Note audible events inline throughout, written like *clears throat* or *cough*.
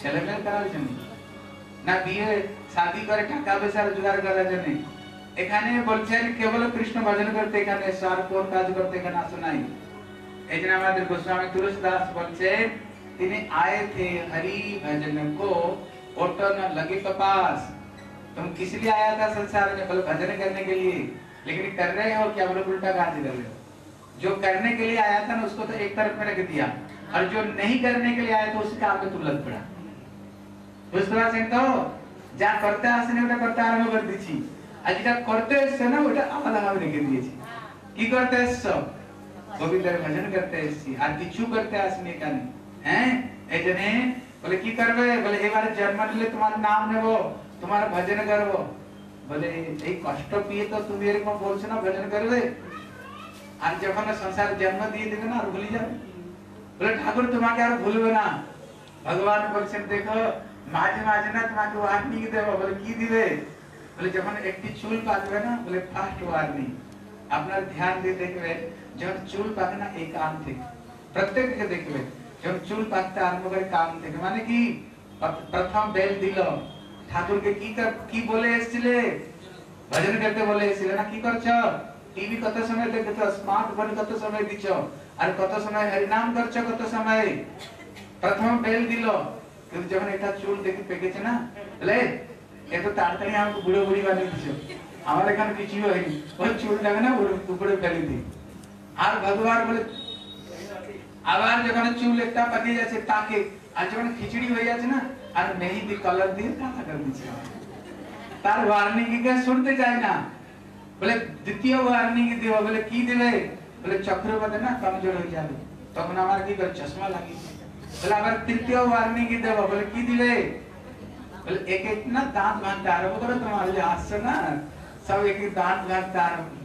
এসছো ছেলে মেয়ে করার জন্য না বিয়ে শাদি করে টাকা পয়সা রোজগার করার জন্য এখানে বলছেন কেবল কৃষ্ণ ভজন করতে এখানে এসো আর কোন কাজ করতে এখানে আসো নাই এই জন্য আমাদের গোস্বামী তুলসী দাস বলছেন তিনি आए थे हरि भजन को ओटो न लगे कपास तुम किस लिए आया था संसार में बोले भजन करने के लिए लेकिन कर रहे हो क्या बोले उल्टा कार्य कर रहे हो जो करने के लिए आया था ना उसको तो एक तरफ में रख दिया और जो नहीं करने के लिए आया था उसके आगे तुम लग पड़ा বুঝতে পারছেন তো? যা করতে আসেনি, ওটা করতে আরম্ভ করে দিচ্ছি। আর যেটা করতে এসছে না, ওটা আলাদা ভাবে রেখে দিয়েছি। কি করতে এসছো? গোবিন্দের ভজন করতে এসছি। আর কিছু করতে আসেনি এখানে। হ্যাঁ? এই বলে, কি করবে? বলে, এবারে জন্ম নিলে তোমার নাম নেব, তোমার ভজন করব। বলে, এই কষ্ট পেয়ে তো তুমি এরকম বলছো না, ভজন করবে? আর যখন সংসার জন্ম দিয়ে দেবে না, আর ভুলে যাবে? বলে, ঠাকুর তোমাকে আর ভুলবে না। ভগবান বলছেন, দেখো মাঝে মাঝে না তোমাকে ওয়ার্নিং দেবো বলে কি দিবে বলে যখন একটি চুল পাকবে না বলে ফার্স্ট ওয়ার্নিং আপনার ধ্যান দিয়ে দেখবেন যখন চুল পাকে না এই কান থেকে প্রত্যেককে দেখবেন যখন চুল পাকতে আরম্ভ করে কান থেকে মানে কি প্রথম বেল দিল ঠাকুরকে কি কি বলে এসেছিলে ভজন করতে বলে এসেছিলে না কি করছো টিভি কত সময় দেখছো স্মার্টফোন কত সময় দিচ্ছ আর কত সময় হরিনাম করছো কত সময় প্রথম বেল দিল কিন্তু যখন এটা চুল দেখে পেকেছে না বলে এত তাড়াতাড়ি আমাকে বুড়ো বুড়ি বানিয়ে দিছো আমার এখানে কিছু হয়নি ওই চুলটাকে না উপরে ফেলে দিই আর ভগবান বলে আবার যখন চুল একটা পাকিয়ে যাচ্ছে তাকে আর যখন খিচুড়ি হয়ে যাচ্ছে না আর মেহেদি কালার দিয়ে কাঁচা করে দিচ্ছে তার ওয়ার্নিং কে শুনতে চায় না বলে দ্বিতীয় ওয়ার্নিং দিব বলে কি দিবে বলে চক্রবর্তী না কমজোর হয়ে যাবে তখন আমার কি করে চশমা লাগিয়ে বলে আবার তৃতীয় ওয়ার্নিং দেব বলে কি দিবে বলে এক এক না দাঁত ভাঙতে আরম্ভ করো তোমার যে আসছে না সব এক দাঁত ভাঙতে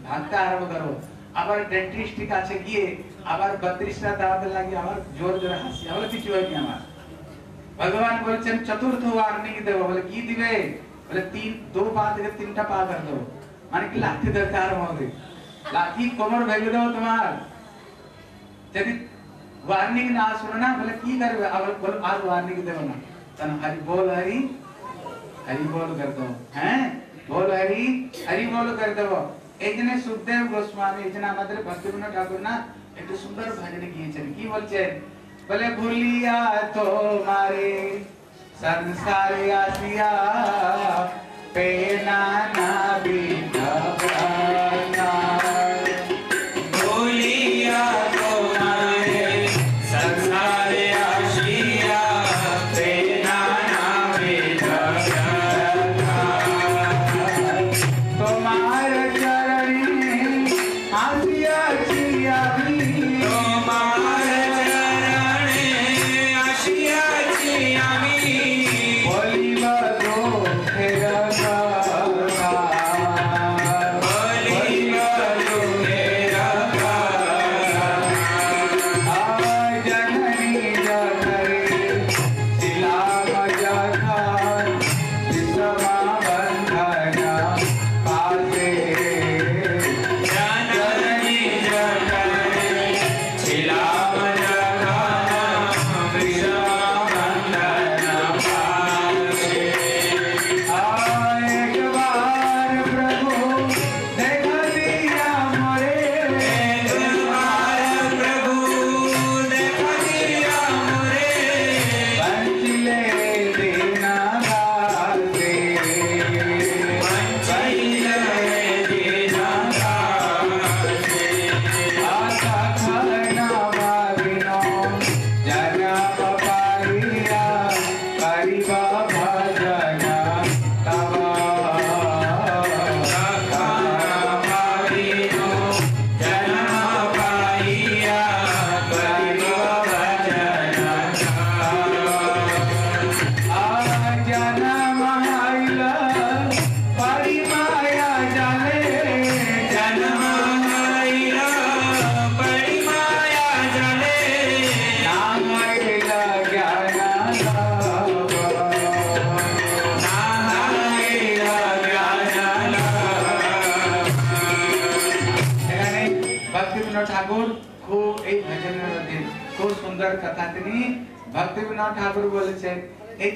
ভাঙতে আরম্ভ করো আবার ডেন্টিস্ট কাছে গিয়ে আবার বত্রিশটা দাঁত লাগিয়ে আবার জোর জোরে হাসি বলে কিছু হয়নি আমার ভগবান বলছেন চতুর্থ ওয়ার্নিং দেব বলে কি দিবে বলে তিন দো পা থেকে তিনটা পা করে দেবো মানে কি লাঠি ধরতে আরম্ভ হবে লাঠি কোমর ভেঙে দেবো তোমার যদি वार्निंग ना सुनना, बोले, की कर बोले, आज वार्निंग दे ना। तन हरि बोल, हरि हरि बोल कर दो, हैं? बोल, हरि हरि बोल कर दो। इतने सुखदेव गोस्वामी, इतना हमारे भक्तिविनोद ठाकुर ना, एक सुंदर भजन किए छन की बोल छे बोले, भूलिया तो मारे, संसार आसिया पे ना ना बीता भूलिया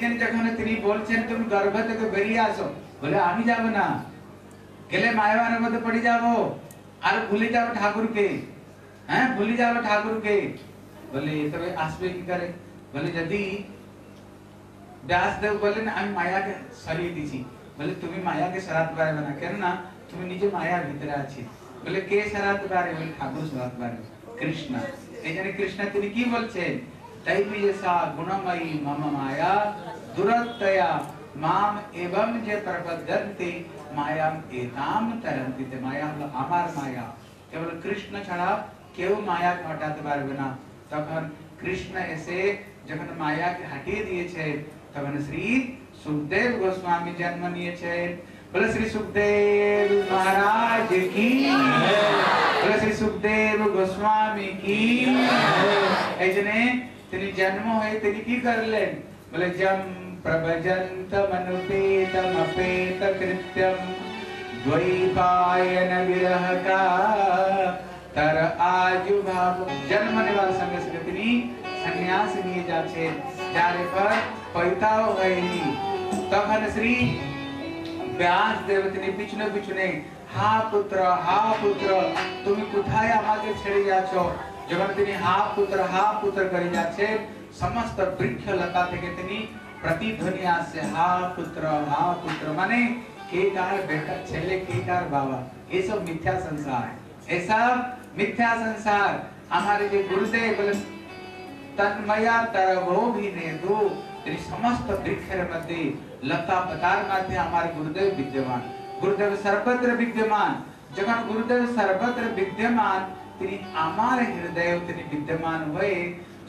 এই জন্য যখন তিনি বলছেন তুমি গর্ভ থেকে বেরিয়ে আসো বলে আমি যাব না গেলে মায়াবার মধ্যে পড়ে যাব আর ভুলে যাব ঠাকুরকে হ্যাঁ ভুলে যাব ঠাকুরকে বলে তবে আসবে কি করে বলে যদি ব্যাসদেব বললেন আমি মায়াকে সরিয়ে দিছি বলে তুমি মায়াকে সরাতে পারবে না কেন না তুমি নিজে মায়ার ভিতরে আছি বলে কে সরাতে পারে বলে ঠাকুর সরাতে পারে কৃষ্ণ এই জন্য কৃষ্ণ তিনি কি বলছেন তৈপিয়সা গুণময়ী মম মায়া দুরত্যয়া মাম এবং যে প্রপদ্যন্তে মায়াম এতাম তরন্তি তে মায়া হলো আমার মায়া কেবল কৃষ্ণ ছাড়া কেউ মায়া হটাতে পারবে না তখন কৃষ্ণ এসে যখন মায়াকে হাটিয়ে দিয়েছে তখন শ্রী সুখদেব গোস্বামী জন্ম নিয়েছেন বলে শ্রী সুখদেব মহারাজ কি বলে শ্রী সুখদেব গোস্বামী কি এই জন্য जन्म होए की कर ले? बोले, जम कृत्यम द्वैपायन विरह का तर आजु भाव। जन्म निवास संग जाचे जारे पर तखन श्री व्यास पिछने पिछने हा पुत्र हा पुत्र तुम्हें कुथाय आमाके छेड़े যখন তিনি হা পুত্র হা পুত্র করে যাচ্ছে সমস্ত বৃক্ষ লতা থেকে তিনি প্রতিধ্বনি আসছে হা পুত্র হা পুত্র মানে কে কার বেটা ছেলে কে কার বাবা ये सब मिथ्या संसार है ये सब मिथ्या संसार हमारे जो गुरुदेव बोले तन्मया तरवो भी ने दो तेरी समस्त वृक्षर मध्य लता पतार मध्य हमारे गुरुदेव विद्यमान गुरुदेव सर्वत्र विद्यमान যখন গুরুদেব সর্বত্র বিদ্যমান তিনি আমার হৃদয়ে তিনি বিদ্যমান হয়ে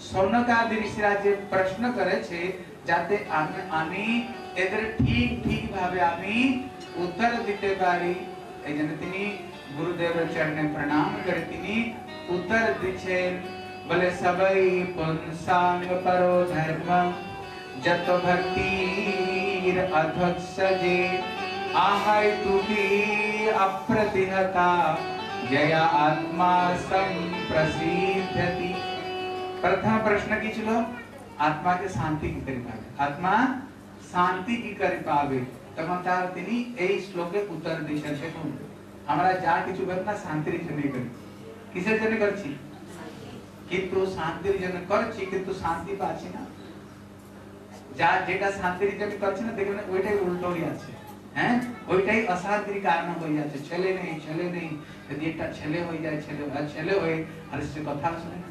সৌনকাদি ঋষিরা যে প্রশ্ন করেছে যাতে আমি আমি এদের ঠিক ঠিক ভাবে আমি উত্তর দিতে পারি এই জন্য তিনি গুরুদেবের চরণে প্রণাম করে তিনি উত্তর দিচ্ছেন বলে সবাই পুংসাঙ্গ পরো ধর্ম যত ভক্তির অধ্বৎসজে আহাই তুহি অপ্রতিহতা जया आत्मा संप्रसिद्धति प्रथम प्रश्न की चलो। आत्मा के शांति की करी आत्मा शांति की करी पावे तब हम चाहते नहीं यही श्लोक के उत्तर दिशा से कौन हमारा जा के किछु करना शांति रिजन नहीं करी। किसे जने ची किंतु शांति रिजन कर ची किंतु शांति पाची ना। जा जेटा शांति रिजन कर ची ना देखबे ओइटाई उल्टो ही ची। হ্যাঁ? ওইটাই অশান্তির কারণ হয়ে যাচ্ছে। ছেলে নেই ছেলে নেই। যদি একটা ছেলে হয়ে যায়, ছেলে ছেলে হয়ে। আর সে কথা শুনে না।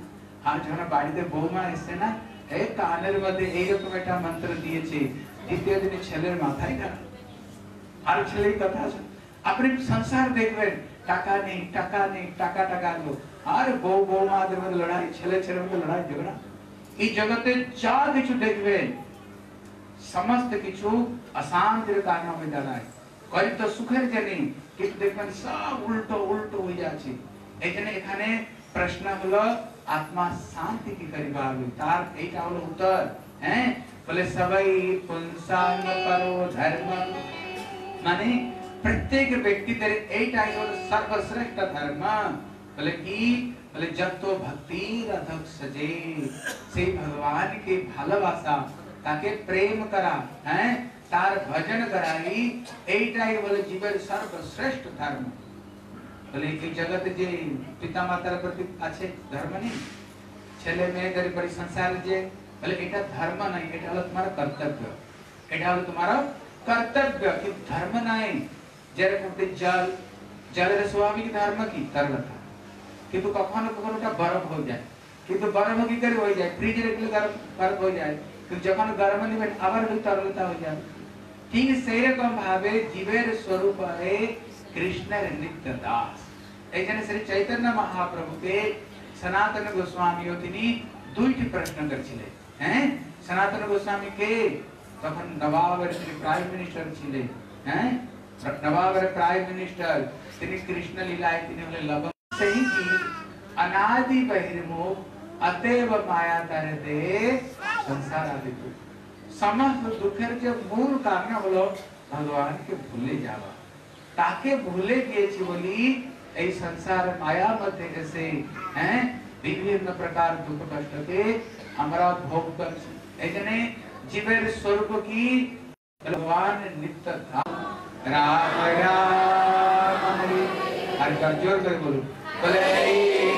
আর যখন বাড়িতে বৌমা এসছে না এই কানের মধ্যে এইরকম একটা মন্ত্র দিয়েছে, দ্বিতীয় দিনে ছেলের মাথায় খারাপ আর ছেলের কথা শুনে, আপনি সংসার দেখবেন, টাকা নেই টাকা নেই, টাকা টাকা আনলো আর বউ, বৌমাদের মধ্যে লড়াই, ছেলে, ছেলের মধ্যে লড়াই, ঝগড়া। এই জগতে যা কিছু দেখবেন সমস্ত কিছু অশান্তির কারণ হয়ে দাঁড়ায় কয়েক তো সুখের জন্য কিন্তু দেখবেন সব উল্টো উল্টো হয়ে যাচ্ছে এই জন্য এখানে প্রশ্ন হলো আত্মা শান্তি কি করে পাবে তার এইটা হলো উত্তর হ্যাঁ বলে সবাই পুংসাঙ্গ পরো ধর্ম মানে প্রত্যেক ব্যক্তিদের এইটাই হলো সর্বশ্রেষ্ঠ ধর্ম বলে কি বলে যত ভক্তির অধক সজে সেই ভগবানকে ভালোবাসা তাকে প্রেম করা হ্যাঁ তার ভজন করাই এইটাই বলে জীবের সর্বশ্রেষ্ঠ ধর্ম বলে এই জগতে যে পিতা মাতার প্রতি আছে ধর্ম নেই ছেলে মেয়েদের পরি সংসার যে বলে এটা ধর্ম নাই এটা হলো তোমার কর্তব্য এটা হলো তোমার কর্তব্য কি ধর্ম নাই যেরকম জল জলের স্বাভাবিক ধর্ম কি তরলতা কিন্তু কখনো কখনো ওটা বরফ হয়ে যায় কিন্তু বরফ কি করে হয়ে যায় ফ্রিজে রাখলে গরম বরফ হয়ে যায় কিন্তু যখন গরম নিবেন আবার ওই তরলতা হয়ে যাবে ঠিক সেইরকম ভাবে জীবের স্বরূপ হয় কৃষ্ণের নিত্য দাস এই জন্য শ্রী চৈতন্য মহাপ্রভুকে সনাতন গোস্বামীও তিনি দুইটি প্রশ্ন করেছিলেন হ্যাঁ সনাতন গোস্বামীকে তখন নবাবের শ্রী প্রাইম মিনিস্টার ছিলেন হ্যাঁ নবাবের প্রাইম মিনিস্টার তিনি কৃষ্ণ লীলায় তিনি হলেন লবণ সেই কি অনাদি বহির্মুখ अतएव माया तरते संसार आदि दुख समस्त दुख के मूल कारण बोलो भगवान के भूले जावा। ताके भूले गए छी बोली ए संसार माया मध्य जैसे हैं, विभिन्न प्रकार दुख कष्ट के हमारा भोग कर ऐसने जीवन स्वरूप की भगवान नित्य धाम। राम राम, हरि। हर ज़ोर कर बोलो। बोले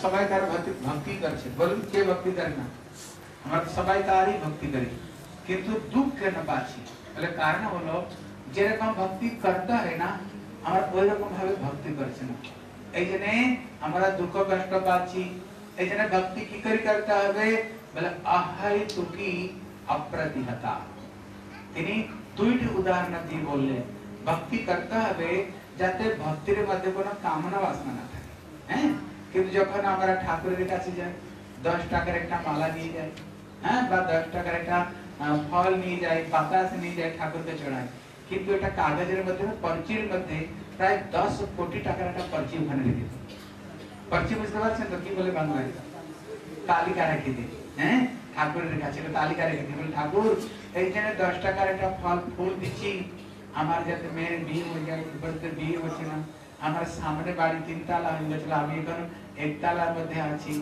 আমার তো সবাই তার ভক্তি ভক্তি করছে বলুন কে ভক্তি করে না আমরা তো সবাই তারই ভক্তি করি কিন্তু দুঃখ কেন পাচ্ছি বলে কারণ হলো যেরকম ভক্তি করতে হয় না আমার ওই রকম ভাবে ভক্তি করছে না এই জন্য আমরা দুঃখ কষ্ট পাচ্ছি এই জন্য ভক্তি কি করে করতে হবে বলে আহাই তুকি অপ্রতিহতা তিনি দুইটি উদাহরণ দিয়ে বললেন ভক্তি করতে হবে যাতে ভক্তির মধ্যে কোনো কামনা বাসনা না থাকে হ্যাঁ কিন্তু যখন আমরা ঠাকুরের কাছে যাই দশ টাকার একটা মালা নিয়ে যাই হ্যাঁ বা দশ টাকার একটা আহ, ফল নিয়ে যাই বাতাস নিয়ে যাই ঠাকুরকে চড়াই কিন্তু এটা কাগজের মধ্যে পর্চির মধ্যে প্রায় দশ কোটি টাকার একটা পর্চি ওখানে রেখে দিই। পর্চি বুঝতে পারছেন তো কি বলে বাংলায় তালিকা রেখে দিই হ্যাঁ ঠাকুরের কাছে একটা তালিকা রেখে দিই বলে ঠাকুর এই জন্য দশ টাকার একটা ফল ফুল দিচ্ছি আমার যাতে মেয়ের বিয়ে হয়ে যায় বাড়িতে বিয়ে হচ্ছে না আমার সামনে বাড়ি তিনতলা হয়ে গেছিল আমি এখন একতলার মধ্যে আছি।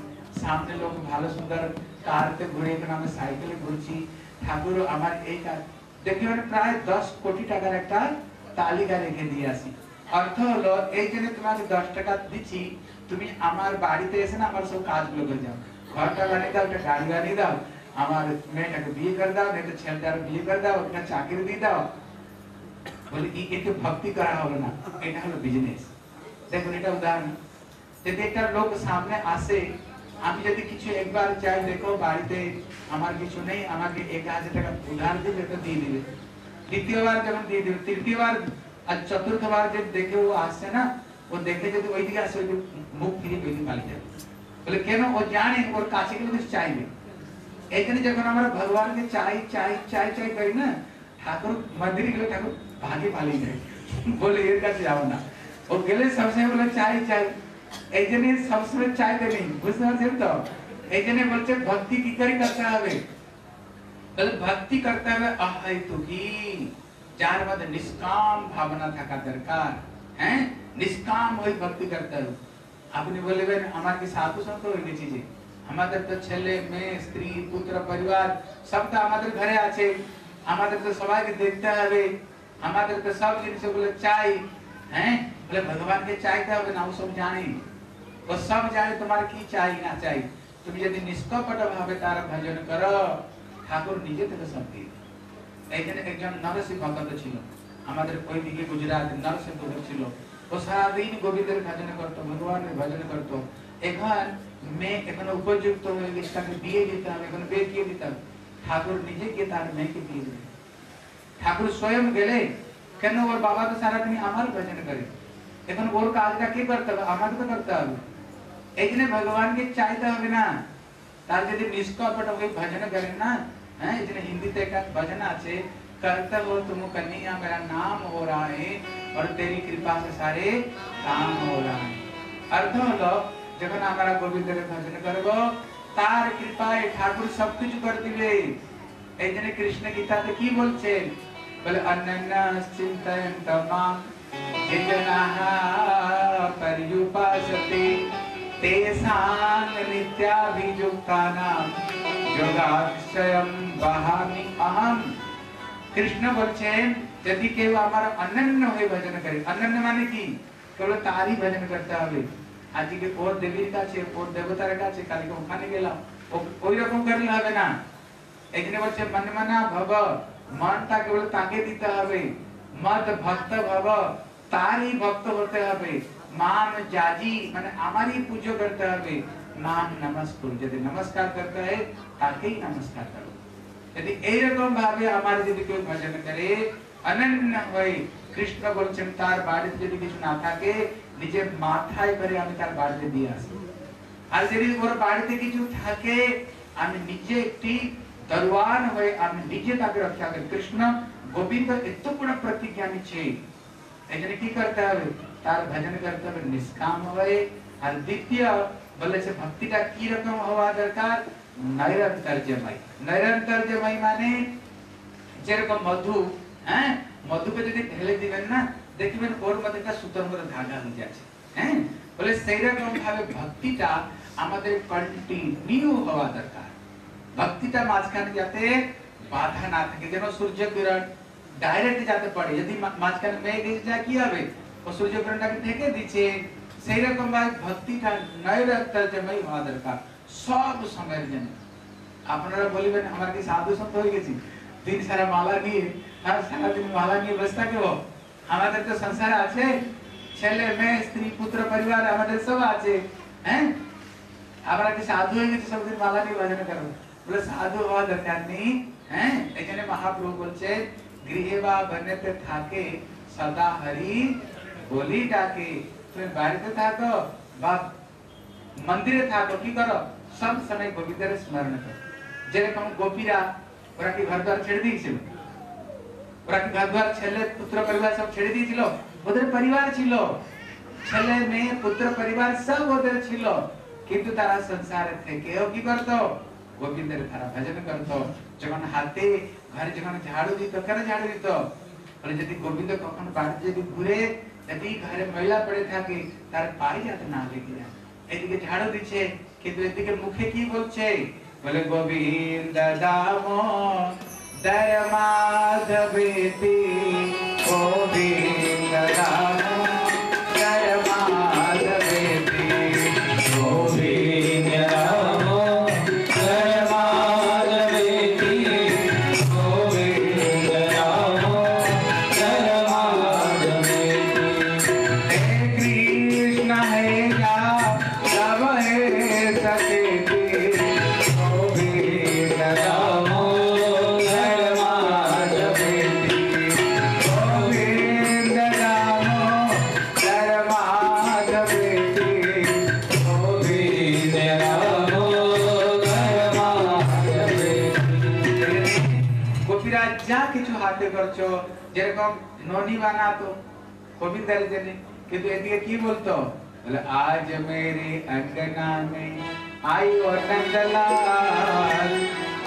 সামনে লোক ভালো সুন্দর কারতে ঘুরে এখন আমি সাইকেলে ঘুরছি। ঠাকুর আমার এই কাজ দেখি মানে প্রায় দশ কোটি টাকার একটা তালিকা রেখে দিয়ে আসি। অর্থ হলো, এই জন্য তোমাকে দশ টাকা দিচ্ছি। তুমি আমার বাড়িতে এসে না আমার সব কাজগুলো করে যাও। ঘরটা বানিয়ে দাও, একটা গাড়ি বানিয়ে দাও। আমার মেয়েটাকে বিয়ে করে দাও, একটা ছেলেটার বিয়ে করে দাও, একটা চাকরি দিয়ে দাও। বলে কি এতে ভক্তি করা হবে না। এটা হলো বিজনেস দেখুন, এটা উদাহরণ। যদি একটা লোক সামনে আসে আমি যদি কিছু একবার চাই দেখো বাড়িতে আমার কিছু নেই আমাকে এক হাজার টাকা উধার দিবে তো দিয়ে দিবে দ্বিতীয়বার যখন দিয়ে দিবে তৃতীয়বার আর চতুর্থবার যে দেখে ও আসছে না ও দেখে যদি ওইদিকে আসে ওই মুখ ফিরে ওইদিকে পালিয়ে যাবে বলে কেন ও জানে ওর কাছে গেলে কিছু চাইবে এখানে যখন আমরা ভগবানকে চাই চাই চাই চাই করি না ঠাকুর মন্দিরে গেলে ঠাকুর ভাগে পালিয়ে যায় বলে এর কাছে যাবো না ও গেলে সবসময় বলে চাই চাই এই জন্য সবসময় চাইতে নেই বুঝতে পারছেন তো এই জন্য বলছে ভক্তি কি করে করতে হবে তাহলে ভক্তি করতে হবে অহেতু কি যার মধ্যে নিষ্কাম ভাবনা থাকা দরকার হ্যাঁ নিষ্কাম হয়ে ভক্তি করতে হবে আপনি বলবেন আমার কি সাধু সন্ত হয়ে গেছি যে আমাদের তো ছেলে মেয়ে স্ত্রী পুত্র পরিবার সব তো আমাদের ঘরে আছে আমাদের তো সবাইকে দেখতে হবে আমাদের তো সব জিনিসগুলো চাই হ্যাঁ বলে ভগবানকে চাইতে হবে না ও সব জানে ও সব জানে তোমার কি চাই না চাই তুমি যদি নিষ্কপট ভাবে তার ভজন করো ঠাকুর নিজে থেকে সব দিয়ে দেবে। এইখানে একজন নরসিংহ ভক্ত ছিল আমাদের ওইদিকে গুজরাট নরসিংহ ছিল ও সারাদিন গোবিন্দের ভজন করতো ভগবানের ভজন করতো এখন মেয়ে এখন উপযুক্ত হয়ে গেছে তাকে বিয়ে দিতে হবে এখন বিয়ে দিয়ে দিতে হবে ঠাকুর নিজে গিয়ে তার মেয়েকে বিয়ে দিবে ঠাকুর স্বয়ং গেলে কেন ওর বাবা তো সারাদিন আমার ভজন করে এখন ওর কাজটা কে করতে হবে আমাকে তো করতে হবে এই জন্য ভগবানকে চাইতে হবে না তার যদি নিষ্কপট হয়ে ভজন করেন না হ্যাঁ এই জন্য হিন্দিতে একটা ভজন আছে करता हो तुम कन्हैया मेरा नाम हो रहा है और तेरी कृपा से सारे काम हो रहा है अर्थ হলো যখন আমরা গোবিন্দের ভজন করব তার কৃপায় ঠাকুর সবকিছু করে দিবে এই জন্য কৃষ্ণ গীতাতে কি বলছেন বলে অনন্য চিন্তয়ন্ত মাম জিতনাহ পর্যুপাসতে তেসাং নিত্যাভিযুক্তানাম যোগাক্ষয়ম বহামি অহম কৃষ্ণ বলছেন যদি কেউ আমার অনন্য হয়ে ভজন করে অনন্য মানে কি কেবল তারই ভজন করতে হবে আজকে ওর দেবীর কাছে ওর দেবতার কাছে কালকে ওখানে গেলাম ও- ওই রকম করলে হবে না এখানে বলছে মনমনা ভব মনটা কেবল তাকে দিতে হবে। মত ভক্ত ভব, তারই ভক্ত হতে হবে। মাম জাজি মানে আমারই পুজো করতে হবে। মাম নমস্কুর, যদি নমস্কার করতে হয়, তাকেই নমস্কার করো। যদি এইরকম ভাবে আমার যদি কেউ ভজন করে, অনন্য হয়ে কৃষ্ণ বলছেন, তার বাড়িতে যদি কিছু না থাকে, নিজের মাথায় করে আমি তার বাড়িতে দিয়ে আসি। আর যদি ওর বাড়িতে কিছু থাকে, আমি নিজে একটি দরওয়ান হয়ে আমি নিজে তাকে রক্ষা করি কৃষ্ণ গোবিন্দ এত বড় প্রতিজ্ঞা নিচ্ছে এই জন্য কি করতে হবে তার ভজন করতে হবে নিষ্কাম হয়ে আর দ্বিতীয় বলেছে ভক্তিটা কি রকম হওয়া দরকার নৈরন্তর্যময় নৈরন্তর্যময় মানে যেরকম মধু হ্যাঁ মধুকে যদি ঢেলে দিবেন না দেখবেন ওর মধ্যে একটা সুতোর মধ্যে ধাগা হয়ে যাচ্ছে হ্যাঁ বলে সেই রকম ভাবে ভক্তিটা আমাদের কন্টিনিউ হওয়া দরকার ভক্তিটা মাঝখানে যাতে বাধা না থাকে, যেন সূর্য কিরণ ডাইরেক্ট যাতে পড়ে। যদি মাঝখানে মেঘ এসে যায়, কি হবে? ও সূর্য কিরণটাকে ঢেকে দিচ্ছে। সেই রকম ভাবে ভক্তিটা নৈরাত্যময় হওয়া দরকার, সব সময়ের জন্য। আপনারা বলবেন, আমার কি সাধু সন্ত হয়ে গেছি? দিন সারা মালা নিয়ে আর সারাদিন মালা নিয়ে বসে থাকব? আমাদের তো সংসার আছে। ছেলে, মেয়ে, স্ত্রী, পুত্র, পরিবার, আমাদের সব আছে। হ্যাঁ? আমরা কি সাধু হয়ে গেছি? সবদিন মালা নিয়ে ভজন করব বলে সাধু হওয়া দরকার নেই হ্যাঁ এখানে মহাপ্রভু বলছে গৃহে বা বনেতে থাকে সদা হরি বলি ডাকে তুমি বাড়িতে থাকো বা মন্দিরে থাকো কি করো সব সময় গোবিন্দের স্মরণ করো যেরকম গোপীরা ওরা কি ঘর দ্বার ছেড়ে দিয়েছিল ওরা কি ঘর দ্বার ছেলে পুত্র পরিবার সব ছেড়ে দিয়েছিল ওদের পরিবার ছিল ছেলে মেয়ে পুত্র পরিবার সব ওদের ছিল কিন্তু তারা সংসারে থেকেও কি করতো গোবিন্দের তারা ভজন করতো। যখন হাতে ঘরে যখন ঝাড়ু দিত, কেন ঝাড়ু দিত? বলে, যদি গোবিন্দ কখন বাড়িতে যদি ঘুরে যদি ঘরে ময়লা পড়ে থাকে, তার পায়ে যাতে না লেগে যায়। এদিকে ঝাড়ু দিচ্ছে, কিন্তু এদিকে মুখে কি বলছে? বলে, গোবিন্দ দাম দয় মাধবেতি গোবিন্দ দাম বানাতো গোবিন্দের জন্য কিন্তু এদিকে কি বলতো বলে আজ মেরে अंगना में आयो नंदलाल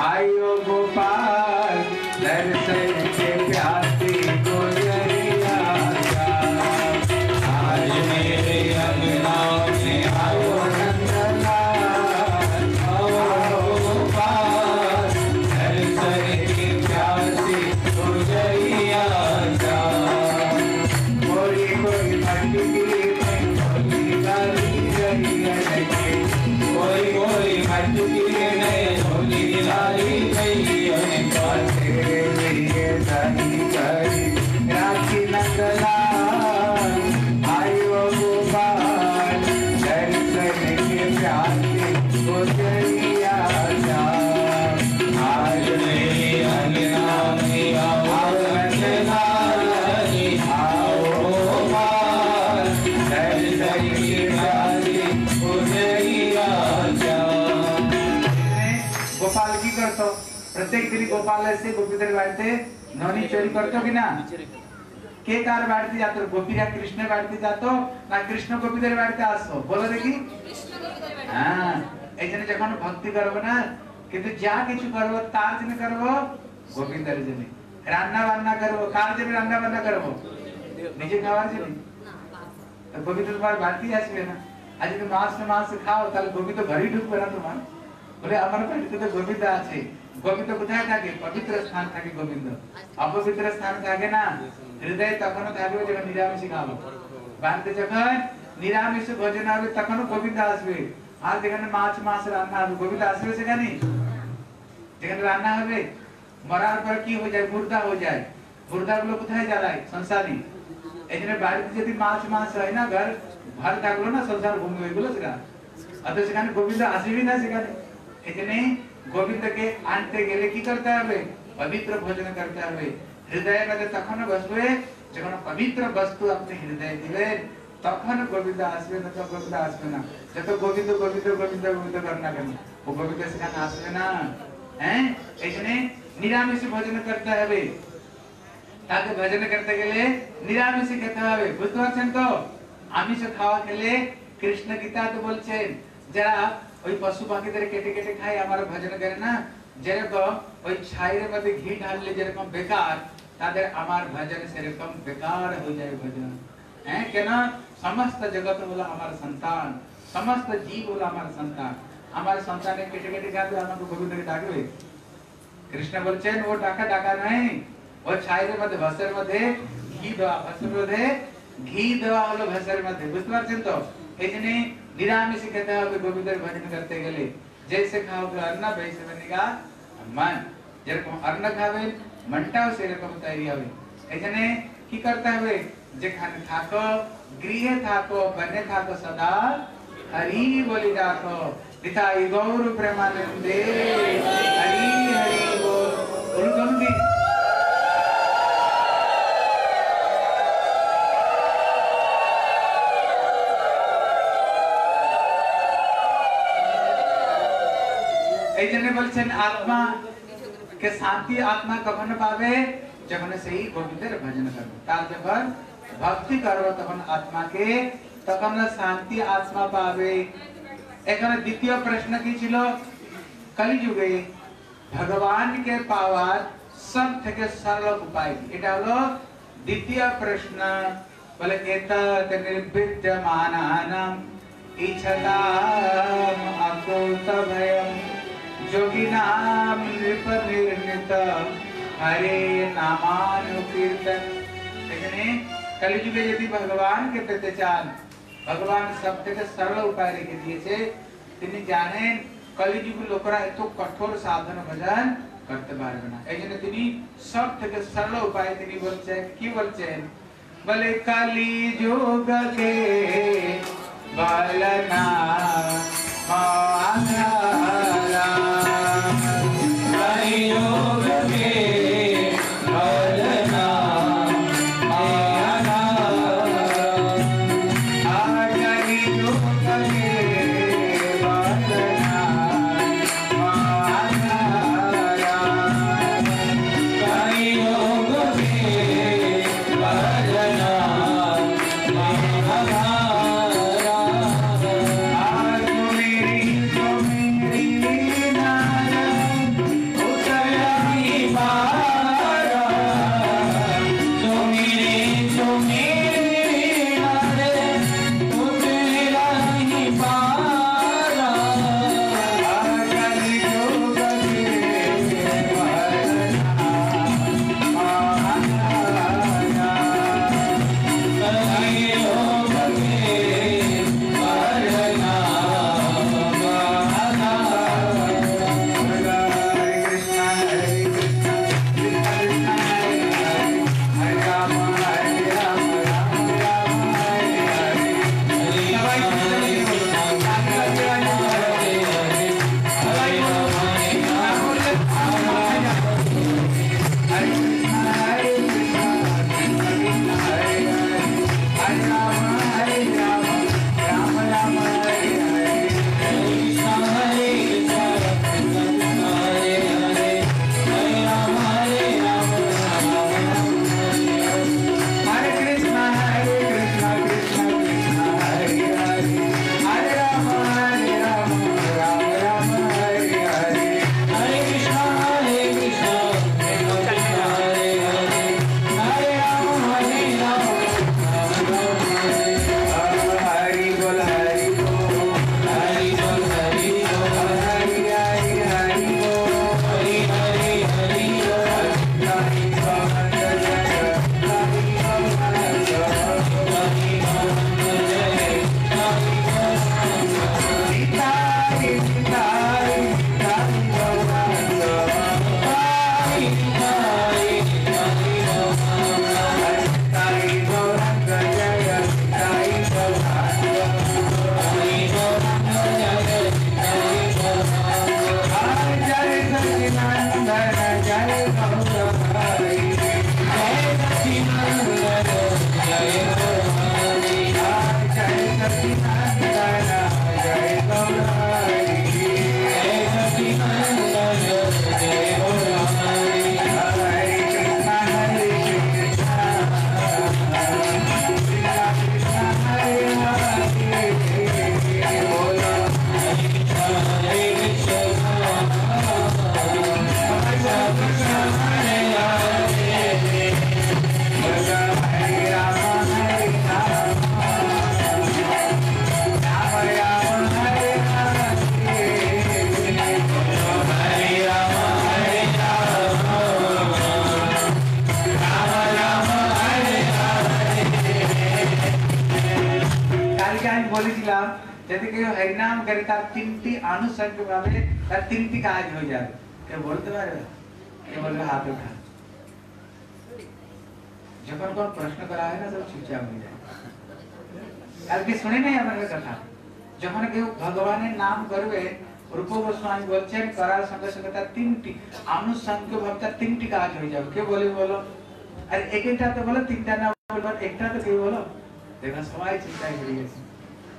आयो गोपाल दर्शन के प्यासी প্রত্যেক দিন গোপাল এসে গোপীদের বাড়িতে ননি চুরি করতো কিনা? কে কার বাড়িতে যেত? গোপীরা কৃষ্ণের বাড়িতে যেত না কৃষ্ণ গোপীদের বাড়িতে আসতো? বলো দেখি। হ্যাঁ এই যখন ভক্তি করব না, কিন্তু যা কিছু করব তার জন্য করব গোবিন্দের জন্য। রান্না বান্না করব, কার জন্য রান্না বান্না করব? নিজে খাওয়ার জন্য? তো গোবিন্দ তোমার বাড়িতেই আসবে না। আজ যদি মাস মাস খাও, তাহলে গোবিন্দ ঘরেই ঢুকবে না তোমার। বলে আমার বাড়িতে তো আছে। গোবিন্দ কোথায় থাকে? পবিত্র স্থান থাকে গোবিন্দ। অপবিত্র স্থান থাকে না? হৃদয় তখনও থাকবে যখন নিরামিষ খাব বাড়িতে যখন নিরামিষ ভোজন হবে, তখনও গোবিন্দ আসবে। আর যেখানে মাছ মাছ রান্না হবে, গোবিন্দ আসবে সেখানে? যেখানে রান্না হবে, মরার পর কি হয়ে যায়? মুর্দা হয়ে যায়। মুর্দা গুলো কোথায় জ্বালায়? সংসারী এই জন্য বাড়িতে যদি মাছ মাছ হয় না, ঘর ঘর থাকল না সংসার ভূমি হয়ে গেলো সেখানে। অথচ সেখানে গোবিন্দ আসবেই না সেখানে। এই জন্য গোবিন্দকে আনতে গেলে কি করতে হবে? পবিত্র ভোজন করতে হবে। হৃদয়ের মধ্যে তখন বসবে, যখন পবিত্র বস্তু আপনি হৃদয়ে দিবেন, তখন গোবিন্দ আসবে, না তো গোবিন্দ আসবে না? যত গোবিন্দ গোবিন্দ গোবিন্দ গোবিন্দ কর না কেন? ও গোবিন্দ সেখানে আসবে না। হ্যাঁ? জন্য নিরামিষ ভোজন করতে হবে। তাকে ভজন করতে গেলে নিরামিষ খেতে হবে, বুঝতে পারছেন তো? আমিষ খাওয়া খেলে কৃষ্ণ গীতা তো বলছেন, যারা ওই পশু পাখিদের কেটে কেটে খায় আমার ভজন করে না যেরকম ওই ছাইয়ের মধ্যে ঘি ঢাললে যেরকম বেকার তাদের আমার ভজন সেরকম বেকার হয়ে যায় ভজন হ্যাঁ কেন সমস্ত জগৎ হলো আমার সন্তান সমস্ত জীব হলো আমার সন্তান আমার সন্তানের কেটে কেটে খাবে আমাকে গোবিন্দকে ডাকবে কৃষ্ণ বলছেন ও ডাকা ডাকা নাই ও ছাইয়ের মধ্যে ভাষের মধ্যে ঘি দেওয়া ভাষের মধ্যে ঘি দেওয়া হলো ভাষের মধ্যে বুঝতে পারছেন তো এই জন্য নিরামিষ খেতে হবে গোবিন্দের ভজন করতে গেলে जैसे खाओगे अन्न वैसे बनेगा मन যেরকম অন্ন খাবেন মনটাও সেরকম তৈরি হবে এখানে কি করতে হবে যেখানে থাকো গৃহে থাকো বনে থাকো সদা হরি বলি ডাকো নিতাই গৌর প্রেমানন্দে হরি হরি বল বলুন দি এই জন্য বলছেন আত্মা কে শান্তি আত্মা কখন পাবে যখন সেই গোবিন্দের ভজন করবে তার যখন ভক্তি করবে তখন আত্মাকে তখন শান্তি আত্মা পাবে এখানে দ্বিতীয় প্রশ্ন কি ছিল কলিযুগে ভগবানকে পাওয়ার সব থেকে সরল উপায় কি? এটা হলো দ্বিতীয় প্রশ্ন বলে এতৎ নির্বিদ্যমানানাম ইচ্ছতাম অকুত ভয়ম যোগিনাম নৃপনির্ণিত হরে নামানুকীর্তন এখানে কলিযুগে যদি ভগবানকে পেতে চান ভগবান সব থেকে সরল উপায় রেখে দিয়েছে তিনি জানেন কলিযুগ লোকরা এত কঠোর সাধন ভজন করতে পারবে না এই জন্য তিনি সব থেকে সরল উপায় তিনি বলছেন কি বলছেন বলে কালি যোগ কে Balana, I know. হরিনাম করে তার তিনটি আনুষঙ্গ ভাবে তার তিনটি কাজ হয়ে যাবে কেউ বলতে পারবে কেউ বলবে হাত উঠা যখন কোন প্রশ্ন করা হয় না সব চুপচাপ হয়ে যায় কালকে শুনে নেই আমাদের কথা যখন কেউ ভগবানের নাম করবে রূপ গোস্বামী বলছেন করার সঙ্গে সঙ্গে তার তিনটি আনুষঙ্গ ভাবে তার তিনটি কাজ হয়ে যাবে কে বলে বলো আর এক একটা তো বলো তিনটা না বলবো একটা তো কেউ বলো দেখো সবাই চিন্তায় পড়ে গেছে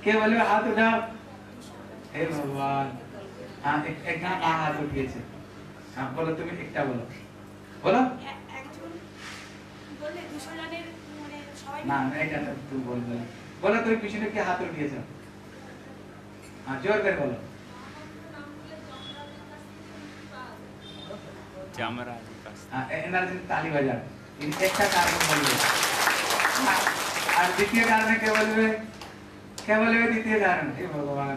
কে বলবে হাত উঠাও হ্যাঁ হ্যাঁ কি হ্যাঁ তালি একটা বলবে। আর- দ্বিতীয় কারণে কে বলবে? কে বলবে দ্বিতীয় কারণ হে ভগবান।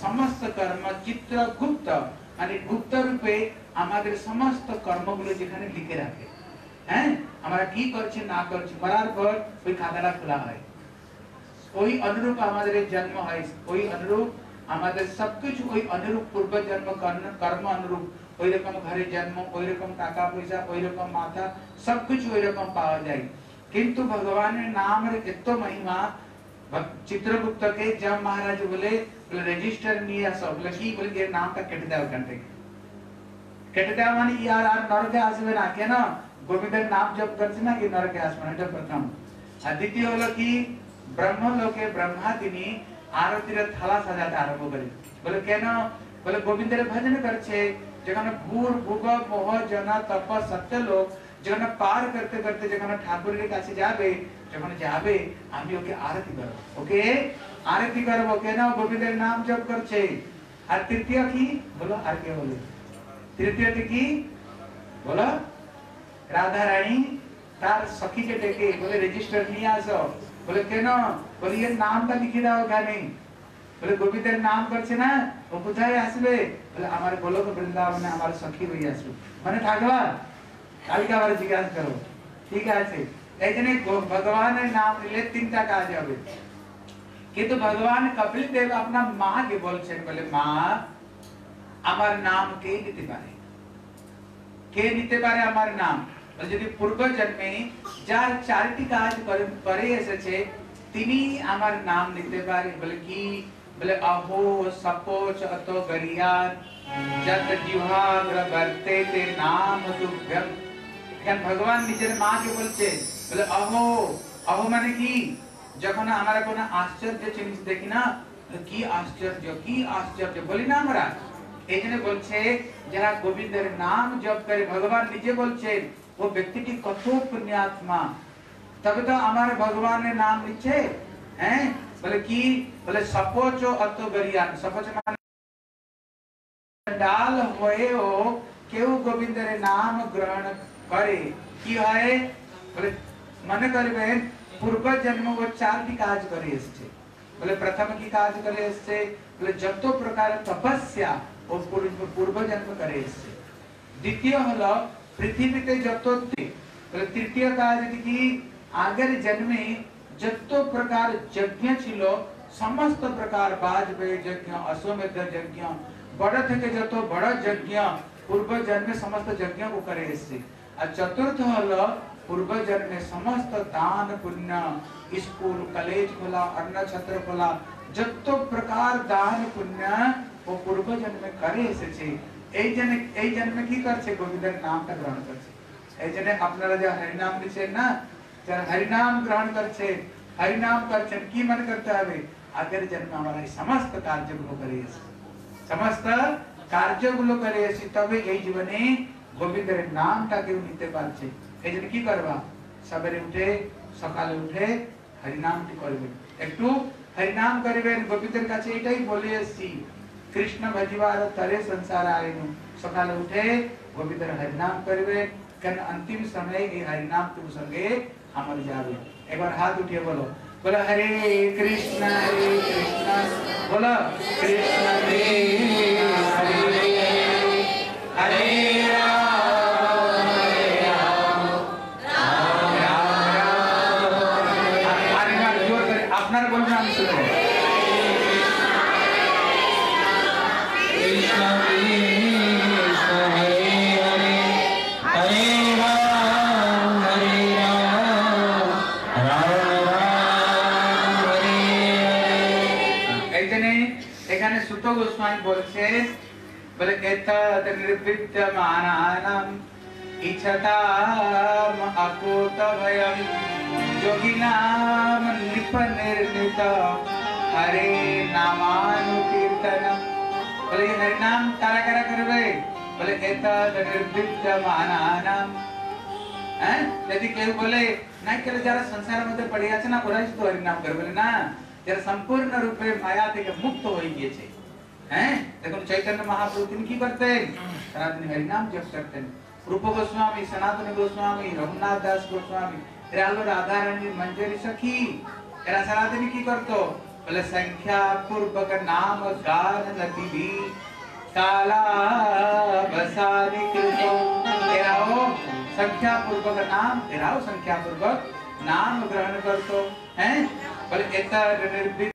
সমস্ত কর্ম চিত্রগুপ্ত মানে গুপ্ত রূপে আমাদের সমস্ত কর্মগুলো যেখানে লিখে রাখে হ্যাঁ আমরা কি করছি না করছি মরার পর ওই খাতাটা খোলা হয় ওই অনুরূপ আমাদের এই জন্ম হয় ওই অনুরূপ আমাদের সবকিছু ওই অনুরূপ পূর্ব জন্ম কর্ম কর্ম অনুরূপ ওই রকম ঘরে জন্ম ওই রকম টাকা পয়সা ওই রকম মাথা সবকিছু ওই রকম পাওয়া যায় কিন্তু ভগবানের নামের এত মহিমা চিত্রগুপ্ত কে থালা সাজাতে আরম্ভ করে বলে কেন বলে গোবিন্দের ভজন করছে যেখানে ভূর ভূগ মোহ জনা তপ সত্য লোক যেখানে পার করতে করতে যেখানে ঠাকুরের কাছে যাবে যখন যাবে, আমি ওকে আরতি করব। ওকে? আরতি করব কেন? গোবিন্দের নাম জপ করছে। আর তৃতীয় কি? বলো আর কে বলে? তৃতীয়টি কি? বলো। রাধা রানী তার সখীকে ডেকে বলে, রেজিস্টার নিয়ে আসো। বলে, কেন? বলে, এর নামটা লিখে দাও ওখানে বলে গোবিন্দের নাম করছে না? ও কোথায় আসবে? বলে, আমার গোলক বৃন্দাবনে আমার সখী হয়ে আসবে। মানে থাকবা কালকে আবার জিজ্ঞাসা করো। ঠিক আছে। এই জন্য গো- ভগবানের নাম নিলে তিনটা কাজ হবে কিন্তু ভগবান কপিল দেব আপনার মা কে বলছেন বলে মা আমার নাম কে নিতে পারে কে নিতে পারে আমার নাম বলে যদি পূর্ব জন্মে যার চারটি কাজ করে করে এসেছে তিনি আমার নাম নিতে পারে বলে কি বলে অহো সপোচ অত গরিয়ান যত জিহাগ্র বর্তে তে নাম তুভ্যম এখানে ভগবান নিজের মাকে বলছে বলে অহো অহো মানে কি যখন আমরা কোনো আশ্চর্য জিনিস দেখি না তো কি আশ্চর্য কি আশ্চর্য বলি না আমরা এই জন্য বলছে যারা গোবিন্দের নাম জপ করে ভগবান নিজে বলছেন ও ব্যক্তিটি কত পুণ্যাত্মা তবে তো আমার ভগবানের নাম নিচ্ছে হ্যাঁ বলে কি বলে সপোচ অত গরিয়ান সপোচ মানে ডাল হয়েও কেউ গোবিন্দের নাম গ্রহণ করে কি হয় বলে মনে করবেন পূর্ব জন্ম ও চারটি কাজ করে এসছে বলে প্রথম কি কাজ করে এসছে বলে যত প্রকার তপস্যা ও পূর্ব পূর্ব জন্ম করে এসছে দ্বিতীয় হলো পৃথিবীতে যত তে- বলে তৃতীয় কাজ কি আগের জন্মে যত প্রকার যজ্ঞ ছিল সমস্ত প্রকার বাজপেয়ী যজ্ঞ অশ্বমেধ যজ্ঞ বড় থেকে যত বড় যজ্ঞ পূর্ব জন্মে সমস্ত যজ্ঞ को করে এসছে আর চতুর্থ হলো পূর্ব জন্মে সমস্ত দান পুণ্য স্কুল কলেজ খোলা অন্ন ছত্র খোলা যত প্রকার দান পুণ্য ও পূর্ব জন্মে করে এসেছে এই জন্য এই জন্মে কি করছে গোবিন্দের নামটা গ্রহণ করছে এই জন্য আপনারা যে হরিনাম দিচ্ছেন না যারা হরিনাম গ্রহণ করছে হরিনাম করছেন কি মনে করতে হবে আগের জন্মে আমরা এই সমস্ত কার্যগুলো করে এসেছি সমস্ত কার্যগুলো করে এসেছি তবে এই জীবনে গোবিন্দের নামটা কেউ নিতে পারছে এই জন্য কি করবা সবেরে উঠে সকালে উঠে হরিনামটি করবে একটু হরিনাম করিবেন গোপীদের কাছে এটাই বলে এসছি কৃষ্ণ ভজিবার তরে সংসার আইনু সকালে উঠে গোপীদের হরিনাম করিবেন কেন अंतिम समय এই হরিনাম তুমি সঙ্গে আমার যাবে একবার হাত উঠিয়ে বলো বলো হরে কৃষ্ণ হরে কৃষ্ণ বলো কৃষ্ণ হরে হরে হরে সুত গোস্বামী বলছে বলে এতদ নির্বিদ্যমানানাম ইচ্ছতাম অকুত ভয়ম যোগিনাম নিপনির্মিত হরে নামানুকীর্তনম বলে এই হরি নাম কারা কারা করবে বলে এতদ নির্বিদ্যমানানাম হ্যাঁ যদি কেউ বলে নাই কেন যারা সংসারের মধ্যে পড়ে আছে না ওরাই শুধু হরিনাম করে বলে না যারা সম্পূর্ণ রূপে মায়া থেকে মুক্ত হয়ে গিয়েছে हैं? देखो, चैतन्य महाप्रभु की करते हैं? सनातन हरि नाम जप करते हैं। रूप गोस्वामी, सनातन गोस्वामी, रघुनाथ दास गोस्वामी त्रियालो राधा रानी मंजरी सखी, तेरा सनातन की करतो? बोले, संख्या पूर्वक नाम गान नदी भी। काला बसारी कृतो तेरा हो। संख्या पूर्वक नाम, तेरा हो, संख्या पूर्वक नाम ग्रहण करतो। हैं? बोले, एतर निर्भित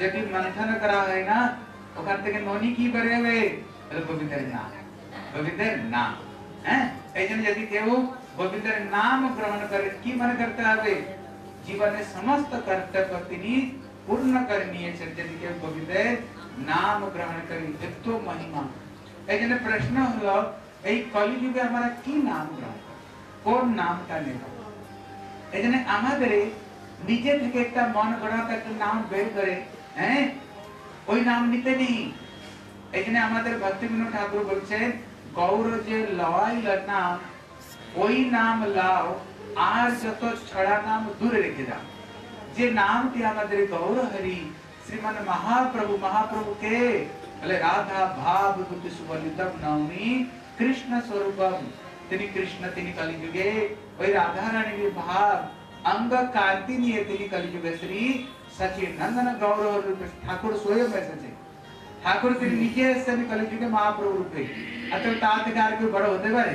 যদি মন্থন করা হয় না ওখান থেকে ননি কি বেরোবে বলে গোবিন্দের নাম গোবিন্দের নাম হ্যাঁ এই জন্য যদি কেউ গোবিন্দের নাম গ্রহণ করে কি মনে করতে হবে জীবনের সমস্ত কর্তব্য তিনি পূর্ণ করে নিয়েছেন যদি কেউ গোবিন্দের নাম গ্রহণ করে এত মহিমা এই জন্য প্রশ্ন হলো এই কলিযুগে আমরা কি নাম গ্রহণ করব? কোন নামটা নেব এই জন্য আমাদের নিজে থেকে একটা মন গড়াতে একটা নাম বের করে হ্যাঁ ওই নাম নিতে নেই এই জন্য আমাদের ভক্তি বিনোদ ঠাকুর বলছেন গৌর যে লওয়াইল নাম ওই নাম লাও আর যত ছড়া নাম দূরে রেখে দাও যে নামটি আমাদের গৌর হরি শ্রীমান মহাপ্রভু মহাপ্রভু কে বলে রাধা ভাব বুদ্ধ সুবলিতম নবমী কৃষ্ণ স্বরূপম তিনি কৃষ্ণ তিনি কলিযুগে ওই রাধা রানীর ভাব অঙ্গ কান্তি নিয়ে তিনি কলিযুগে শ্রী সচিন নন্দন গৌর রূপে ঠাকুর স্বয়ং এসেছে ঠাকুর তিনি নিজে এসেছেন কলিযুগে মহাপ্রভু রূপে অতএব তার থেকে আর কেউ বড় হতে পারে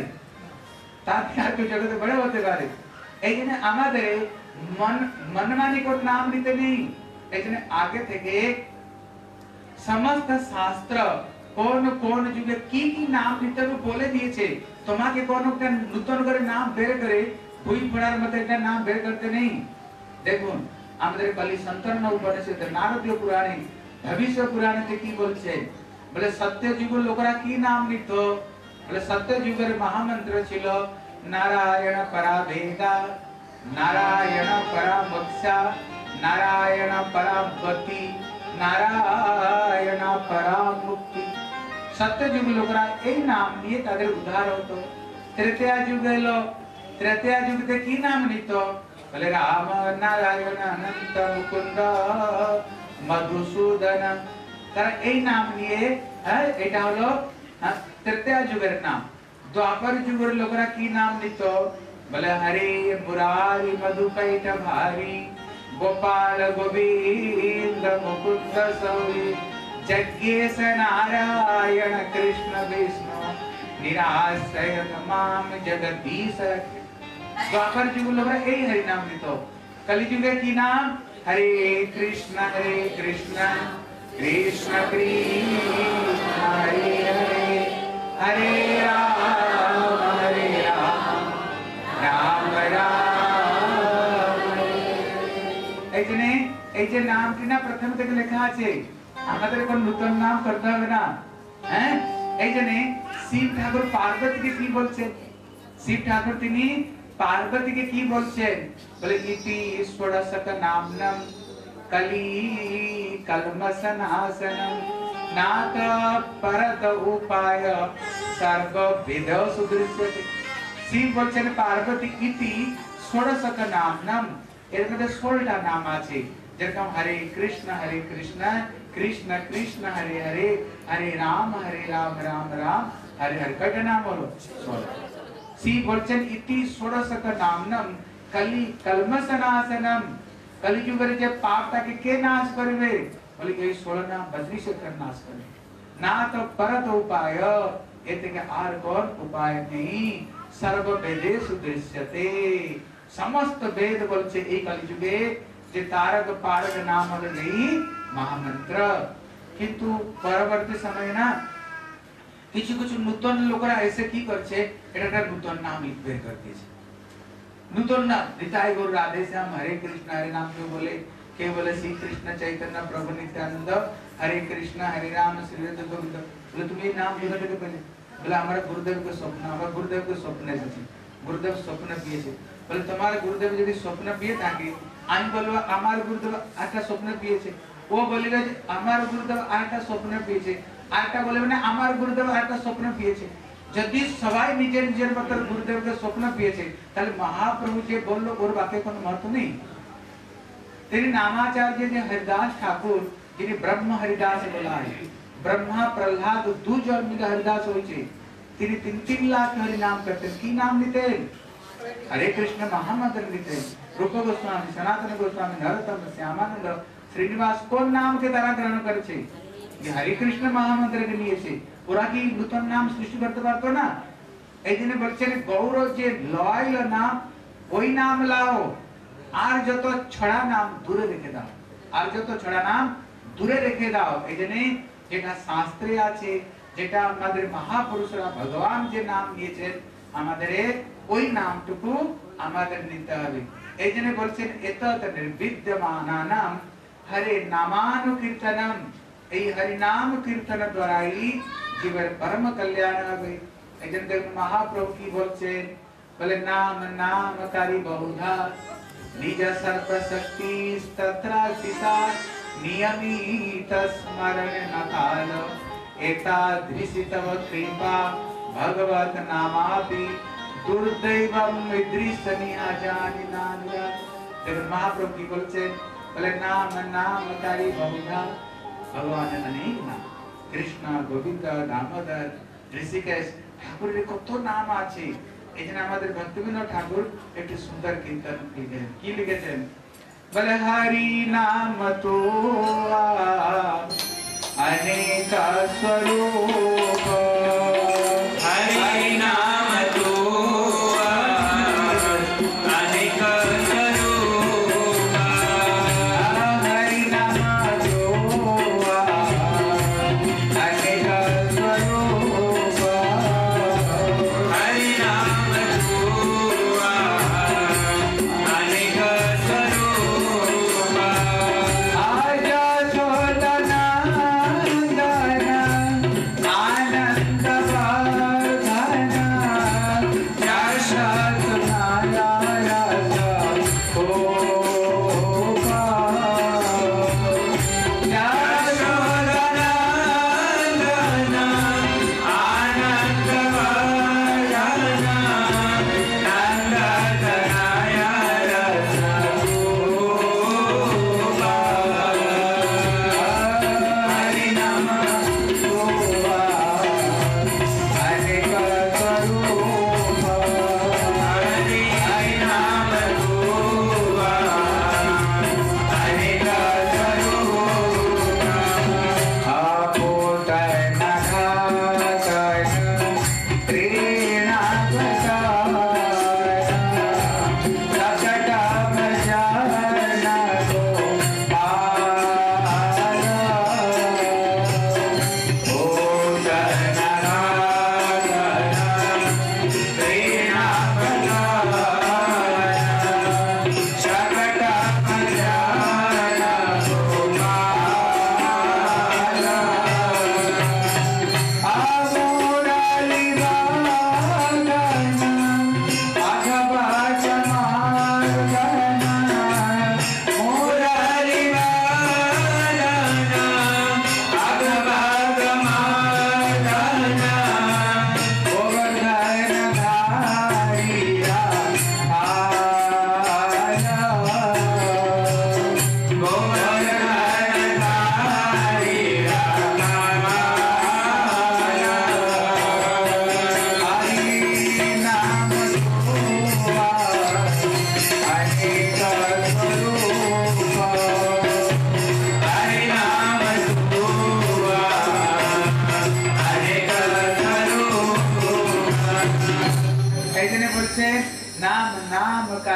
তার থেকে আর কেউ জগতে বড় হতে পারে এই জন্য আমাদের মন মনমানি কোন নাম নিতে নেই এই জন্য আগে থেকে সমস্ত শাস্ত্র কোন কোন যুগে কি কি নাম নিতে হবে বলে দিয়েছে তোমাকে কোন একটা নতুন করে নাম বের করে বই পড়ার মধ্যে একটা নাম বের করতে নেই দেখুন আমাদের কলি সন্তর্ণ উপনিষদ নারদীয় পুরাণে ভবিষ্য পুরাণে কি বলছে বলে সত্য যুগের লোকরা কি নাম নিত বলে সত্য যুগের মহামন্ত্র ছিল নারায়ণ পরা বেদা নারায়ণ পরা মোক্ষা নারায়ণ পরা গতি নারায়ণ পরা মুক্তি সত্য যুগ লোকরা এই নাম নিয়ে তাদের উদ্ধার হতো তৃতীয় যুগ এলো তৃতীয় যুগতে কি নাম নিত বলে রাম নারায়ণ অনন্ত মুকুন্দ মধুসূদন তারা এই নাম নিয়ে হ্যাঁ এটা হলো হ্যাঁ, তৃতীয় যুগের নাম দ্বাপর যুগের লোকরা কি নাম নিত বলে হরে মুরারি মধুকৈট ভারি গোপাল গোবিন্দ মুকুন্দ সৌরি যজ্ঞেশ নারায়ণ কৃষ্ণ বিষ্ণু নিরাশ্রয় মাম জগদীশ রক্ষে। দ্বাপর যুগ লোকরা এই হরি নাম নিত কলিযুগে কি নাম হরে কৃষ্ণ হরে কৃষ্ণ কৃষ্ণ কৃষ্ণ হরে হরে হরে রাম হরে রাম রাম রাম এই জন্য এই যে নামটি না প্রথম থেকে লেখা আছে আমাদের এখন নতুন নাম করতে হবে না হ্যাঁ এই জন্য শিব ঠাকুর পার্বতীকে কি বলছেন শিব ঠাকুর তিনি পার্বতীকে কি বলছেন বলে ইতি ষোড়শক নামনম কলি কলমসনাসনম নাত পরত উপায় সর্ব বিদ সুদৃশ্যতে শিব বলছেন পার্বতী ইতি ষোড়শক নামনম এর মধ্যে ষোলটা নাম আছে যেরকম হরে কৃষ্ণ হরে কৃষ্ণ কৃষ্ণ কৃষ্ণ হরে হরে হরে রাম হরে রাম রাম রাম হরে হরে কয়টা নাম বলো ষোলো শিব বলছেন ইতি ষোড়শক নামনম কলি কলমসনাসনম কলিযুগের যে পাপটাকে কে নাশ করবে বলে এই ষোলো নাম বদ্রি শেখর নাশ করবে না তো পরত উপায় এ থেকে আর কোন উপায় নেই সর্ব বেদে সুদৃশ্যতে সমস্ত বেদ বলছে এই কলিযুগে যে তারক পারক নাম হলো নেই মহামন্ত্র কিন্তু পরবর্তী সময় না কিছু কিছু নূতন লোকেরা এসে কি করছে এটা একটা নূতন নাম বের করে দিয়েছে নূতন নাম নিতাই গৌর রাধে শ্যাম হরে কৃষ্ণ হরে নাম কেউ বলে কেউ বলে শ্রী কৃষ্ণ চৈতন্য প্রভু নিত্যানন্দ হরে কৃষ্ণ হরে রাম শ্রী গোবিন্দ বলে তুমি এই নাম কোথা থেকে পেলে বলে আমার গুরুদেবকে স্বপ্ন আমার গুরুদেবকে স্বপ্ন এসেছে গুরুদেব স্বপ্ন পেয়েছে বলে তোমার গুরুদেব যদি স্বপ্ন পেয়ে থাকে আমি বলবো আমার গুরুদেব একটা স্বপ্ন পেয়েছে ও বলিবে যে আমার গুরুদেব আরেকটা স্বপ্ন পেয়েছে আরেকটা বলবে না আমার গুরুদেব আরেকটা স্বপ্ন পেয়েছে যদি সবাই নিজের নিজের মতো গুরুদেবকে স্বপ্ন পেয়েছে তাহলে মহাপ্রভু যে বললো ওর বাক্যে কোনো মহত্ব নেই তিনি नामाचार्य যে हरिदास ঠাকুর যিনি ব্রহ্ম হরিদাস বলা হয় ব্রহ্মা প্রহ্লাদ দু জন মিলে হরিদাস হয়েছে তিনি তিন তিন লাখ হরি নাম করতেন কি নাম নিতেন হরে কৃষ্ণ মহামন্ত্র নিতেন রূপ গোস্বামী সনাতন গোস্বামী নরোত্তম শ্যামানন্দ শ্রীনিবাস কোন নামকে তারা গ্রহণ করেছে যে হরে কৃষ্ণ মহামন্ত্রকে নিয়েছে ওরা কি নূতন নাম সৃষ্টি করতে পারতো না? এই জন্য বলছেন, গৌর যে লয় নাম, ওই নাম লাও। আর যত ছড়া নাম দূরে রেখে দাও। আর যত ছড়া নাম দূরে রেখে দাও। এই জন্য যেটা শাস্ত্রে আছে, যেটা আমাদের মহাপুরুষরা ভগবান যে নাম নিয়েছেন আমাদের ওই নামটুকু আমাদের নিতে হবে। এই জন্য বলছেন এত নির্বিদ্যমানা নাম হরে নামানুকীর্তনম। এই হরি নাম কীর্তন দ্বারাই इवर परम कल्याण एजेंद्र महाप्रभु की बोलचे बोले नाम नाम कारी बहुधा निज सर्व शक्ति तत्र सीता नियमित स्मरण न काल एतादृशी तव कृपा भगवत नामापि दुर्दैवम विदृशनी अजानि नानिया देव महाप्रभु की बोलचे बोले नाम नाम कारी बहुधा भगवान अनेक नाम কৃষ্ণ গোবিন্দ দামোদর ঋষিকেশ ঠাকুরের কত নাম আছে এই জন্য আমাদের ভক্তিবিনোদ ঠাকুর একটি সুন্দর কীর্তন লিখেছেন কি লিখেছেন বলে হরি নাম তো अनेक स्वरूप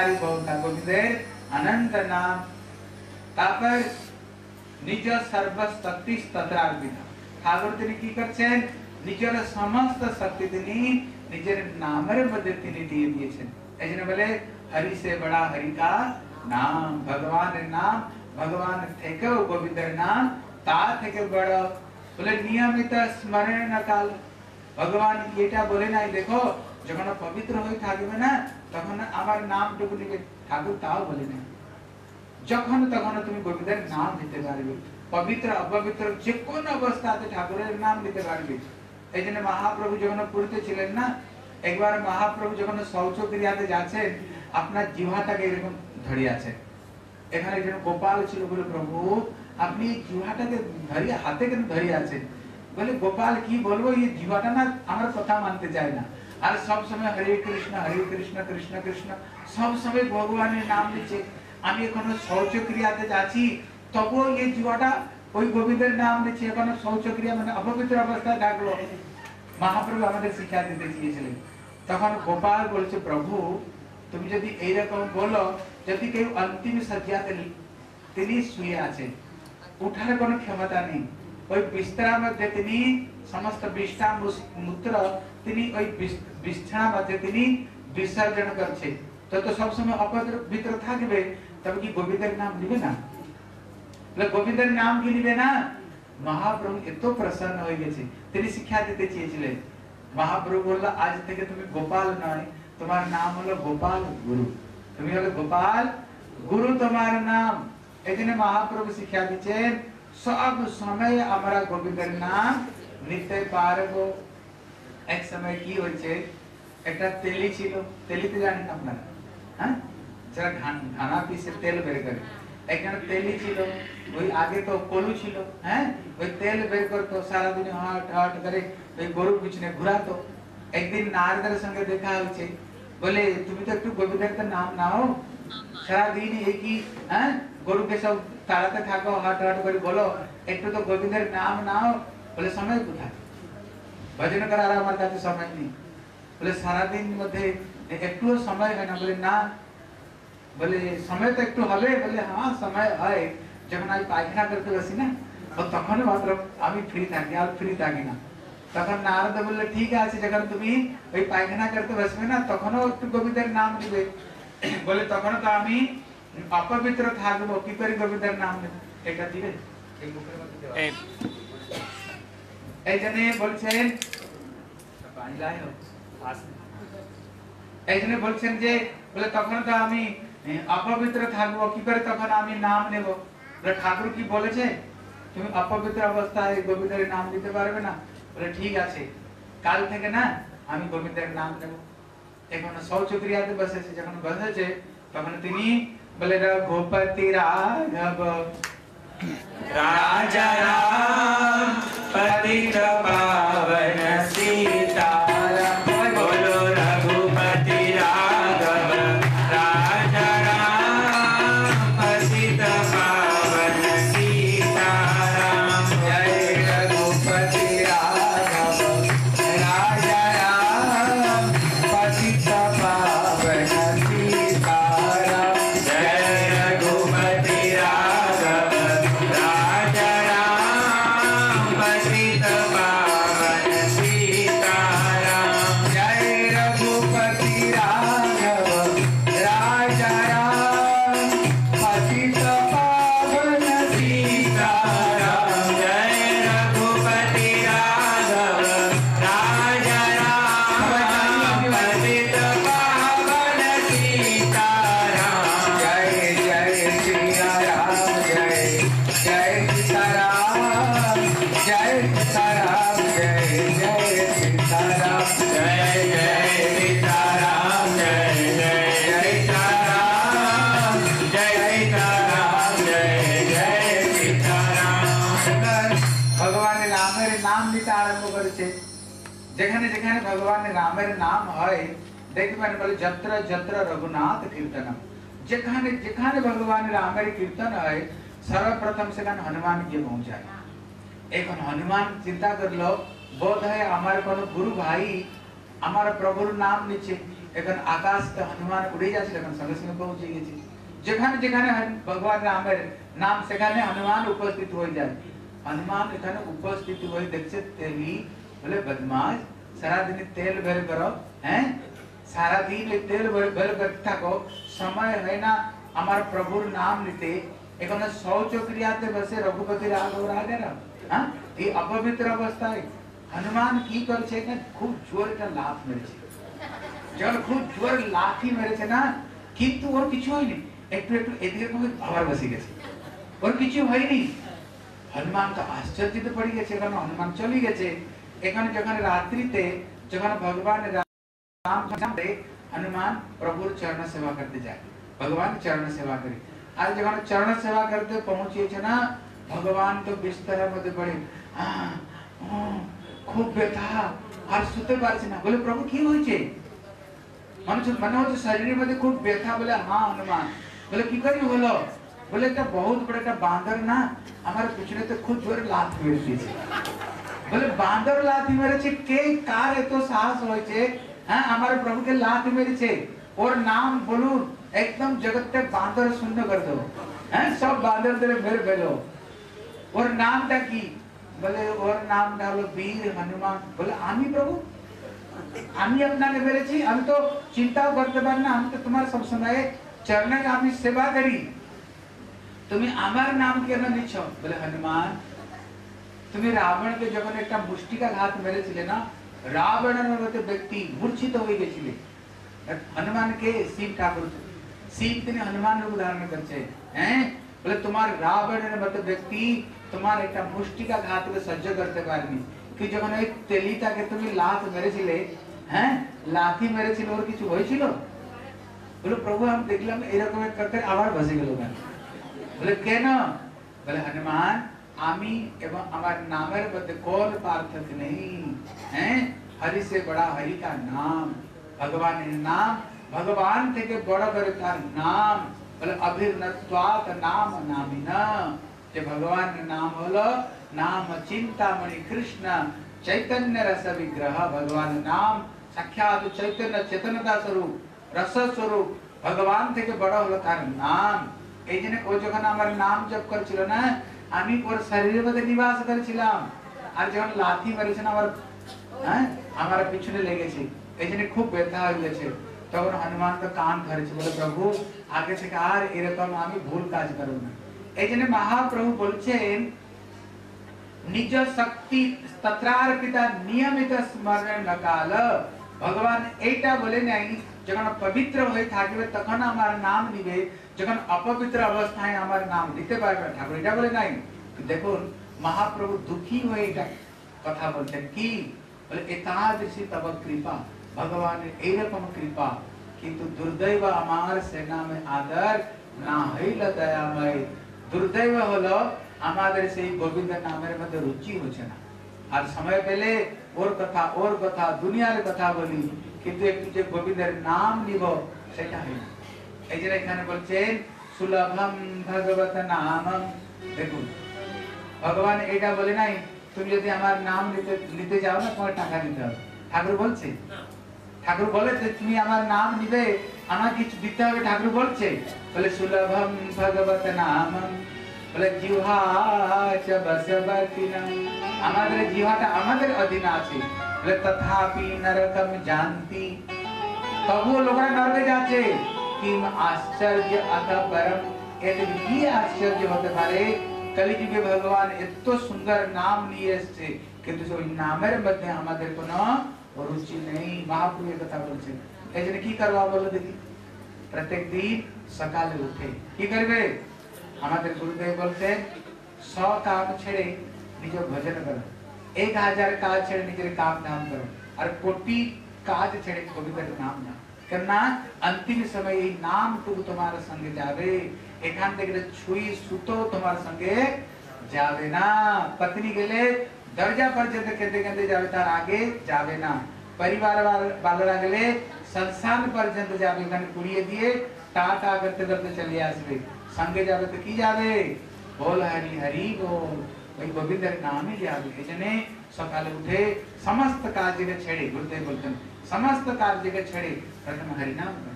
চমৎকারী বহুতা গোবিন্দের অনন্ত নাম তারপর নিজ সর্বশক্তি তত্রার্পিত ঠাকুর তিনি কি করছেন নিজের সমস্ত শক্তি তিনি নিজের নামের মধ্যে তিনি দিয়ে দিয়েছেন এই জন্য বলে হরি সে বড়া হরি কা নাম ভগবানের নাম ভগবান থেকেও গোবিন্দের নাম তা থেকে বড় বলে নিয়মিত স্মরণ না কাল ভগবান এটা বলে নাই দেখো যখন পবিত্র হয়ে থাকবে না তখন আমার নামটুকু নিবে ঠাকুর তাও বলে নাই যখন তখন তুমি গোবিন্দের নাম নিতে পারবে, পবিত্র, অপবিত্র যে কোন অবস্থাতে ঠাকুরের নাম নিতে পারবে। এই জন্য মহাপ্রভু যখন পুরীতে ছিলেন না, একবার মহাপ্রভু যখন শৌচ ক্রিয়াতে যাচ্ছেন, আপনার জিহাটাকে এরকম ধরে আছে এখানে একজন গোপাল ছিল, বলে, প্রভু, আপনি এই জিহাটাকে ধরিয়ে, হাতে কেন ধরিয়ে আছেন? বলে, গোপাল, কি বলব? এই জিহাটা না, আমার কথা মানতে চায় না। আর সব সময় হরে কৃষ্ণ হরে কৃষ্ণ কৃষ্ণ কৃষ্ণ। সব সময় ভগবানের নাম নিচ্ছে আমি এখনও শৌচ ক্রিয়াতে যাচ্ছি, তবুও এই জীবটা ওই গোবিন্দের নাম নিচ্ছে এখনও শৌচ ক্রিয়া মানে অপবিত্র অবস্থায় থাকল। মহাপ্রভু আমাদের শিক্ষা দিতে চেয়েছিলেন তখন গোপাল বলছে, প্রভু, তুমি যদি এইরকম বলো, যদি কেউ অন্তিম শয্যাতে তিনি শুয়ে আছে। উঠার কোনো ক্ষমতা নেই। ওই বিস্তার মধ্যে তিনি সমস্ত বিষ্ঠা মূত্র তিনি ওই বিছানার মধ্যে তিনি বিসর্জন করছে। তো সবসময় অপবিত্র থাকবে, তবে কি গোবিন্দের নাম নিবে না? গোবিন্দের নাম কি নিবে না? মহাপ্রভু এত প্রসন্ন হয়ে গেছে। তিনি শিক্ষা দিতে চেয়েছিলেন। মহাপ্রভু বলল, আজ থেকে তুমি গোপাল নয়, তোমার নাম হলো গোপাল গুরু। তুমি হলো গোপাল গুরু তোমার নাম। জন্য মহাপ্রভু শিক্ষা দিচ্ছেন, সব সময় আমরা গোবিন্দের নাম নিতে পারব। এক সময় কি হয়েছে? একটা তেলি ছিল, তেলিতে জানেন আপনারা হ্যাঁ? যারা ঘান- পিসে তেল বের করে। একজন তেলি ছিল, ওই আগে তো কলু ছিল হ্যাঁ? ওই তেল বের করতো, সারাদিন হাট হাট করে ওই গরুর পিছনে ঘুরাতো। একদিন নারদের সঙ্গে দেখা হয়েছে। বলে, তুমি তো একটু গোবিন্দের নাম নাও। সারাদিন একই হ্যাঁ? গরুকে সব তাড়াতে থাকো, হাট হাট করে বলো, একটু তো গোবিন্দের নাম নাও। বলে, সময় কোথায়? ভজন করার আমার কাছে সময় নেই। বলে সারাদিন মধ্যে একটুও সময় হয় না। বলে না। বলে, সময় তো একটু হবে। বলে হ্যাঁ সময় হয়। যখন আমি পায়খানা করতে বসি না তখন মাত্র আমি ফ্রি থাকি, আর ফ্রি থাকি না। তখন নারদ বললে, ঠিক আছে, যখন তুমি ওই পায়খানা করতে বসবে না, তখনও একটু গোবিন্দের নাম নিবে *clears throat* বলে তখন তো আমি অপবিত্র থাকব। কি করে গোবিন্দের নাম নেব এটা দিবে। এই মুখের মধ্যে দেওয়া। এই জন্য বলছেন বাংলায় হোক, আসে। এই জন্য বলছেন যে বলে তখন তো আমি অপবিত্র থাকব কি করে তখন আমি নাম নেব বলে ঠাকুর কি বলেছে তুমি অপবিত্র অবস্থায় গোবিন্দের নাম দিতে পারবে না বলে ঠিক আছে কাল থেকে না আমি গোবিন্দের নাম নেব এখন শৌচ ক্রিয়াতে বসেছে যখন বসেছে তখন তিনি বলে রঘুপতি রাঘব राजा राम पतित पावन सीताराम নাম হয় দেখবেন বলে যত্র যত্র রঘুনাথ কীর্তন যেখানে যেখানে ভগবানের নামের কীর্তন হয় সর্বপ্রথম সেখানে হনুমান গিয়ে পৌঁছায় এখন হনুমান চিন্তা করলো বোধ হয় আমার কোন গুরু ভাই আমার প্রভুর নাম নিচ্ছে এখন আকাশ তো হনুমান উড়ে যাচ্ছিল এখন সঙ্গে সঙ্গে পৌঁছে গেছে যেখানে যেখানে হন- ভগবান রামের নাম সেখানে হনুমান উপস্থিত হয়ে যায় হনুমান এখানে উপস্থিত হয়ে দেখছে তেলি বলে বদমাশ সারা দিন তেল বের করো হ্যাঁ সারা দিন এই তেল বের বের করতে থাকো সময় হয় না আমার প্রভুর নাম নিতে এখানে শৌচ ক্রিয়াতে বসে রঘুপতি রাগ ও রাগে না হ্যাঁ এই অপবিত্র অবস্থায় হনুমান কি করছে না খুব জোর একটা লাভ মেরেছে যখন খুব জোর লাঠি মেরেছে না কিন্তু ওর কিছু হয়নি একটু একটু এদিকে করে আবার বসে গেছে ওর কিছু হয়নি হনুমান তো আশ্চর্যিত পড়ে গেছে কারণ হনুমান চলে গেছে এখানে যখন রাত্রিতে যখন ভগবান हनुमान प्रभु चरण सेवा करते जाए भगवान चरण सेवा करे आज जब चरण सेवा करते पहुंचे छे ना भगवान तो बिस्तर मध्य पड़े खूब व्यथा और सुते पारछे ना बोले प्रभु की होई छे मनुष्य मनो तो शरीर मध्य खूब व्यथा बोले हां हनुमान बोले की करी बोलो बोले तो बहुत बड़ा बांदर ना हमारे पिछले तो खुद जोर लात हुई थी बोले बांदर लाती मेरे छे के कार तो साहस होई छे हाँ हमारे प्रभु के लात मेरी छे और नाम बोलू एकदम जगत के बादल शून्य कर दो। हैं, सब बादल तेरे फिर बेलो और नाम था की? बोले, और नाम डालो वीर हनुमान। बोले, आमी प्रभु? आमी अपना ने मेरे छी हम तो चिंता करते बार ना, हम तो तुम्हारे सब समय चरण का हमें सेवा करी। तुम्हें अमर नाम के ना निछो बोले, हनुमान, तुम्हें रावण के जब एक मुष्टि का घात मेरे ना মতো ব্যক্তি মূর্ছিত হয়ে গেছিলে হনুমানকে শিব ঠাকুর শিব তিনি হনুমানের উদাহরণ করছে হ্যাঁ বলে তোমার রাবণের মতো ব্যক্তি তোমার একটা মুষ্টিকা ঘাতকে সহ্য করতে পারেনি কি যখন ওই তেলিটাকে তুমি লাথ মেরেছিলে হ্যাঁ লাথি মেরেছিল ওর কিছু হয়েছিল বলে প্রভু আমি দেখলাম এরকম করতে আবার বসে গেল কেন বলে কেন বলে হনুমান আমি এবং আমার নামের মধ্যে কোন পার্থক্য নেই হ্যাঁ হরি সে বড় হরি কা নাম ভগবানের নাম ভগবান থেকে বড় বড় তার নাম বলে অভির্ণত্বাত নাম নামিনা যে ভগবানের নাম হলো নাম চিন্তামণি কৃষ্ণ চৈতন্য রস বিগ্রহ ভগবান নাম সাক্ষাৎ চৈতন্য চেতনতা স্বরূপ রস স্বরূপ ভগবান থেকে বড় হলো তার নাম এই জন্য ও যখন আমার নাম জপ করছিল না আমি ওর শরীরের মধ্যে নিবাস করেছিলাম আর যখন লাথি মেরেছেন আমার হ্যাঁ আমার পিছনে লেগেছে এই জন্য খুব ব্যথা হয়ে গেছে তখন হনুমান তো কান ধরেছে বলে প্রভু আগে থেকে আর এরকম আমি ভুল কাজ করব না এই জন্য মহাপ্রভু বলছেন নিজ শক্তি তত্রার্পিত নিয়মিত স্মরণ কাল ভগবান এইটা বলে নাই যখন পবিত্র হয়ে থাকবে তখন আমার নাম নিবে যখন অপবিত্র অবস্থায় আমার নাম নিতে পারবে ঠাকুর এটা বলে নাই। দেখুন, মহাপ্রভু দুঃখী হয়ে এটা কথা বলছেন। কি? বলে তব কৃপা। ভগবানের এইরকম কৃপা। কিন্তু দুর্দৈব আমার সেনা মে আদর না হইল দয়াময়। দুর্দৈব হলো আমাদের সেই গোবিন্দ নামের মধ্যে রুচি হচ্ছে না। আর সময় পেলে ওর কথা ওর কথা, দুনিয়ার কথা বলি। কিন্তু একটু যে গোবিন্দের নাম নিব, সেটা হয় না এই যে এখানে বলছেন সুলভম ভগবত নামম। দেখুন ভগবান এটা বলে নাই তুমি যদি আমার নাম নিতে নিতে যাও না তোমার টাকা দিতে হবে। ঠাকুর বলছে? ঠাকুর বলে যে তুমি আমার নাম নিবে আমার কিছু দিতে হবে ঠাকুর বলছে? বলে সুলভম ভগবত নামম। বলে জিহ্বা আমাদের আমাদের অধীনে আছে। বলে তথাপি নরকম জানতি। তবুও লোকরা নরকে যাচ্ছে। কিম আশ্চর্য অত পরম এর কি আশ্চর্য হতে পারে কলিযুগে ভগবান এত সুন্দর নাম নিয়ে এসছে কিন্তু ওই নামের মধ্যে আমাদের কোনো রুচি নেই মহাপ্রভু কথা বলছেন এই জন্য কি করবা বলো দেখি প্রত্যেক দিন সকালে উঠে কি করবে আমাদের গুরুদেব বলতে স কাম ছেড়ে নিজ ভজন করো এক হাজার কাজ ছেড়ে নিজের কাম ধাম করো আর কোটি কাজ ছেড়ে কবিতার নাম না करना, अंतिम समय ये नाम टूक तुम्हारा संग जावे, एकांत के लिए छुई सुतो तुम्हारा संगे जावे ना। पत्नी के लिए दर्जा पर जब कहते कहते जावे, तार आगे जावे ना। परिवार वाल, बालरा के लिए संसार पर जब जावे कहने कुड़िये दिए तात आकर ते चले आज भी संगे जावे तो की जावे? बोल, हरी हरी बोल। भाई, गोविंद नाम ही जावे जने। सकाल उठे, समस्त काजी ने छेड़े गुरुदेव बोलते। हैं সমস্ত কার্যকে ছেড়ে প্রথম হরিনাম কর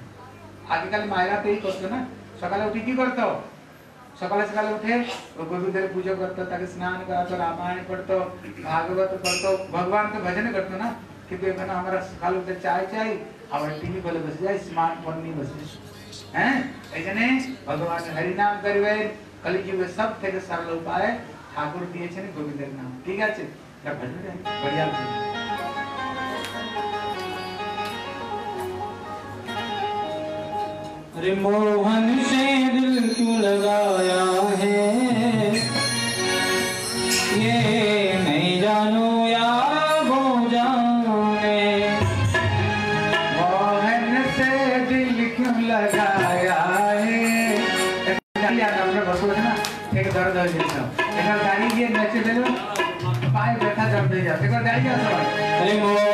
আজকাল মায়েরা তো এই করতো না সকালে উঠে কি করতো সকালে সকালে উঠে ও গোবিন্দের পুজো করতো তাকে স্নান করাতো রামায়ণ পড়তো ভাগবত পড়তো ভগবান তো ভজন করতো না কিন্তু এখানে আমরা সকালে উঠে চাই চাই আবার টিভি বলে বসে যাই স্মার্টফোন নিয়ে বসে হ্যাঁ এখানে ভগবান হরিনাম করবেন কলিযুগে সব থেকে সরল উপায় ঠাকুর দিয়েছেন গোবিন্দের নাম ঠিক আছে এটা ভজন গাই, अरे मोहन से दिल क्यों लगाया है? ये नहीं जानो एक दर्द हो जाता है एक गाड़ी के पाए बैठा जब एक गाड़ी का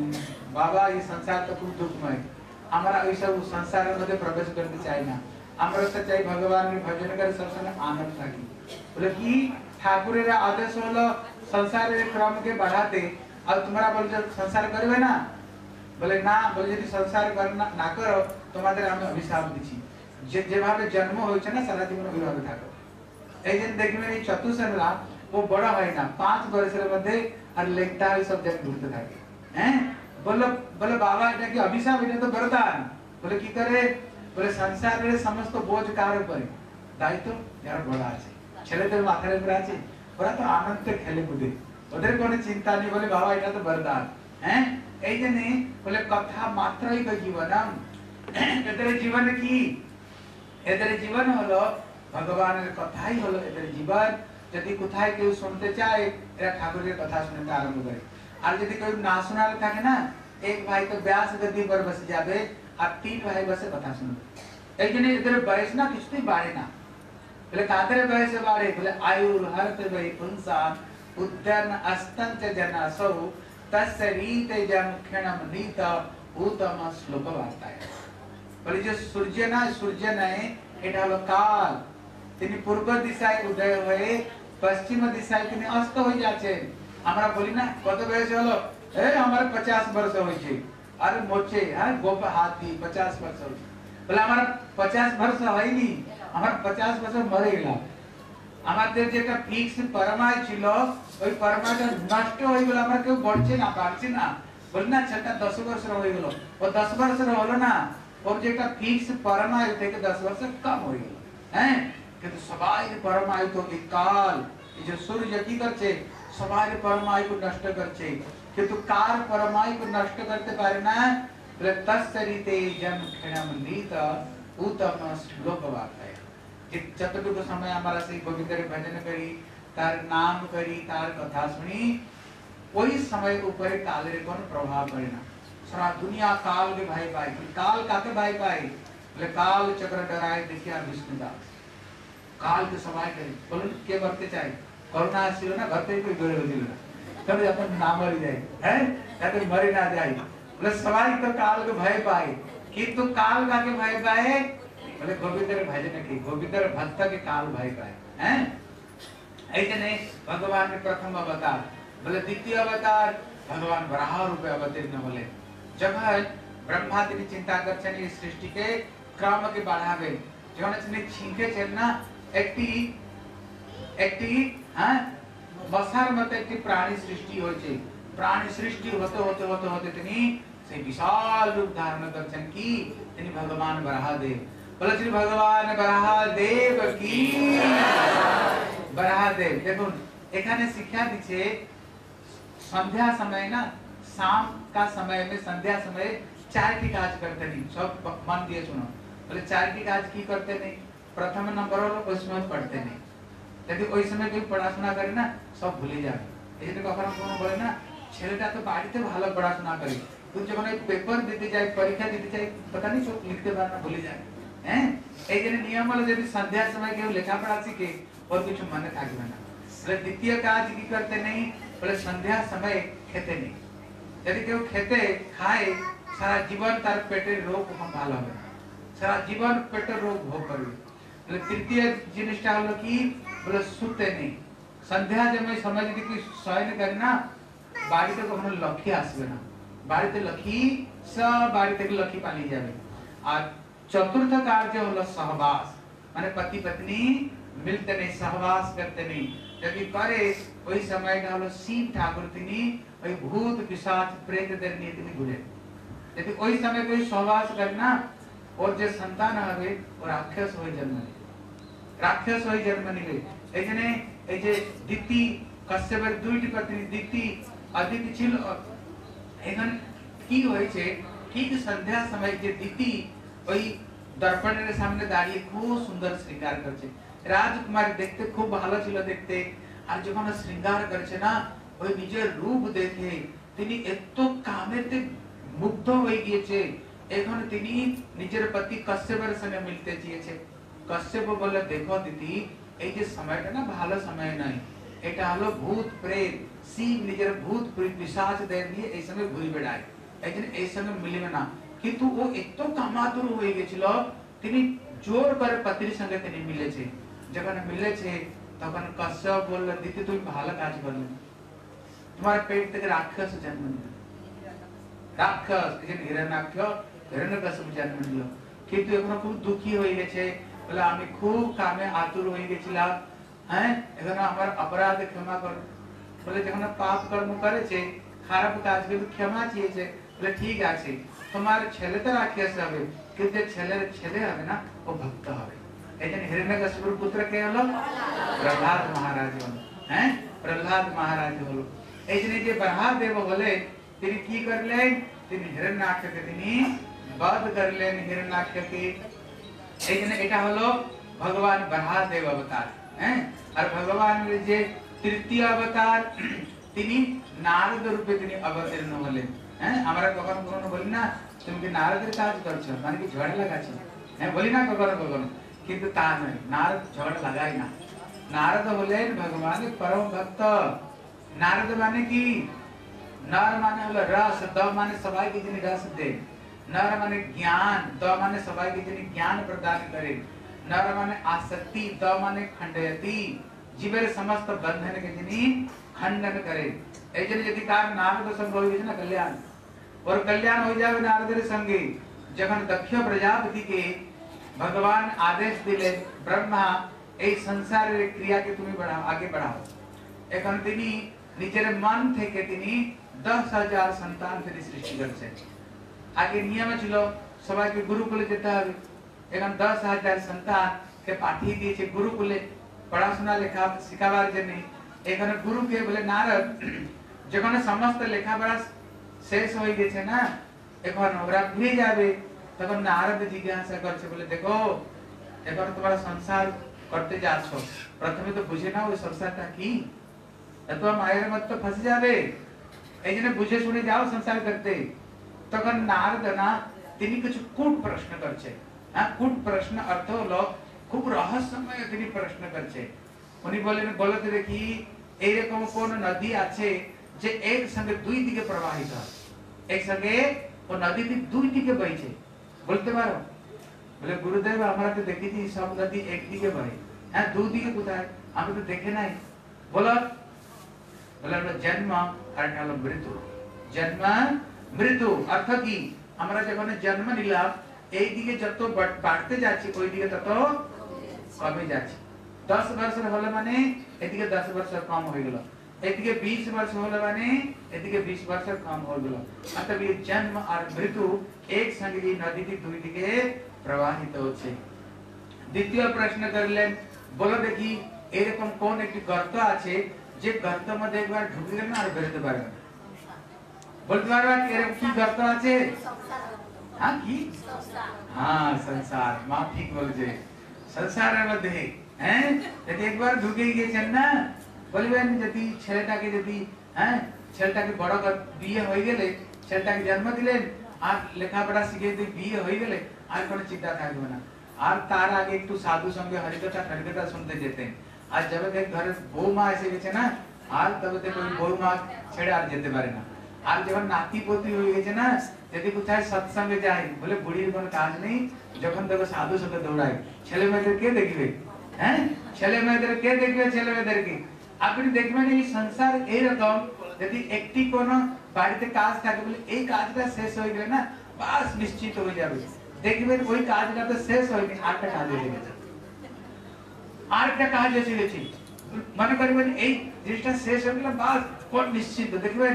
বাবা এই সংসার তো খুব দুঃখময় আমরা ওইসব সংসারের মধ্যে প্রবেশ করতে চাই না আমরা তো চাই ভগবানের ভজন করে সবসময় আনন্দ থাকি বলে কি ঠাকুরের আদেশ হলো সংসারের ক্রমকে বাড়াতে আর তোমরা বলছো সংসার করবে না বলে না বলে যদি সংসার কর না না করো তোমাদের আমি অভিশাপ দিচ্ছি যে যেভাবে জন্ম হয়েছে না সারা জীবন ওইভাবে থাকো এই যে দেখবেন এই চতুর্সেনরা ও বড় হয় না পাঁচ বয়সের মধ্যে আর লেখটা ওই সব জায়গায় ঘুরতে থাকে হ্যাঁ বলল বলে বাবা, এটা কি অভিশাপ? এটা তো বরদান বলে কি করে? বলে সংসারের সমস্ত বোঝ কার উপরে? দায়িত্ব বড় আছে, ছেলেদের মাথার উপরে আছে, ওরা তো আনন্দে খেলে কুদে। ওদের কোনো চিন্তা নেই, বলে, বাবা, এটা তো বরদান হ্যাঁ? এই জন্য বলে, কথা মাত্রই তো জীবনম। এদের জীবন কি? এদের জীবন হলো, ভগবানের কথাই হলো এদের জীবন। যদি কোথায় কেউ শুনতে চায়, এরা ঠাকুরের কথা শুনতে আরম্ভ করে। আর যদি কেউ না শোনার থাকে না এক ভাই তো ব্যাস গদি पर বসে যাবে আর তিন ভাই বসে কথা শুনবে এই জন্য এদের বয়স না কিছুতেই বাড়ে না বলে কাদের বয়সে বাড়ে বলে আয়ুর হরত বৈ পুংসান উদ্যান অস্তন্ত জন সৌ তস্য রীতে জম ক্ষণম নীত উতম শ্লোক বার্তায় বলে যে সূর্য না সূর্য নয় এটা হলো কাল তিনি পূর্ব দিশায় উদয় হয়ে পশ্চিম দিশায় তিনি অস্ত হয়ে যাচ্ছেন আমরা বলি না কত বয়স হলো এই আমার পচাশ বর্ষ হয়েছে আর মোচে হ্যাঁ গোপ হাতি পচাশ বর্ষ হয়েছে বলে আমার পচাশ বর্ষ হয়নি আমার পচাশ বছর মরে গেলাম আমাদের যেটা ফিক্স পরমায় ছিল ওই পরমাটা নষ্ট হয়ে গেল আমরা কেউ বড়ছে না বাড়ছে না বলি না ছেলেটা দশ বছর হয়ে গেল ও দশ বছর হলো না ওর যেটা ফিক্স পরমায়ু থেকে দশ বছর কম হয়ে গেল হ্যাঁ কিন্তু সবাই পরমায়ু তো এই কাল এই যে সূর্য কি করছে समाज परमाई को नष्ट සමහර පරමායිකු නෂ්ට කරචේ කිතු කාර් පරමායිකු නෂ්ට කරත පරිණ जन खेड़ा मंदी ता उत्तम श्लोक बात है कि चतुर्थ को समय हमारा से पवित्र भजन करी, तार नाम करी, तार कथा सुनी। वही समय ऊपर काल रे कोन प्रभाव पड़े ना सारा दुनिया काल के भाई भाई काल काते भाई भाई ले काल चक्र डराए, देखिया विष्णु दास काल के समय करी। बोलन क्या वर्ते चाहिए? করোনা আসছিল না ঘর থেকে দৌড়ে গেছিল না তবে যখন না মরি যায় হ্যাঁ যাতে মরে না যায় বলে সবাই তো কাল কে ভয় পায় কিন্তু কাল কাকে ভয় পায় বলে গোবিন্দের ভজন কি গোবিন্দের ভক্ত কে কাল ভয় পায় হ্যাঁ এই জন্য ভগবানের প্রথম অবতার বলে দ্বিতীয় অবতার ভগবান বরাহ রূপে অবতীর্ণ হলেন যখন ব্রহ্মা তিনি চিন্তা করছেন এই সৃষ্টিকে ক্রমকে বাড়াবে যখন তিনি ছিঁকেছেন না একটি একটি হ্যাঁ মশার মতো একটি প্রাণী সৃষ্টি হয়েছে প্রাণী সৃষ্টি হতে হতে হতে হতে তিনি সেই বিশাল রূপ ধারণ করছেন কি তিনি ভগবান বরাহদেব বলেছেন ভগবান বরাহদেব কি বরাহদেব দেখুন এখানে শিক্ষা দিচ্ছে संध्या समय ना शाम का समय में संध्या समय चार की काज करते नहीं सब मन दिए सुनो बोले चार की काज की करते नहीं प्रथम नंबर হলো ওই সময় পড়তে নেই যদি ওই সময় কেউ পড়াশোনা করে না সব ভুলে যাবে এই জন্য কখনো কখনো বলে না ছেলেটা তো বাড়িতে ভালো পড়াশোনা করে তুই যখন ওই পেপার দিতে যায় পরীক্ষা দিতে যায় পতা নেই চোখ লিখতে পারে না ভুলে যায় হ্যাঁ এই জন্য নিয়ম হলো যদি সন্ধ্যার সময় কেউ লেখাপড়া শিখে ওর কিছু মনে থাকবে না বলে দ্বিতীয় কাজ কি করতে নেই বলে সন্ধ্যা সময় খেতে নেই যদি কেউ খেতে খায় সারা জীবন তার পেটের রোগ ভালো হবে সারা জীবন পেটের রোগ ভোগ করবে তৃতীয় জিনিসটা হলো কি বলে শুতে নেই সন্ধ্যা সময় সময় যদি কি শয়ন করে না বাড়িতে কখনো লক্ষ্মী আসবে না বাড়িতে লক্ষ্মী সব বাড়ি থেকে লক্ষ্মী পালিয়ে যাবে আর চতুর্থ কার্য হলো সহবাস মানে पति पत्नी मिलते नहीं सहवास करते नहीं যদি করে ওই সময়টা হলো শিব ঠাকুর তিনি ওই ভূত পিশাচ প্রেতদের নিয়ে তিনি ঘুরেন যদি ওই সময় कोई সহবাস করে না ওর যে সন্তান হবে ও রাক্ষস হয়ে জন্ম নেবে রাক্ষস হয়ে জন্ম নেবে এই জন্য এই যে দিতি কশ্যপের দুইটি পত্নী দিতি অদিতি ছিল এখন কি হয়েছে ঠিক সন্ধ্যা সময় যে দিতি ওই দর্পণের সামনে দাঁড়িয়ে খুব সুন্দর শৃঙ্গার করছে রাজকুমারী দেখতে খুব ভালো ছিল দেখতে আর যখন ও শৃঙ্গার করছে না ওই নিজের রূপ দেখে তিনি এত কামেতে মুগ্ধ হয়ে গিয়েছে এখন তিনি নিজের পতি কশ্যপের সঙ্গে মিলতে চেয়েছে কশ্যপ বলে দেখো দিদি এই যে সময়টা না ভালো সময় নয় এটা হলো ভূত প্রেত শিব নিজের ভূত পিশাচদের নিয়ে এই সময় ঘুরে বেড়ায় এই জন্য এই সঙ্গে মিলবে না কিন্তু ও এত কামাতুর হয়ে গেছিল তিনি জোর করে পতির সঙ্গে তিনি মিলেছে যখন মিলেছে তখন কশ্যপ বলল দিদি তুমি ভালো কাজ করলে তোমার পেট থেকে রাক্ষস জন্ম নিল রাক্ষস হিরণ্যাক্ষ হিরণ্যকশিপ জন্ম নিল কিন্তু এখন খুব দুঃখী হয়ে গেছে বলে আমি খুব কামে আতুর হয়ে গেছিলাম হ্যাঁ এখন আমার অপরাধ ক্ষমা কর বলে যখন পাপ কর্ম করেছে খারাপ কাজ কিন্তু ক্ষমা চেয়েছে বলে ঠিক আছে তোমার ছেলে তো রাক্ষস হবে কিন্তু যে ছেলের ছেলে হবে না ও ভক্ত হবে এই জন্য হিরণ্যকশিপুর পুত্র কে হলো প্রহ্লাদ মহারাজ হলো হ্যাঁ প্রহ্লাদ মহারাজ হলো এই জন্য যে ব্রহ্মাদেব হলে তিনি কি করলেন তিনি হিরণ্যাক্ষকে তিনি বধ করলেন হিরণ্যাক্ষকে জন্য এটা হলো ভগবান ব্রহ্মাদেব অবতার হ্যাঁ? আর ভগবানের যে তৃতীয় অবতার, তিনি নারদ রূপে তিনি অবতীর্ণ হলেন হ্যাঁ? আমরা কখনো কখনো বলি না, তুমি কি নারদের কাজ করছ? মানে কি ঝড় লাগাচ্ছো? হ্যাঁ বলি না কখনো কখনো, কিন্তু তা নয়, নারদ ঝড় লাগায় না। নারদ হলেন ভগবানের পরম ভক্ত। নারদ মানে কি? নর মানে হলো রস দ মানে সবাইকে যিনি রস দেন। নর মানে জ্ঞান দ মানে সবাইকে যিনি জ্ঞান প্রদান করেন নর মানে আসক্তি দ মানে খণ্ডয়তি জীবের সমস্ত বন্ধনকে যিনি খণ্ডন করেন এই জন্য যদি কার নারদ সঙ্গ হয়ে গেছে না কল্যাণ ওর কল্যাণ হয়ে যাবে নারদের সঙ্গে যখন দক্ষ প্রজাপতিকে ভগবান আদেশ দিলেন ব্রহ্মা এই সংসারের ক্রিয়াকে তুমি বাড়াও আগে বাড়াও এখন তিনি নিজের মন থেকে তিনি দশ হাজার সন্তান তিনি সৃষ্টি করেছেন আগে নিয়ম ছিল সবাইকে গুরুকুলে যেতে হবে এখন দশ হাজার সন্তান কে পাঠিয়ে দিয়েছে গুরুকুলে পড়াশোনা লেখা শিখাবার জন্য এখানে গুরুকে বলে নারদ যখন সমস্ত লেখাপড়া শেষ হয়ে গেছে না এখন ওরা ফিরে যাবে তখন নারদ জিজ্ঞাসা করছে বলে দেখো এখন তোমরা সংসার করতে যাচ্ছ প্রথমে তো বুঝে নাও ওই সংসারটা কি এত মায়ের মত তো ফসে যাবে এই জন্য বুঝে শুনে যাও সংসার করতে তখন নারদ না তিনি কিছু কূট প্রশ্ন করছে। হ্যাঁ কূট প্রশ্ন অর্থ হলো খুব রহস্যময় তিনি প্রশ্ন করছে। উনি বলেন বলতে দেখি, এইরকম কোন নদী আছে যে এক সঙ্গে দুই দিকে প্রবাহিত? এক সঙ্গে ও নদীটি দুই দিকে বইছে। বলতে পারো? বলে, গুরুদেব, আমরা তো দেখেছি সব নদী একদিকে বহে হ্যাঁ দুদিকে কোথায়? আমি তো দেখে নাই। বলো। বলে হলো জন্ম, আর একটা মৃত্যু। জন্ম মৃত্যু, অর্থ কি? আমরা যখন জন্ম নিলাম, এই দিকে যত বাড়তে যাচ্ছি, ওই দিকে তত কমে যাচ্ছে। দশ বছর হলে মানে এদিকে দশ বছর কম হয়ে গেল। এদিকে বিশ বর্ষ হলে মানে এদিকে বিশ বছর কম হয়ে গেল। অর্থাৎ জন্ম আর মৃত্যু এক সঙ্গে এই নদীটি দুই দিকে প্রবাহিত হচ্ছে। দ্বিতীয় প্রশ্ন করলেন, বলো দেখি, এরকম কোন একটি গর্ত আছে, যে গর্ত মধ্যে একবার ঢুকলে না আর বেরোতে পারবেন বলতে পারবা কি এরকম কি গর্ত আছে হ্যাঁ কি হ্যাঁ সংসার মা ঠিক বলছে সংসারের মধ্যে হ্যাঁ যদি একবার ঢুকে গিয়েছেন না বলবেন যদি ছেলেটাকে যদি হ্যাঁ ছেলেটাকে বড় কর- বিয়ে হয়ে গেলে ছেলেটাকে জন্ম দিলেন আর লেখাপড়া শিখে দিয়ে বিয়ে হয়ে গেলে আর কোনো চিন্তা থাকবে না আর তার আগে একটু সাধু সঙ্গে হরিকথা হরিকথা শুনতে যেতেন আর যাবে দেখ ঘরে বৌমা এসে গেছে না আর তবে দেখ ওই বৌমা ছেড়ে আর যেতে পারে না আর যখন নাতি পতি হয়ে গেছে না যদি কোথায় সৎসঙ্গে যাই বলে বুড়ির কোনো কাজ নেই যখন দেখো সাধু সাথে দৌড়ায় ছেলে মেয়েদের কে দেখবে হ্যাঁ ছেলে মেয়েদের কে দেখবে ছেলে মেয়েদেরকে আপনি দেখবেন এই সংসার এইরকম যদি একটি কোন বাড়িতে কাজ থাকে বলে এই কাজটা শেষ হয়ে গেলে না বাস নিশ্চিত হয়ে যাবে দেখবেন ওই কাজটা তো শেষ হয়নি আরেকটা কাজ হয়ে গেছে আরেকটা কাজ এসে গেছে মনে করবেন এই জিনিসটা শেষ হয়ে গেলে বাস কোন নিশ্চিত দেখবেন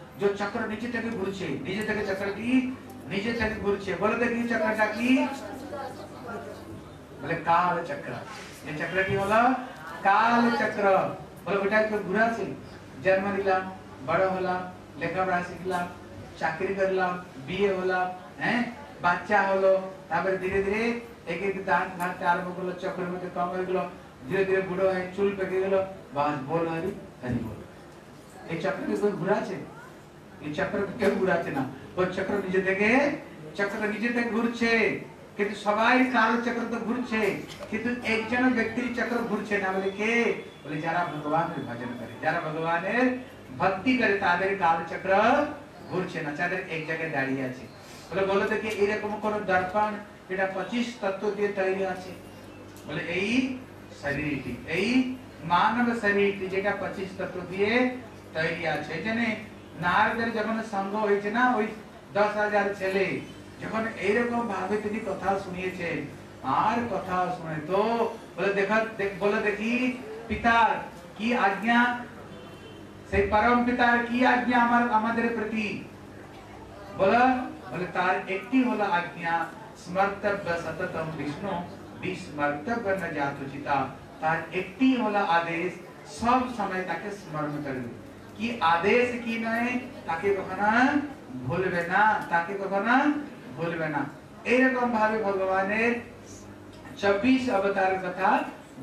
जो चक्र नीचे तक घूरछे नीचे तक चक्र की, नीचे तक घूरछे बोलो तो ये चक्र का की? बोले, काल चक्र। ये चक्र की होला काल चक्र। बोले, बेटा के बुरा से जन्म लिला, बड़ा होला চাকরি করলাম বিয়ে হলাম হ্যাঁ বাচ্চা হলো তারপরে ধীরে ধীরে একে একে দাঁত ঘাটতে আরম্ভ করল চক্রের মধ্যে কম হয়ে গেলো ধীরে ধীরে বুড়ো হয়ে চুল পেকে গেলো বাস বল হরি হরি বল এই চক্রকে ঘুরাছে এই চক্রকে কেউ ঘুরাচ্ছে না ওই চক্র নিজে থেকে চক্র নিজে থেকে ঘুরছে কিন্তু সবাই কাল চক্র তো ঘুরছে কিন্তু একজন ব্যক্তির চক্র ঘুরছে না বলে কে বলে যারা ভগবানের ভজন করে যারা ভগবানের ভক্তি করে তাদের কাল চক্র ঘুরছে না তাদের এক জায়গায় দাঁড়িয়ে আছে বলে বলো দেখি এরকম কোন দর্পণ যেটা পঁচিশ তত্ত্ব দিয়ে তৈরি আছে বলে এই শরীরটি এই মানব শরীরটি যেটা পঁচিশ তত্ত্ব দিয়ে তৈরি আছে জেনে নারদের যখন সঙ্গ হয়েছে না, ওই দশ হাজার ছেলে, যখন এইরকম ভাবে তিনি কথা শুনিয়েছে আর কথা শুনে তো বলে দেখা বলে দেখি, পিতার কি আজ্ঞা? সেই পরম পিতার কি আজ্ঞা আমার, আমাদের প্রতি? বলা, বলে তার একটি হলো আজ্ঞা, স্মর্তব্য সততম বিষ্ণু, বিস্মর্তব্য ন জাতুচিতা তার একটি হলো আদেশ, সব সময় তাকে স্মরণ করবে কি আদেশ কি নয় তাকে কখনো ভুলবে না, তাকে কখনো ভুলবে না। এরকম ভাবে ভগবানের চব্বিশ অবতারের কথা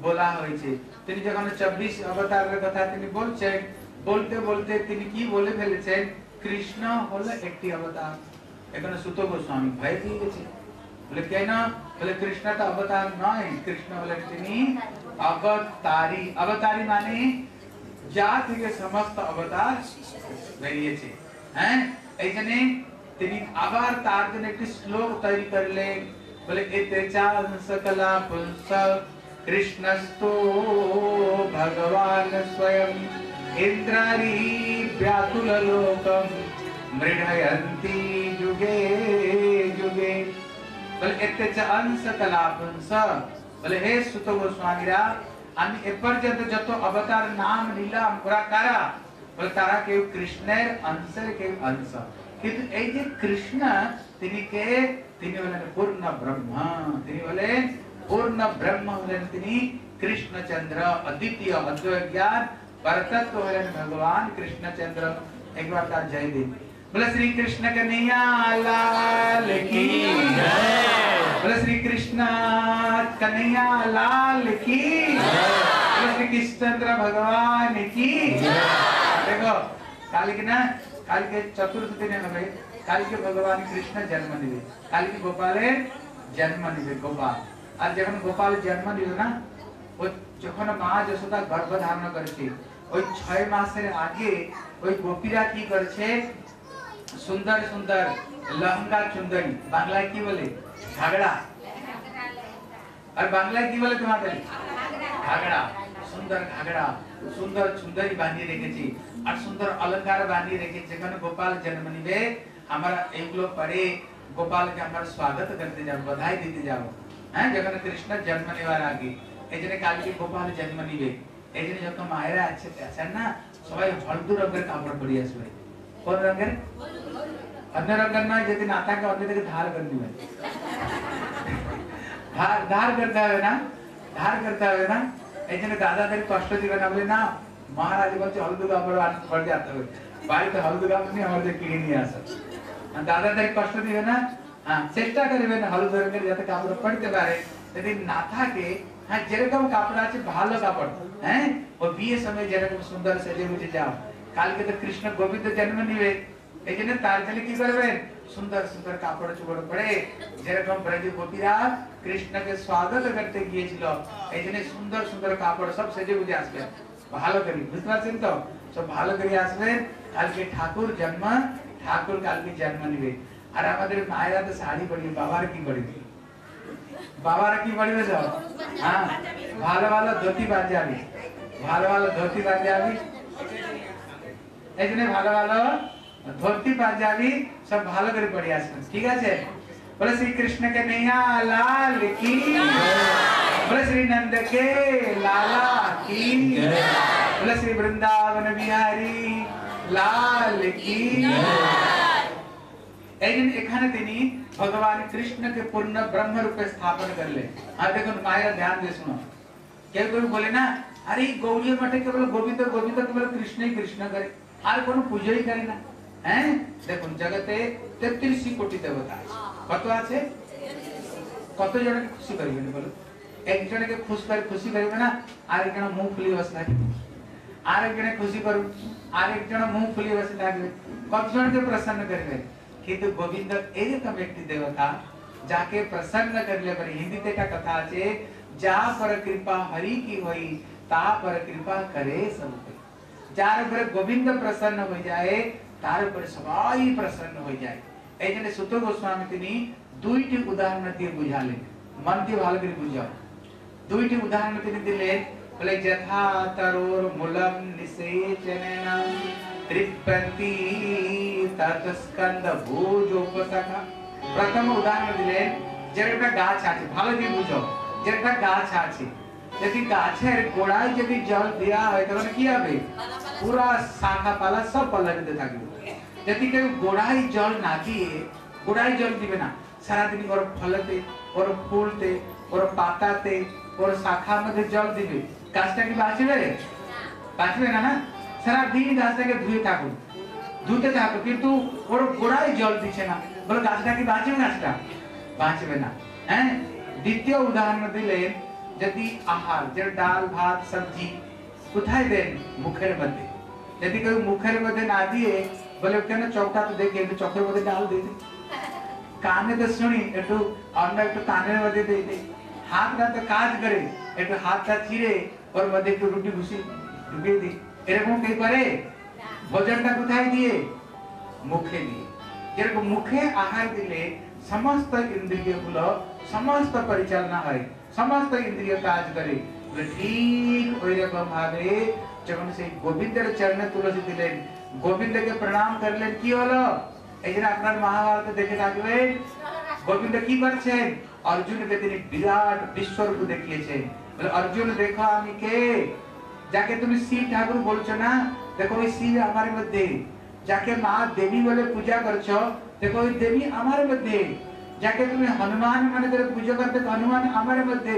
বলা হয়েছে। তিনি যখন চব্বিশ অবতারের কথা তিনি বলছেন, বলতে বলতে তিনি কি বলে ফেলেছেন? কৃষ্ণ হলো একটি অবতার। এখানে সুত গোস্বামী ভয় পেয়ে গেছে। বলে, কেন? বলে, কৃষ্ণ তো অবতার নয়। কৃষ্ণ হলেন তিনি অবতারী। অবতারী মানে जाति के समस्त జాతికి సమస్త అవతార్ వెరియచే ऐसने तेरी आभार तारने किस श्लोक तय कर ले? बोले इतेचान सकला पुंस, कृष्णस्तो भगवान स्वयं, इंद्रारी व्याकुल लोकम मृढ़यंती युगे युगे बोले इतेचान सकला पुंस, बोले, हे सुत गोस्वामी পুংস বলে হে সুত গোস্বামীরা আমি এ পর্যন্ত যত অবতার নাম নিলাম ওরা কারা বলে তারা কেউ কৃষ্ণের অংশের কেউ অংশ কিন্তু এই যে কৃষ্ণ তিনি কে তিনি হলেন পূর্ণ ব্রহ্ম তিনি হলেন পূর্ণ ব্রহ্ম হলেন তিনি কৃষ্ণচন্দ্র অদ্বিতীয় অদ্বৈত জ্ঞান परतत्व हलन भगवान कृष्णचंद्र एक बार तार जय दे बोले श्री कृष्ण कन्हैया लाल की बोले श्री कृष्ण कन्हैया लाल की बोले श्री कृष्णचंद्र भगवान की देखो काल के ना काल के चतुर्थ दिन হবে কালকে ভগবান কৃষ্ণ জন্ম নিবে কালকে গোপালের জন্ম নিবে গোপাল আর যখন গোপাল জন্ম নিল না ওই যখন মা যশোদা গর্ভ ধারণ করেছে ওই ছয় মাসের আগে ওই গোপীরা কি করেছে সুন্দর সুন্দর লহঙ্গা চুন্দরী বাংলায় কি বলে? ঝাগড়া আর বাংলায় কি বলে তোমাদের ঘাগড়া। সুন্দর ঘাগড়া। সুন্দর সুন্দরী বানিয়ে রেখেছি। আর সুন্দর অলঙ্কার বানিয়ে রেখেছি। যেখানে গোপাল জন্ম নিবে, আমরা এগুলো পরে গোপালকে আমরা স্বাগত করতে যাব, বধাই দিতে যাব। হ্যাঁ যেখানে কৃষ্ণ জন্ম নেওয়ার আগে। এই জন্য কালকে গোপাল জন্ম নিবে। এই জন্য যত মায়েরা আছে আছেন না, সবাই হলদু রঙের কাপড় পরে আসবে। কোন রঙের অন্য রঙের নয় যদি না থাকে অন্য থেকে ধার করে নিবে *laughs* ধার ধার করতে হবে না ধার করতে হবে না এই জন্য দাদাদের কষ্ট দিবে না বলে না মহারাজ বলছে হলদু কাপড় আনতে পড়ে যেতে হবে বাড়িতে হলদু কাপড় নিয়ে আমাদের কিনে নিয়ে আসা আর দাদাদের কষ্ট দিবে না হ্যাঁ চেষ্টা করবেন হলদু রঙের যাতে কাপড় পড়তে পারে যদি না থাকে হ্যাঁ যেরকম কাপড় আছে ভালো কাপড় হ্যাঁ ও বিয়ে সময় যেরকম সুন্দর সেজে বুঝে যাও কালকে তো কৃষ্ণ গোবিন্দ জন্ম নিবে। এই জন্য তার জন্য কি করবেন? সুন্দর সুন্দর কাপড় চোপড় পরে যেরকম ব্রজ গোপীরা কৃষ্ণকে স্বাগত করতে গিয়েছিল, এই জন্য সুন্দর সুন্দর কাপড় সব সেজে বুঝে আসবেন ভালো করি, বুঝতে পারছেন তো? সব ভালো করে আসবেন কালকে ঠাকুর জন্ম, ঠাকুর কালকে জন্ম নিবে। আর আমাদের মায়েরা তো শাড়ি পরিয়ে, বাবার কি পরিবে বাবারা কি পরিবে তো? হ্যাঁ? ভালো ভালো ধুতি পাঞ্জাবি ভালো ভালো ধুতি পাঞ্জাবি এই জন্য ভালো ভালো ধুতি পাঞ্জাবি সব ভালো করে পড়ে আসবেন ঠিক আছে बोले श्री कृष्ण के नैया लाल की बोले श्री नंद के लाला की बोले श्री वृंदावन बिहारी লাল কি এই জন্য এখানে তিনি ভগবান কৃষ্ণকে পূর্ণ ব্রহ্ম রূপে স্থাপন করলেন আর দেখুন মায়েরা ধ্যান দিয়ে শুনো কেউ কেউ বলে না আরে এই গৌরী মঠে কেবল গোবিন্দ গোবিন্দ কেবল কৃষ্ণই কৃষ্ণ করে আর কোনো পুজোই করে না হ্যাঁ দেখুন জগতে তেত্রিশ কোটি দেবতা আছে কত আছে কত জনকে খুশি করবেন বলো একজনকে খুশি করে খুশি করবে না আরেকজন মুখ ফুলিয়ে বসে থাকবে আরেকজনে খুশি করুন আরেকজন মুখ ফুলিয়ে বসে থাকবে কতজনকে প্রসন্ন করবে কিন্তু গোবিন্দ এরকম একটি দেবতা যাকে প্রসন্ন করলে পরে হিন্দিতে একটা কথা আছে যা পর কৃপা হরি কি হই তা পর কৃপা করে সব कोई। যার উপরে গোবিন্দ প্রসন্ন হয়ে যায় তার উপরে সবাই প্রসন্ন হয়ে যায় এই জন্য সুত গোস্বামী তিনি দুইটি উদাহরণ দিয়ে বুঝালেন মন দিয়ে ভালো করে বুঝাও দুইটি উদাহরণ তিনি দিলেন বলে যথা তরোর মূলম নিষেচনেন তৃপ্যন্তি তৎস্কন্দ ভুজ উপসখা প্রথম উদাহরণ দিলেন যে একটা গাছ আছে ভালো দিয়ে বুঝো যে একটা গাছ আছে যদি গাছের গোড়ায় যদি জল দেওয়া হয়, তাহলে কি হবে? পুরা শাখা পালা সব পল্লবিতে থাকবে। যদি কেউ গোড়ায় জল না দিয়ে, গোড়ায় জল দিবে না, সারাদিন ওর ফলতে, ওর ফুলতে, ওর পাতাতে, ওর শাখার মধ্যে জল দিবে। গাছটা কি বাঁচবে? বাঁচবে না না? সারাদিন গাছটাকে ধুয়ে থাকুন। ধুতে থাকো কিন্তু ওর গোড়ায় জল দিচ্ছে না। বলো, গাছটা কি বাঁচবে, গাছটা? বাঁচবে না। হ্যাঁ? দ্বিতীয় উদাহরণ দিলেন যদি আহার যে ডাল ভাত সবজি কোথায় দেন মুখের মধ্যে যদি কেউ মুখের মধ্যে না দিয়ে বলে কেন চৌকা তো দেখে একটু চোখের মধ্যে ডাল দিয়ে দে কানে তো শুনি একটু অন্য একটু কানের মধ্যে দিয়ে দে হাতটা তো কাজ করে একটু হাতটা চিরে ওর মধ্যে একটু রুটি ভুসি ঢুকিয়ে দিই এরকম কে করে ভোজনটা কোথায় দিয়ে মুখে দিয়ে যেরকম মুখে আহার দিলে সমস্ত ইন্দ্রিয় গুলো সমস্ত পরিচালনা হয় সমস্ত ইন্দ্রিয় কাজ করে। ঠিক ওই রকম ভাবে যখন সেই গোবিন্দের চরণে তুলসী দিলেন, গোবিন্দকে প্রণাম করলেন, কি হলো? এই জন্য আপনার মহাভারতে দেখে থাকবেন, গোবিন্দ কি করছেন? অর্জুনকে তিনি বিরাট বিশ্বরূপ দেখিয়েছেন। অর্জুন, দেখো আমি কে। যাকে তুমি শিব ঠাকুর বলছো না, দেখো ওই শিব আমার মধ্যে। যাকে মা দেবী বলে পূজা করছ, দেখো ওই দেবী আমার মধ্যে। যাকে তুমি হনুমান মনে করে পুজো করতে হনুমান আমার মধ্যে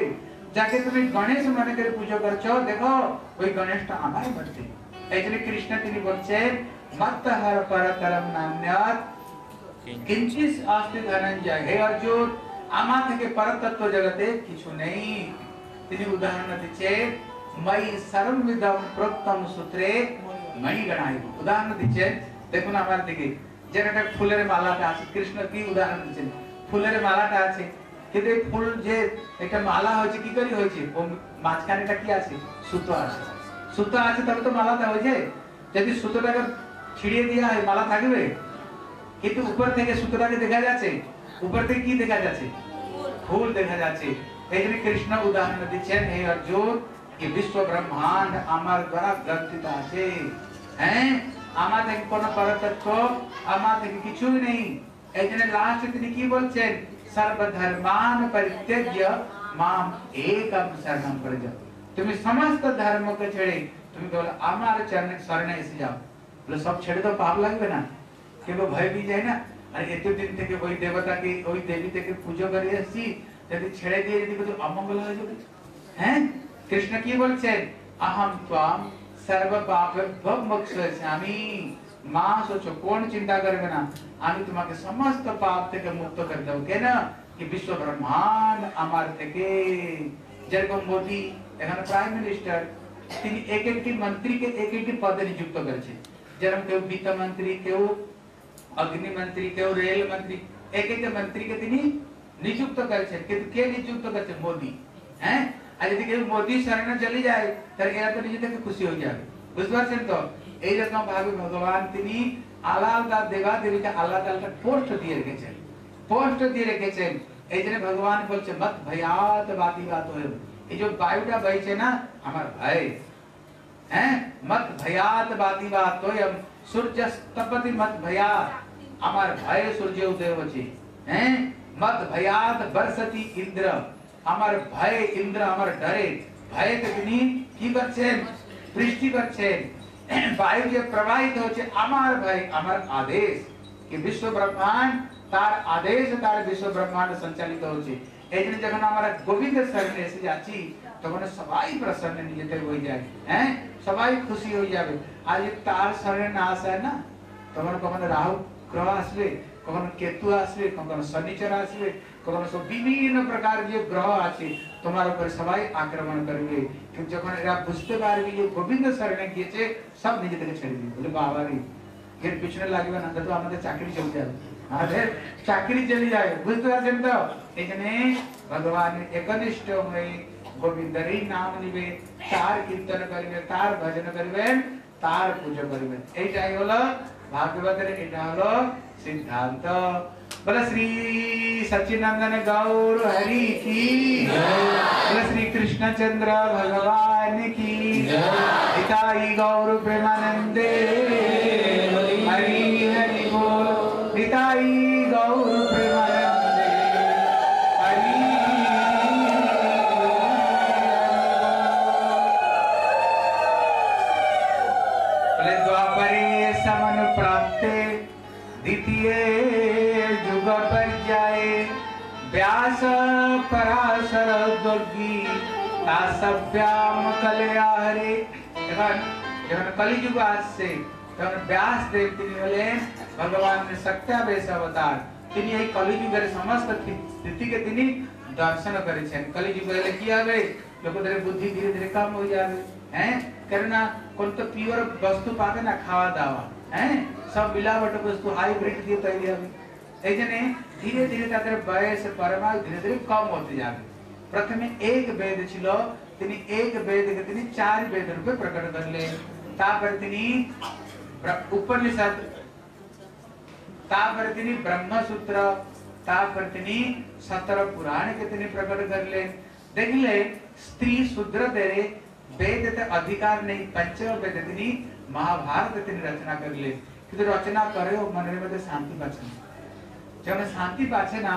যাকে তুমি গণেশ মনে করে পুজো করছো দেখো ওই গণেশটা আমার মধ্যে এই জন্য কৃষ্ণ তিনি বলছেন মত্ত হর পরতরম নাম্যাত কিঞ্চিত আস্তে ধনঞ্জয় হে অর্জুন আমার থেকে পরতত্ত্ব জগতে কিছু নেই তিনি উদাহরণ দিচ্ছেন মই সর্ববিদম প্রোক্তম সূত্রে মই গণাই উদাহরণ দিচ্ছেন দেখুন আমার দিকে যেটা ফুলের মালাটা আছে কৃষ্ণ কি উদাহরণ দিচ্ছেন ফুলের মালাটা আছে। কিন্তু এই ফুল যে একটা মালা হয়েছে, কি করে হয়েছে? মাঝখানেটা কি আছে? সুতো আছে। সুতো আছে, তবে তো মালাটা হয়েছে। যদি সুতোটাকে ছিঁড়িয়ে দেওয়া হয়, মালা থাকবে? কিন্তু উপর থেকে সুতোটাকে দেখা যাচ্ছে? উপর থেকে কি দেখা যাচ্ছে? ফুল দেখা যাচ্ছে। এখানে কৃষ্ণ উদাহরণ দিচ্ছেন, হে অর্জুন, কি বিশ্ব ব্রহ্মাণ্ড আমার দ্বারা গ্রন্থিত আছে। হ্যাঁ? আমার থেকে কোনো পরতত্ত্ব, আমার থেকে কিছুই নেই। জন্য লাস্ট তিনি কি বলছেন? সর্বধর্মান পরিত্যাজ্য, মাম একম শরণম প্রজ তুমি সমস্ত ধর্মকে ছেড়ে, তুমি কেবল আমার চরণ শরণে এসে যাও। বলে, সব ছেড়ে তো পাপ লাগবে না। কেউ ভয় भी যায় না। আর এতদিন থেকে ওই দেবতাকে, ওই দেবী থেকে পুজো করে এসেছি যদি ছেড়ে দিয়ে যদি কিছু অমঙ্গল হয়ে যাবে? হ্যাঁ? কৃষ্ণ কি বলছেন? আহম ত্বাম সর্ব পাপ মোক্ষামি মা সোচো কোন চিন্তা করবে না আমি তোমাকে সমস্ত পাপ থেকে মুক্ত করে দেবো কেন কি বিশ্ব ব্রহ্মাণ্ড আমার থেকে যেরকম মোদি এখানে প্রাইম মিনিস্টার তিনি এক একটি মন্ত্রীকে এক একটি পদে নিযুক্ত করেছেন যেরকম কেউ বিত্ত মন্ত্রী কেউ অগ্নি মন্ত্রী কেউ রেল মন্ত্রী এক এক মন্ত্রীকে তিনি নিযুক্ত করেছেন কিন্তু কে নিযুক্ত করেছেন মোদি হ্যাঁ আর যদি কেউ মোদি শরণে চলে যায় তাহলে এরা তো নিজে থেকে খুশি হয়ে যাবে বুঝতে পারছেন তো এই জন্য ভাবি ভগবান তিনি আলাদা দেবাদেবীকে আলাদা আলাদা পোস্ট দিয়ে রেখেছেন পোস্ট দিয়ে রেখেছেন এই জন্য ভগবান বলছে মত ভয়াত বাতি বাত এই যে বায়ুটা বইছে না আমার ভাই হ্যাঁ মত ভয়াত বাতি বাত সূর্যস্তপতি মত ভয়াত আমার ভয় সূর্য উদয় হচ্ছে হ্যাঁ মত ভয়াত বর্ষতি ইন্দ্র আমার ভয় ইন্দ্র আমার ডরে ভয় তিনি কি করছেন বৃষ্টি করছেন *coughs* বায়ু যে প্রবাহিত হচ্ছে আমার ভয় আমার আদেশ কি বিশ্ব ব্রহ্মাণ্ড তার আদেশ তার বিশ্ব ব্রহ্মাণ্ড সঞ্চালিত হচ্ছে এই জন্য যখন আমরা গোবিন্দ শরণে এসে যাচ্ছি তখন সবাই প্রসন্ন নিজেদের হয়ে যায় হ্যাঁ সবাই খুশি হয়ে যাবে আর যদি তার শরণে না আসে না তখন কখনো রাহু গ্রহ আসবে কখনো কেতু আসবে কখনো শনিচর আসবে সব বিভিন্ন প্রকার যে গ্রহ আছে, তোমার উপরে সবাই আক্রমণ করবে। কিন্তু যখন এরা বুঝতে পারবে যে গোবিন্দ শরণে গিয়েছে, সব নিজেদেরকে ছেড়ে দিবে। বলে, বাবা রে, এর পিছনে লাগবে না তো আমাদের চাকরি চলে যাবে। আমাদের চাকরি চলে যাবে, বুঝতে পারছেন তো? এখানে ভগবান একনিষ্ঠ হয়ে গোবিন্দরই নাম নিবে, তার কীর্তন করবে, তার ভজন করবেন, তার পুজো করবেন। এইটাই হলো ভাগবতের, এটা হলো সিদ্ধান্ত। बोल, श्री सचिनंदन गौर हरि की बोल, श्री कृष्ण चंद्र भगवान की पिताई गौर प्रेमानंदे তাসব্যাম কলয়াহরে এখন যখন কলিযুগ আসছে তখন ব্যাস দেব তিনি হলেন ভগবানের সত্যাবেশ অবতার তিনি এই কলিযুগের সমস্ত স্থিতিকে তিনি দর্শন করেছেন কলিযুগ হলে কি হবে লোকদের বুদ্ধি ধীরে ধীরে কম হয়ে যাবে হ্যাঁ কেননা কোন তো পিওর বস্তু পাবে না খাওয়া দাওয়া হ্যাঁ সব মিলাবট বস্তু হাইব্রিড দিয়ে তৈরি হবে এই জন্য ধীরে ধীরে তাদের বয়স পরমাল ধীরে ধীরে কম হতে যাবে प्रथम एक वेद एक वेद के चार वेद रूप प्रकट कर ले उपनिषद, तापर ब्रह्म सूत्र तापर सतर पुराण के प्रकट कर ले देख ले, स्त्री शूद्र तेरे वेद ते अधिकार नहीं वेद महाभारत रचना कर ले रचना करे मन में तो शांति पाचे जब शांति पाचे ना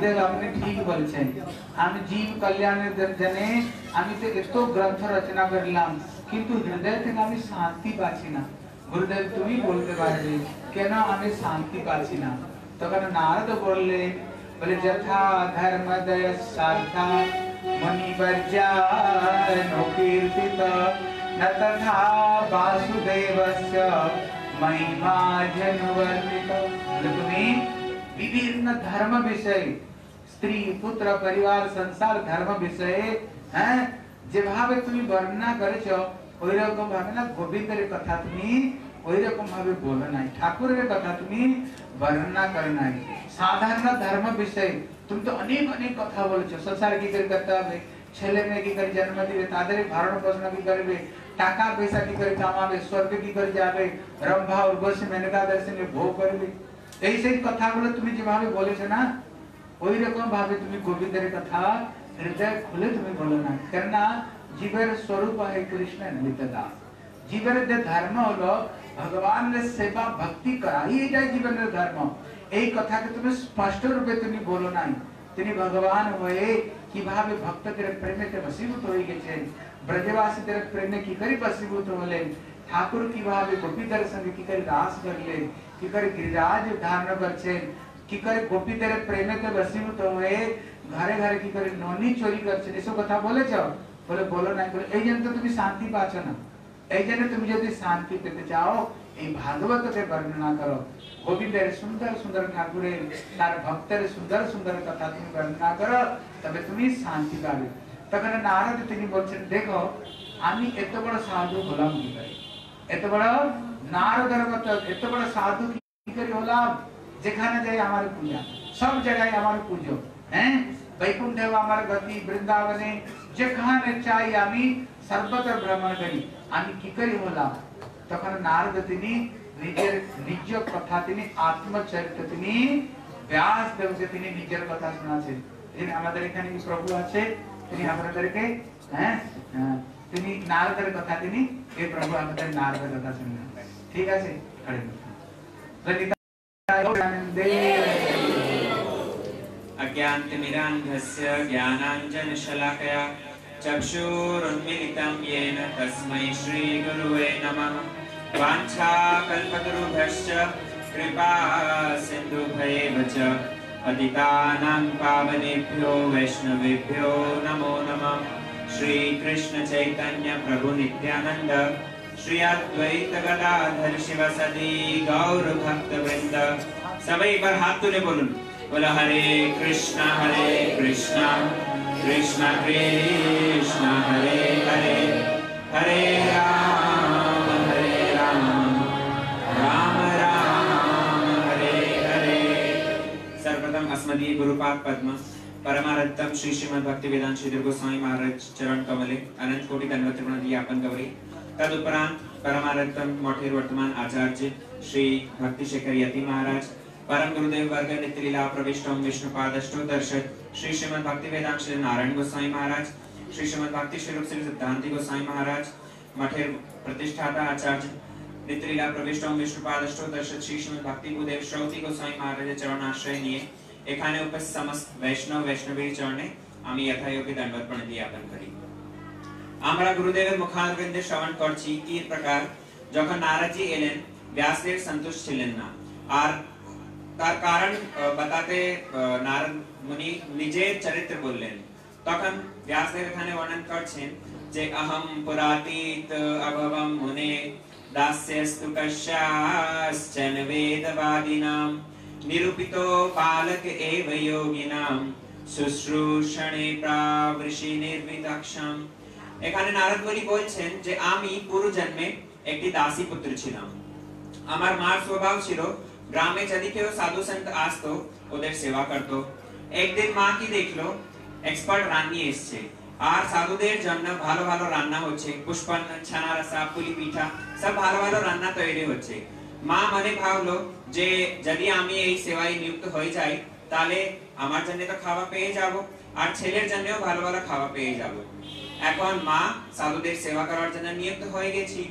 বলে গুরুদেব আপনি ঠিক বলছেন আমি জীব কল্যাণের জন্য আমি তো এত গ্রন্থ রচনা করলাম কিন্তু হৃদয় থেকে আমি শান্তি পাচ্ছি না গুরুদেব তুমি বলতে পারবে কেন আমি শান্তি পাচ্ছি না তখন নারদ বললেন বলে যথা ধর্মদয় সাধা মুনি বর্জানো কীর্তিত न तथा वासुदेवस्य महिमा जन्वर्णित তুমি বিভিন্ন ধর্ম বিষয়ে স্ত্রী পুত্র পরিবার সংসার ধর্ম বিষয়ে হ্যাঁ যেভাবে তুমি বর্ণনা করেছ ওই রকম ভাবে না গোবিন্দের কথা তুমি ওই রকম ভাবে বলো নাই ঠাকুরের কথা তুমি বর্ণনা করো নাই সাধারণ ধর্ম বিষয়ে তুমি তো অনেক অনেক কথা বলেছো সংসার কি করে করতে হবে ছেলে মেয়ে কি করে জন্ম দিবে তাদের ভরণ পোষণ কি করবে টাকা পয়সা কি করে কামাবে স্বর্গ কি করে যাবে রম্ভা উর্বশী মেনকা দর্শনে ভোগ করবে এই সেই কথাগুলো তুমি যেভাবে বলেছো না ওই রকম ভাবে তুমি গোবিন্দের কথা হৃদয় খুলে তুমি বলো না কেননা জীবের স্বরূপ হয় কৃষ্ণ নিত্য দাস জীবের যে ধর্ম হলো ভগবানের সেবা ভক্তি করা এইটাই জীবনের ধর্ম এই কথাকে তুমি স্পষ্ট রূপে তুমি বলো নাই তিনি ভগবান হয়ে কিভাবে ভক্তদের প্রেমেতে বসীভূত হয়ে গেছেন ব্রজবাসীদের প্রেমে কি করে বসীভূত হলেন ঠাকুর কিভাবে গোপীদের সঙ্গে কি করে রাস করলেন কি করে গিরিরাজ ধারণ করছেন কি করে গোপীদের প্রেমেতে বসীভূত হয়ে ঘরে ঘরে কি করে ননি চুরি করছেন এসব কথা বলেছ বলে বলো না এই জন্য তুমি শান্তি পাচ্ছ না এই জন্য তুমি যদি শান্তি পেতে চাও এই ভাগবতকে বর্ণনা করো গোবিন্দের সুন্দর সুন্দর ঠাকুরের তার ভক্তের সুন্দর সুন্দর কথা তুমি বর্ণনা করো তবে তুমি শান্তি পাবে তখন নারদ তিনি বলছেন দেখো আমি এত বড় সাধু হলাম কি করে এত বড় নারদের মতো এত বড় সাধু কি করে হলাম যেখানে যাই আমার পূজা সব জায়গায় আমার পুজো হ্যাঁ বৈকুণ্ঠে আমার গতি বৃন্দাবনে যেখানে চাই আমি সর্বত্র ভ্রমণ করি আমি কি করে হলাম তখন নারদ তিনি নিজের নিজ কথা তিনি আত্মচরিত তিনি ব্যাস দেবকে তিনি নিজের কথা শোনাচ্ছেন তিনি আমাদের এখানে কি প্রভু আছে তিনি আপনাদেরকে হ্যাঁ হ্যাঁ, তিনি নারদের কথা তিনি এই প্রভু আমাদের নারদের কথা শুনলেন ঠিক আছে अज्ञातमिरान्धस्य ज्ञानाञ्जनशलाकया चक्षुरुन्मिलितं येन तस्मै श्रीगुरुवे नमः। वाञ्छाकल्पतरुभ्यश्च कृपा सिन्धुभयेव च। पतितानां पावनेभ्यो वैष्णवेभ्यो नमो नमः। श्रीकृष्णचैतन्यप्रभुनित्यानन्द श्री अद्वैत गदाधर शिवसदी गौर भक्त वृंद हाथ तुले बोलून, बोला, हरे कृष्णा हरे कृष्णा कृष्णा कृष्णा, हरे हरे हरे राम हरे राम राम राम, हरे हरे। सर्वप्रथम अस्मदीय गुरुपाद पद्म परमारत्तम श्री श्रीमद भक्ति वेदांत श्री गोस्वामी महाराज चरण कमले अनंत कोटि ज्ञापन गौरी तदुपरांत તદુપરાંત मठेर वर्तमान आचार्य श्री भक्ति शेखर यति महाराज, परम गुरुदेव वर्ग नित्य लीला प्रविष्टम विष्णुपाद अष्टोदर्शक श्री श्रीमद भक्ति वेदांत श्री नारायण गोस्वामी महाराज, श्री श्रीमद भक्ति स्वरूप श्री सिद्धांति गोस्वामी महाराज, मठेर प्रतिष्ठाता आचार्य नित्य लीला प्रविष्टम विष्णुपाद अष्टोदर्शक श्री श्रीमद भक्ति गुरुदेव श्रौति गोस्वामी महाराज चरण आश्रय নিয়ে এখানে उपस्थित समस्त वैष्णव वैष्णवी चरणे আমি यथायोग्य दंडवत প্রণতি জ্ঞাপন করি আমরা গুরুদেবের মুখারবিন্দে শ্রবণ করছি কি প্রকার। যখন নারাজি এলেন, ব্যাসদেব সন্তুষ্ট ছিলেন না। আর তার কারণ বাতাতে নারদ মুনি নিজের চরিত্র বললেন। তখন ব্যাসদেব এখানে বর্ণন করছেন যে অহম পুরাতীত অভবম মুনে, দাস্যস্তু কশ্যাশ্চন বেদবাদিনাম, নিরূপিত পালক এব যোগিনাম, শুশ্রূষণে প্রাবৃষি নির্বিদক্ষম। এখানে নারদ মুনি বলছেন যে আমি পূর্ব জন্মে একটি দাসী পুত্র ছিলাম। আমার মার স্বভাব ছিল, গ্রামে যদি কেউ সাধু সন্ত আসতো, ওদের সেবা করতো। একদিন মা কি দেখল? এক্সপার্ট রান্নি এসছে। আর সাধুদের জন্য ভালো ভালো রান্না হচ্ছে। পুষ্পন ছানা রসা পুলি পিঠা, সব ভালো ভালো রান্না তৈরি হচ্ছে। মা মনে ভাবলো যে যদি আমি এই সেবায় নিযুক্ত হয়ে যাই, তাহলে আমার জন্য তো খাওয়া পেয়ে যাব, আর ছেলের জন্যও ভালো ভালো খাওয়া পেয়ে যাব। এখন মা সাধুদের সেবা করার জন্য নিযুক্ত হয়ে গেছি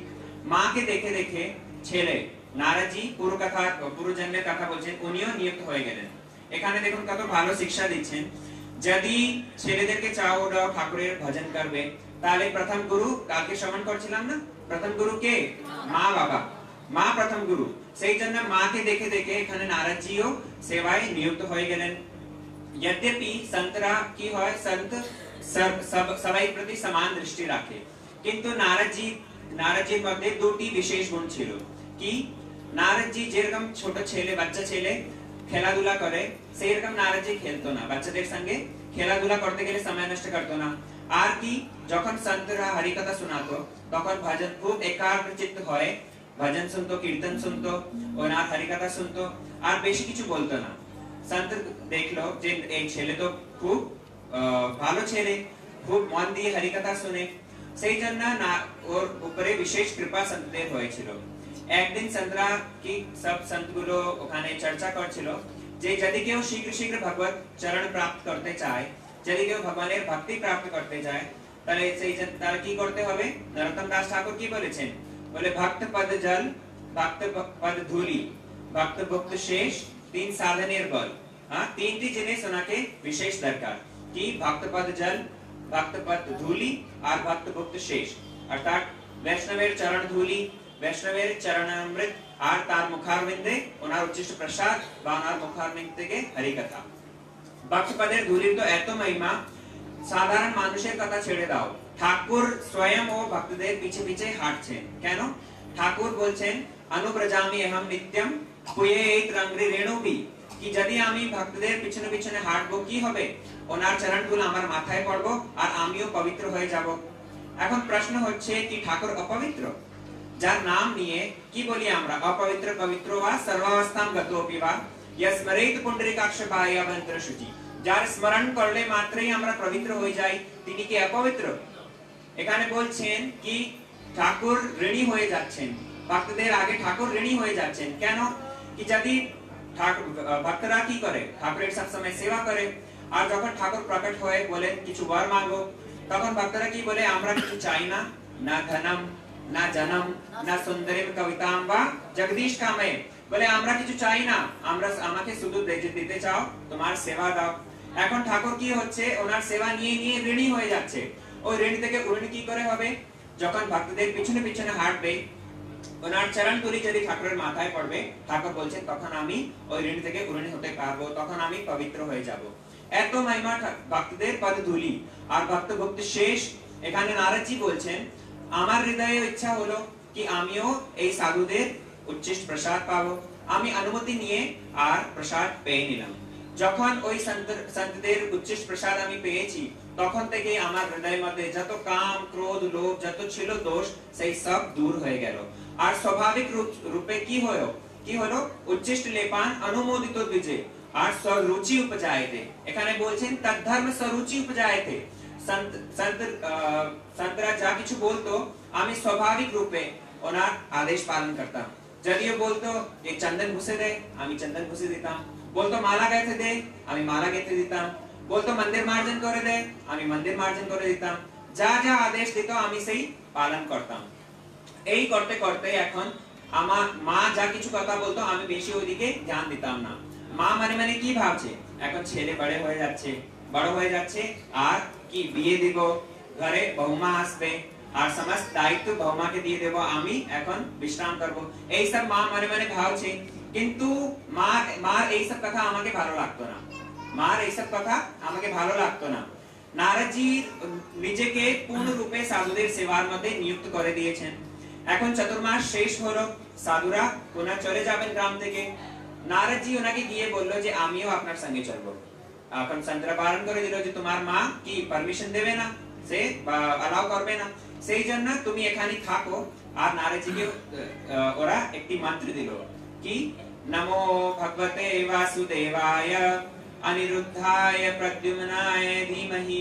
মাকে দেখে দেখে ছেলে নারাজি পুরো কথা পুরো জন্মের কথা বলছেন উনিও নিযুক্ত হয়ে গেলেন এখানে দেখুন কত ভালো শিক্ষা দিচ্ছেন যদি ছেলেদেরকে চাও ওরা ঠাকুরের ভজন করবে তাহলে প্রথম গুরু কাকে শ্রবণ করছিলাম না প্রথম গুরু কে মা বাবা মা প্রথম গুরু সেই জন্য মাকে দেখে দেখে এখানে নারাজিও সেবায় নিযুক্ত হয়ে গেলেন यद्यपि संतरा की হয় संत সব সব- সবাই প্রতি সমান দৃষ্টি রাখে কিন্তু নারদজি নারদজির মধ্যে দুটি বিশেষ গুণ ছিল কি নারদজি যেরকম ছোট ছেলে বাচ্চা ছেলে খেলাধুলা করে সেই রকম নারদজি খেলতো না বাচ্চাদের সঙ্গে খেলাধুলা করতে গেলে সময় নষ্ট করতো না আর কি যখন সন্তরা হরিকথা শোনাতো তখন ভজন খুব একাগ্র চিত্ত হয় ভজন শুনতো কীর্তন শুনতো ওনার হরিকথা শুনতো আর বেশি কিছু বলতো না সন্ত দেখলো যে এই ছেলে তো খুব আহ, ভালো ছেলে খুব মন দিয়ে হরিকথা শুনে সেই জন্য না ওর উপরে বিশেষ কৃপা সন্তদের হয়েছিল একদিন সন্তরা কি সব সন্তগুলো ওখানে চর্চা করছিল যে যদি কেউ শীঘ্র শীঘ্র ভগবত চরণ প্রাপ্ত করতে চায় যদি কেউ ভগবানের ভক্তি প্রাপ্ত করতে চায় তাহলে সেই জন- তাহলে কি করতে হবে নরোত্তম দাস ঠাকুর কি বলেছেন বলে ভক্ত পদ জল ভক্ত পদ ধুলি ভক্ত ভক্ত শেষ তিন সাধনের বল হ্যাঁ তিনটি জিনিস ওনাকে বিশেষ দরকার কি ভক্ত পদ জল ভক্ত পদ ধুলি আর ভক্ত ভক্ত শেষ অর্থাৎ বৈষ্ণবের চরণ ধুলি বৈষ্ণবের চরণামৃত আর তার মুখারবিন্দে ওনার উচ্ছিষ্ট প্রসাদ বা ওনার মুখারবিন্দ থেকে হরিকথা ভক্তপদের ধুলির তো এত মহিমা সাধারণ মানুষের কথা ছেড়ে দাও ঠাকুর স্বয়ং ও ভক্তদের পিছে পিছে হাঁটছেন কেন ঠাকুর বলছেন অনুব্রজামি এহম নিত্যম হুয়ে এক রঙ্গরি রেণুবি কি যদি আমি ভক্তদের পিছনে পিছনে হাঁটবো, কি হবে? ওনার চরণগুলো আমার মাথায় পড়ব আর আমিও পবিত্র হয়ে যাব। এখন প্রশ্ন হচ্ছে, কি ঠাকুর অপবিত্র? যার নাম নিয়ে কি বলি আমরা? অপবিত্র, পবিত্র বা সর্বাবস্থাম গতোপি বা? স্মরেত পুণ্ডরিকাক্ষ বায়াভন্তর শুচি যার স্মরণ করলে মাত্রই আমরা পবিত্র হয়ে যাই। তিনি কি অপবিত্র? এখানে বলছেন, কি ঠাকুর ঋণী হয়ে যাচ্ছেন। ভক্তদের আগে ঠাকুর ঋণী হয়ে যাচ্ছেন। কেন? কি যদি ভক্তরা কি করে? ঠাকুরের সবসময় সেবা করে। আর যখন ঠাকুর প্রকট হয়ে বলেন, কিছু বর মাগো, তখন ভক্তরা কি বলে, আমরা কিছু চাই না। না ধনম, না জনম, না সুন্দরীম কবিতাম বা জগদীশ কামে। বলে, আমরা কিছু চাই না। আমরা আমাকে শুধু দিতে চাও, তোমার সেবা দাও। এখন ঠাকুর কি হচ্ছে, ওনার সেবা নিয়ে নিয়ে ঋণী হয়ে যাচ্ছে। ওই ঋণ থেকে ঋণ কি করে হবে? যখন ভক্তদের পিছনে পিছনে হাঁটবে ওনার চরণ তুলি যদি ঠাকুরের মাথায় পড়বে, ঠাকুর বলছেন তখন আমি ওই ঋণ থেকে ঋণী হতে পারব, তখন আমি পবিত্র হয়ে যাব। এত মহিমা ভক্তদের পদ ধুলি। আর ভক্ত শেষ, এখানে নারদজি বলছেন, আমার হৃদয়ে ইচ্ছা হলো কি আমিও এই সাধুদের উচ্ছিষ্ট প্রসাদ পাবো। আমি অনুমতি নিয়ে আর প্রসাদ পেয়ে নিলাম। যখন ওই সন্তদের উচ্ছিষ্ট প্রসাদ আমি পেয়েছি, তখন থেকে আমার হৃদয়ের মধ্যে যত কাম, ক্রোধ, লোভ, যত ছিল দোষ, সেই সব দূর হয়ে গেল। আর স্বাভাবিক রূপ- রূপে কি হলো কি হলো উচ্ছিষ্ট লেপান অনুমোদিত দ্বিজে আর স্বরুচি উপজায়তে এখানে বলছেন তদ্ধর্ম স্বরুচি উপজায়তে সন্ত সন্ত আহ, সন্তরা যা কিছু বলতো আমি স্বাভাবিক রূপে ওনার আদেশ পালন করতাম যদিও বলতো যে চন্দন ঘুষে দে আমি চন্দন ঘুষে দিতাম বলতো মালা গেঁথে দে আমি মালা গেঁথে দিতাম বলতো মন্দির মার্জন করে দে আমি মন্দির মার্জন করে দিতাম যা যা আদেশ দিত আমি সেই পালন করতাম এই করতে করতে এখন আমার মা যা কিছু কথা বলতো, আমি বেশি ওইদিকে ধ্যান দিতাম না। মা মানে মানে কি ভাবছে? এখন ছেলে বড় হয়ে যাচ্ছে, বড় হয়ে যাচ্ছে, আর কি বিয়ে দিব? ঘরে বৌমা আসবে, আর সমস্ত দায়িত্ব বৌমাকে দিয়ে দেব, আমি এখন বিশ্রাম করব। এই সব মা মানে মানে ভাবছে, কিন্তু মা মার এই সব কথা আমাকে ভালো লাগতো না। মার এইসব কথা আমাকে ভালো লাগতো না। নারদজি নিজেকে পূর্ণরূপে সাধুদের সেবার মধ্যে নিযুক্ত করে দিয়েছেন। এখন চতুর্মাস শেষ হলো। সাধুরা পুনঃ চলে যাবেন গ্রাম থেকে। নারদজি ওনাকে গিয়ে বলল যে, আমিও আপনার সঙ্গে চলবো। এখন সন্তরা বারণ করে দিল যে, তোমার মা কি পারমিশন দেবে না? সে অ্যালাউ করবে না? সেই জন্য তুমি এখানে থাকো। আর নারদজিকে ওরা একটি মন্ত্র দিল কি, নমো ভগবতে বাসুদেবায়, অনিরুদ্ধায়, প্রদ্যুম্নায় ধীমহি।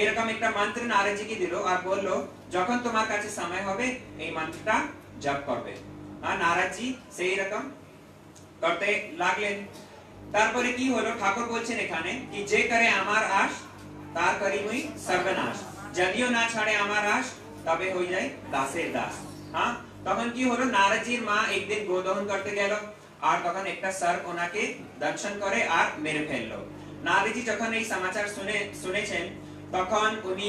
এরকম একটা মন্ত্র নারদজিকে দিল আর বলল যখন তোমার কাছে সময় হবে, এই মন্ত্রটা জপ করবে। আর নারদজি সেই রকম করতে লাগলেন। তারপরে কি হলো? ঠাকুর বলছেন এখানে কি যে করে আমার আশ, তার করি হই সর্বনাশ। যদিও না ছাড়ে আমার আশ, তবে হয়ে যায় দাসের দাস। হ্যাঁ তখন কি হলো? নারদজির মা একদিন গোদহন করতে গেল, আর তখন একটা সার্প ওনাকে দর্শন করে আর মেরে ফেলল। নারদজি যখন এই সমাচার শুনে, শুনেছেন, তখন উনি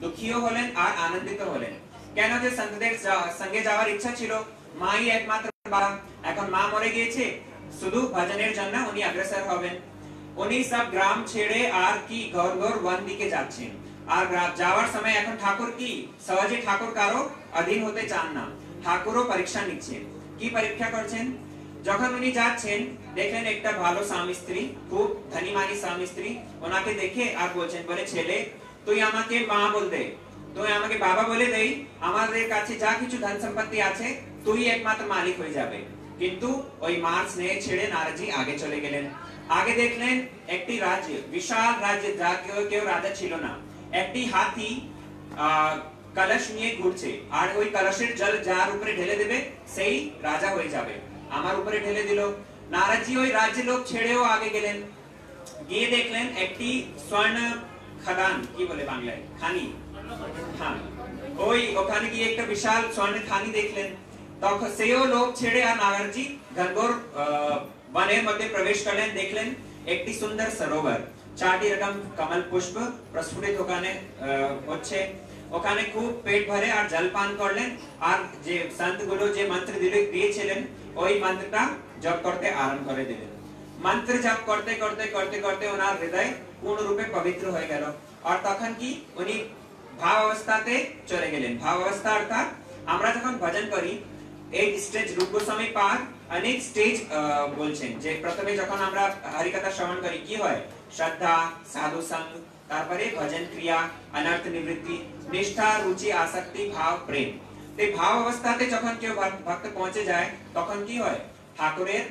দুঃখীও হলেন আর আনন্দিত হলেন কেন যে সন্তদের যা- সঙ্গে যাওয়ার ইচ্ছা ছিল মাই একমাত্র বাবা এখন মা মরে গিয়েছে শুধু ভজনের জন্য উনি অগ্রসর হবেন উনি সব গ্রাম ছেড়ে আর কি ঘর ঘর বন দিকে যাচ্ছেন আর গ্রা- যাওয়ার সময় এখন ঠাকুর কি সহজে ঠাকুর কারো অধীন হতে চান না ঠাকুরও পরীক্ষা নিচ্ছেন কি পরীক্ষা করছেন যখন উনি যাচ্ছেন দেখলেন একটা ভালো স্বামী স্ত্রী খুব ধনীমানী স্বামী স্ত্রী ওনাকে দেখে আর বলছেন বলে ছেলে তুই আমাকে মা বল দে তুই আমাকে বাবা বলে দেই, আমাদের কাছে যা কিছু ধন সম্পত্তি আছে, তুই একমাত্র মালিক হয়ে যাবে। কিন্তু ওই মার স্নেহ ছেড়ে নারজি আগে চলে গেলেন। আগে দেখলেন একটি রাজ্য, বিশাল রাজ্য, যা কেউ কেউ রাজা ছিল না। একটি হাতি কলস নিয়ে ঘুরছে। আর ওই কলসের জল যার উপরে ঢেলে দেবে, সেই রাজা হয়ে যাবে। আমার উপরে ঢেলে দিল। নারাজি ওই রাজ্য লোক ছেড়েও আগে গেলেন। গিয়ে দেখলেন একটি স্বর্ণ খাদান, কি বলে বাংলায়? খানি। হ্যাঁ ওই ওখানে গিয়ে একটা বিশাল স্বর্ণ খানি দেখলেন। তখন সেও লোক ছেড়ে আর নাগারজি ঘনঘোর বনের মধ্যে প্রবেশ করলেন। দেখলেন একটি সুন্দর সরোবর। চারটি রকম কমল পুষ্প প্রস্ফুটিত ওখানে হচ্ছে। ওখানে খুব পেট ভরে আর জল পান করলেন। আর যে সন্তগুলো যে মন্ত্র দিলে, দিয়েছিলেন, ওই মন্ত্রটা জপ করতে আরম্ভ করে দিলেন। মন্ত্র জপ করতে করতে করতে করতে ওনার হৃদয় পূর্ণরূপে পবিত্র হয়ে গেল। আর তখন কি? উনি ভাব অবস্থাতে চলে গেলেন। ভাব অবস্থা অর্থাৎ আমরা যখন ভজন করি, এই স্টেজ রূপ গোস্বামী পার অনেক স্টেজ বলছেন যে প্রথমে যখন আমরা হরিকথা শ্রবণ করি, কি হয়? শ্রদ্ধা, সাধু সঙ্গ তারপরে ভজন ক্রিয়া, অনর্থ নিবৃত্তি, নিষ্ঠা, রুচি, আসক্তি, ভাব, প্রেম। এই ভাব অবস্থাতে যখন কেউ ভক্ত পৌঁছে যায়, তখন কি হয়? ঠাকুরের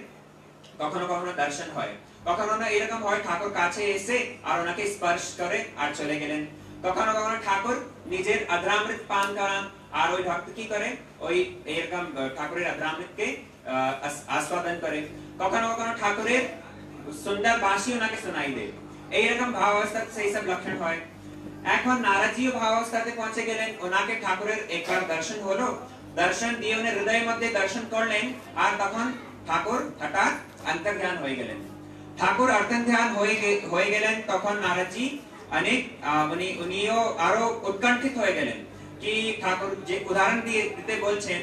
কখনো কখনো দর্শন হয়। কখনো না এরকম হয় ঠাকুর কাছে এসে আর ওনাকে স্পর্শ করে আর চলে গেলেন। কখনো কখনো ঠাকুর নিজের অধরামৃত পান করান, আর ওই ভক্ত কি করে? ওই এরকম ঠাকুরের অধরামৃতকে আস্বাদন করে। কখনো কখনো ঠাকুরের সুন্দর বাঁশি ওনাকে শোনাই দেয়। এইরকম ভাব অবস্থা সেই সব লক্ষণ হয়। এখন নারাজিও ভাব অবস্থাতে পৌঁছে গেলেন। ওনাকে ঠাকুরের একবার দর্শন হলো। দর্শন দিয়ে উনি হৃদয়ের মধ্যে দর্শন করলেন। আর তখন ঠাকুর হঠাৎ অন্তর্ধান হয়ে গেলেন। ঠাকুর হয়ে গে- হয়ে গেলেন তখন নারাজি, অনেক উনি উনিও আরও উৎকণ্ঠিত হয়ে গেলেন। কি ঠাকুর যে উদাহরণ দিয়ে দিতে বলছেন,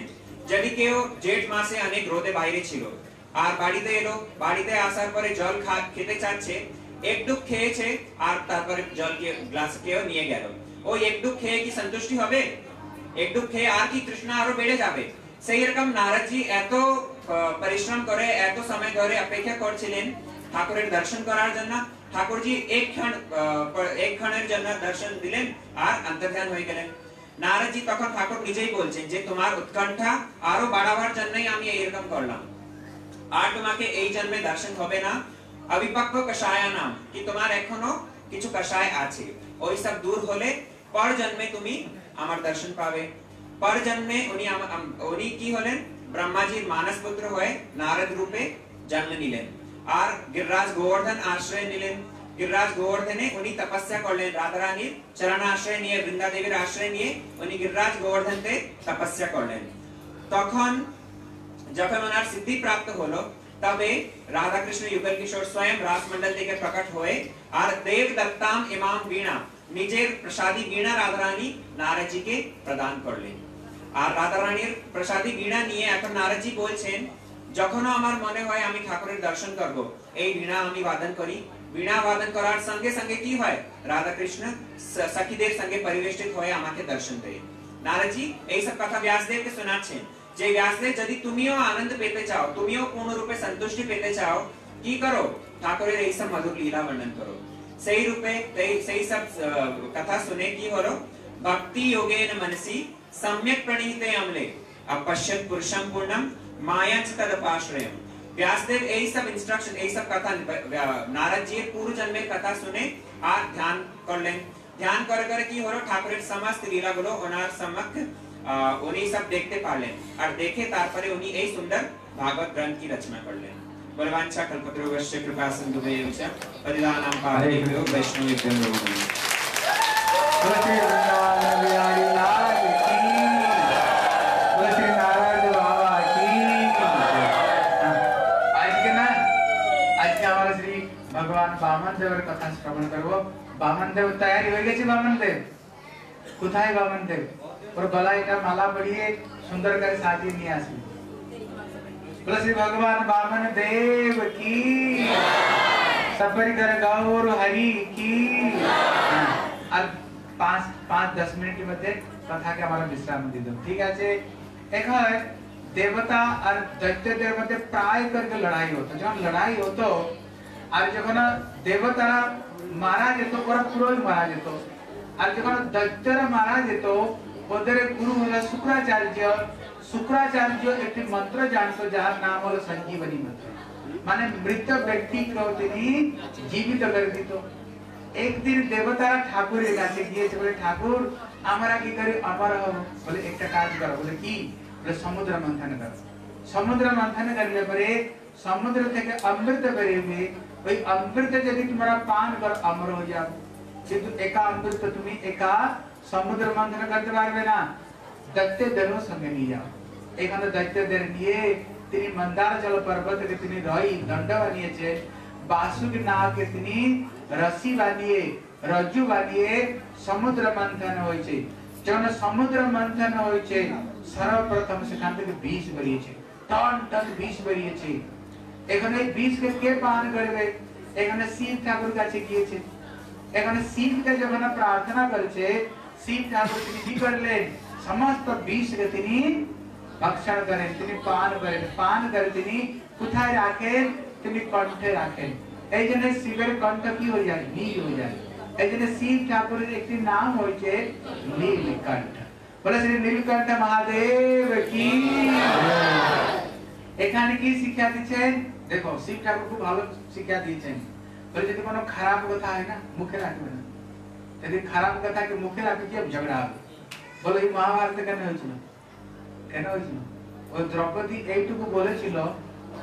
যদি কেউ জেঠ মাসে অনেক রোদে বাইরে ছিল, আর বাড়িতে এলো, বাড়িতে আসার পরে জল খা- খেতে চাচ্ছে একটু খেয়েছে, আর তারপরে জল গ্লাস কেউ নিয়ে গেল। ওই একটু খেয়ে কি সন্তুষ্টি হবে? একটু খেয়ে আর কি তৃষ্ণা আরও বেড়ে যাবে? সেই রকম নারদজি এত পরিশ্রম করে, এত সময় ধরে অপেক্ষা করছিলেন ঠাকুরের দর্শন করার জন্য। ঠাকুরজি এক ক্ষণ এক ক্ষণের জন্য দর্শন দিলেন আর অন্তর্ধান হয়ে গেলেন। নারদজি তখন ঠাকুর নিজেই বলছেন যে, তোমার উৎকণ্ঠা আরও বাড়াবার জন্যই আমি এরকম করলাম। আর তোমাকে এই জন্মে দর্শন হবে না। নাম, কি তোমার এখনও কিছু কষায় আছে? ওই সব দূর হলে পর জন্মে তুমি আমার দর্শন পাবে। পর জন্মে উনি উনি কি হলেন? ব্রহ্মাজির মানস পুত্র হয়ে নারদ রূপে জন্ম নিলেন। আর গিরিরাজ গোবর্ধন আশ্রয় নিলেন গিরিরাজ গোবর্ধনে উনি তপস্যা করলেন রাধারানীর চরণ আশ্রয় নিয়ে বৃন্দা দেবীর আশ্রয় নিয়ে উনি গিরিরাজ গোবর্ধনতে তপস্যা করলেন তখন যখন ওনার সিদ্ধি প্রাপ্ত হলো তবে রাধা কৃষ্ণ যুগল কিশোর স্বয়ং রাসমন্ডল থেকে প্রকট হয়ে আর দেব দত্তাম ইমাম বীণা নিজের প্রসাদী বীণা রাধারানী নারদজিকে প্রদান করলেন আর রাধারানীর প্রসাদী বীণা নিয়ে এখন নারদজি বলছেন যখনও আমার মনে হয় আমি ঠাকুরের দর্শন করব এই বীণা আমি বাদন করি বীণা বাদন করার সঙ্গে সঙ্গে কি হয় রাধা কৃষ্ণ স- সখীদের সঙ্গে পরিবেষ্টিত হয়ে আমাকে দর্শন দেয় নারদজি এই সব কথা ব্যাসদেবকে শোনাচ্ছেন যে ব্যাসদেব যদি তুমিও আনন্দ পেতে চাও তুমিও পূর্ণরূপে সন্তুষ্টি পেতে চাও কি করো ঠাকুরের এই সব মধুর লীলা বর্ণন করো সেই রূপে সেই- সেই সব আহ, কথা শুনে কি হলো ভক্তি योगेन मनसि सम्यक प्रणीते अमले अपश्यत पुरुषम पूर्णम माया तदपाश्रय व्यासदेव यही सब इंस्ट्रक्शन यही सब कथा नारद जी पूर्व जन्म में कथा सुने आज ध्यान कर लें। ध्यान कर कर की हो ठाकुर समस्त लीला बोलो होनार समक उन्हीं सब देखते पा लें। और देखे तारपरे उन्हीं यही सुंदर भागवत ग्रंथ की रचना कर लें। बलवान छा, कल्पतरु वश्य कृपा सिंधु में वच परिदानम पारे हो वैष्णव जन लोगों ने কথা শ্রবণ করব বামন দেব তৈরি হয়ে গেছে বামন দেব কোথায় বামন দেব ওর গলায় একটা মালা পরিয়ে সুন্দর করে সাজিয়ে নিয়ে আসবে बोलो श्री भगवान बामन देव की सपरिकर गौर हरि की हाँ, আর পাঁচ পাঁচ দশ মিনিটের মধ্যে কথাকে আমরা বিশ্রাম দিলাম ঠিক আছে এখন দেবতা আর দৈত্যদের মধ্যে প্রায় করকে লড়াই হতো যখন লড়াই হতো আর যখন দেবতারা মারা যেত ওরা পুরোই মারা যেত। আর যখন দৈত্যরা মারা যেত, ওদের গুরু হলো শুক্রাচার্য। শুক্রাচার্য একটি মন্ত্র জানতো যার নাম হলো সঞ্জীবনী মন্ত্র। মানে মৃত ব্যক্তিকে তিনি জীবিত করে দিত। একদিন দেবতারা ঠাকুরের কাছে গিয়েছে, বলে, ঠাকুর, আমরা কি করি? হব বলে, একটা কাজ করো। বলে, কি? বলে, সমুদ্র মন্থন করো। সমুদ্র মন্থন করলে পরে সমুদ্র থেকে অমৃত বেরিয়ে भाई अमृत यदि तुम्हारा पान कर अमर हो जाओ किंतु एका अमृत तो तुम्हें एका समुद्र मंथन करते पारबे ना दैत्य दनो संगे नहीं जाओ एक अंदर दैत्य देर निये तिनी मंदार जल पर्वत के तिनी रही दंड बनिए छे बासुक नाव के तिनी रसी बनिए रज्जु बनिए समुद्र मंथन होय छे जन समुद्र मंथन होय छे सर्वप्रथम से खान के এখানে বিষকে কে পান করবে? এখানে শিব ঠাকুর কাছে গিয়েছে। এখানে শিবকে যখন প্রার্থনা করেছে শিব ঠাকুর তিনি কি করলেন? সমস্ত বিষকে তিনি ভক্ষণ করেন তিনি পান করেন। পান করে তিনি কোথায় রাখেন? তিনি কণ্ঠে রাখেন। এই জন্য শিবের কণ্ঠ কি হয়ে যায়? নীল হয়ে যায়। এই জন্য শিব ঠাকুরের একটি নাম হয়েছে নীলকণ্ঠ। বলে শ্রী নীলকণ্ঠ মহাদেব কি? এখানে কি শিক্ষা দিচ্ছেন? দেখো শিব ঠাকুর খুব ভালো শিক্ষা দিয়েছেন। বলে যদি কোনো খারাপ কথা হয় না, মুখে রাখবে না। যদি খারাপ কথাকে মুখে রাখবে কি ঝগড়া হবে। বলে, এই মহাভারতে কেন হয়েছিল? কেন হয়েছিল? ওই দ্রৌপদী এইটুকু বলেছিল,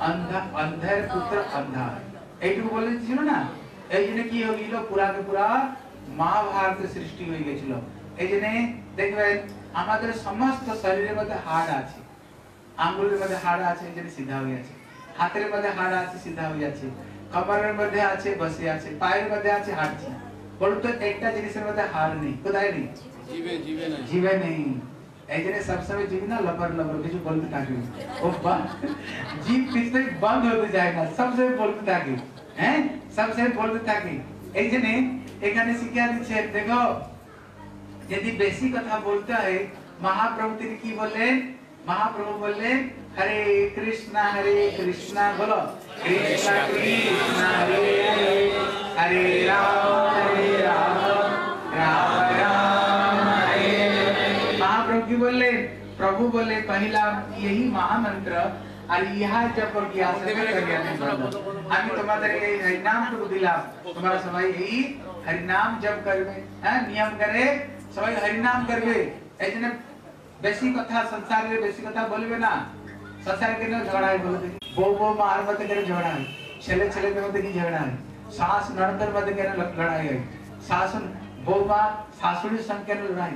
অন্ধা, অন্ধের পুত্র অন্ধা। এইটুকু বলেছিল না? এই জন্য কি হয়ে গেছিল? পুরাকে পুরা মহাভারত সৃষ্টি হয়ে গেছিল। এই জন্য দেখবেন আমাদের সমস্ত শরীরের মধ্যে হাড় আছে। আঙ্গুলের মধ্যে হাড় আছে, এই জন্য সিধা হয়ে আছে হাতের মধ্যে হাড় আছে সিধা হয়ে যাচ্ছে। মধ্যে আছে বসে আছে। পায়ের মধ্যে আছে হাঁটছে। বলুন তো একটা জিনিসের মধ্যে হাড় নেই। কোথায় নেই? জিভে নেই। নেই। এই জন্য না লবর লবর কিছু বলতে ও পিছনে বন্ধ হতে যায় না বলতে হ্যাঁ? বলতে এই জন্য এখানে শিখিয়ে দিচ্ছে দেখো যদি বেশি কথা বলতে হয় মহাপ্রভু তিনি কি বললেন महाप्रभु बोले हरे कृष्णा हरे कृष्णा, बोलो। कृष्णा कृष्णा, हरे हरे हरे राम हरे राम राम राम, हरे महाप्रभु की बोले प्रभु बोले पहला यही महामंत्र, और यह जप और ज्ञान से मेरे ज्ञान हम तुम्हारे हरि नाम को दिला तुम्हारा समय यही हरि नाम जप करबे हाँ, नियम करे समय हरि नाम करबे ऐसे বেশি কথা সংসারে বেশি কথা বলবে না সংসারে কেন ঝগড়া হয় বলে দেখি বউ বউ মার মধ্যে কেন ঝগড়া হয় ছেলে ছেলেদের মধ্যে কি ঝগড়া হয় শাস ননদের মধ্যে কেন লড়াই হয় শাসন বৌমা শাশুড়ির সঙ্গে কেন লড়াই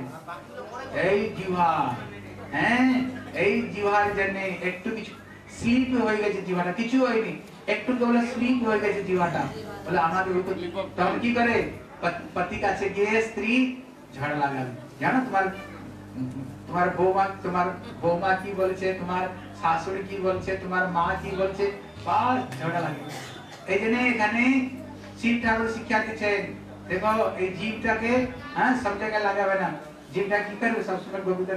এই জিহা হ্যাঁ এই জিহার জন্য একটু কিছু স্লিপ হয়ে গেছে জিহাটা কিছু হয়নি একটু কেবল স্লিপ হয়ে গেছে জিহাটা বলে আমাদের ওই তো তখন কি করে পত- পতি কাছে গিয়ে স্ত্রী ঝড় লাগাবে জানো তোমার তোমার বৌমা তোমার বৌমা কি বলছে, তোমার শাশুড়ি কি বলছে, তোমার মা কি বলছে হ্যাঁ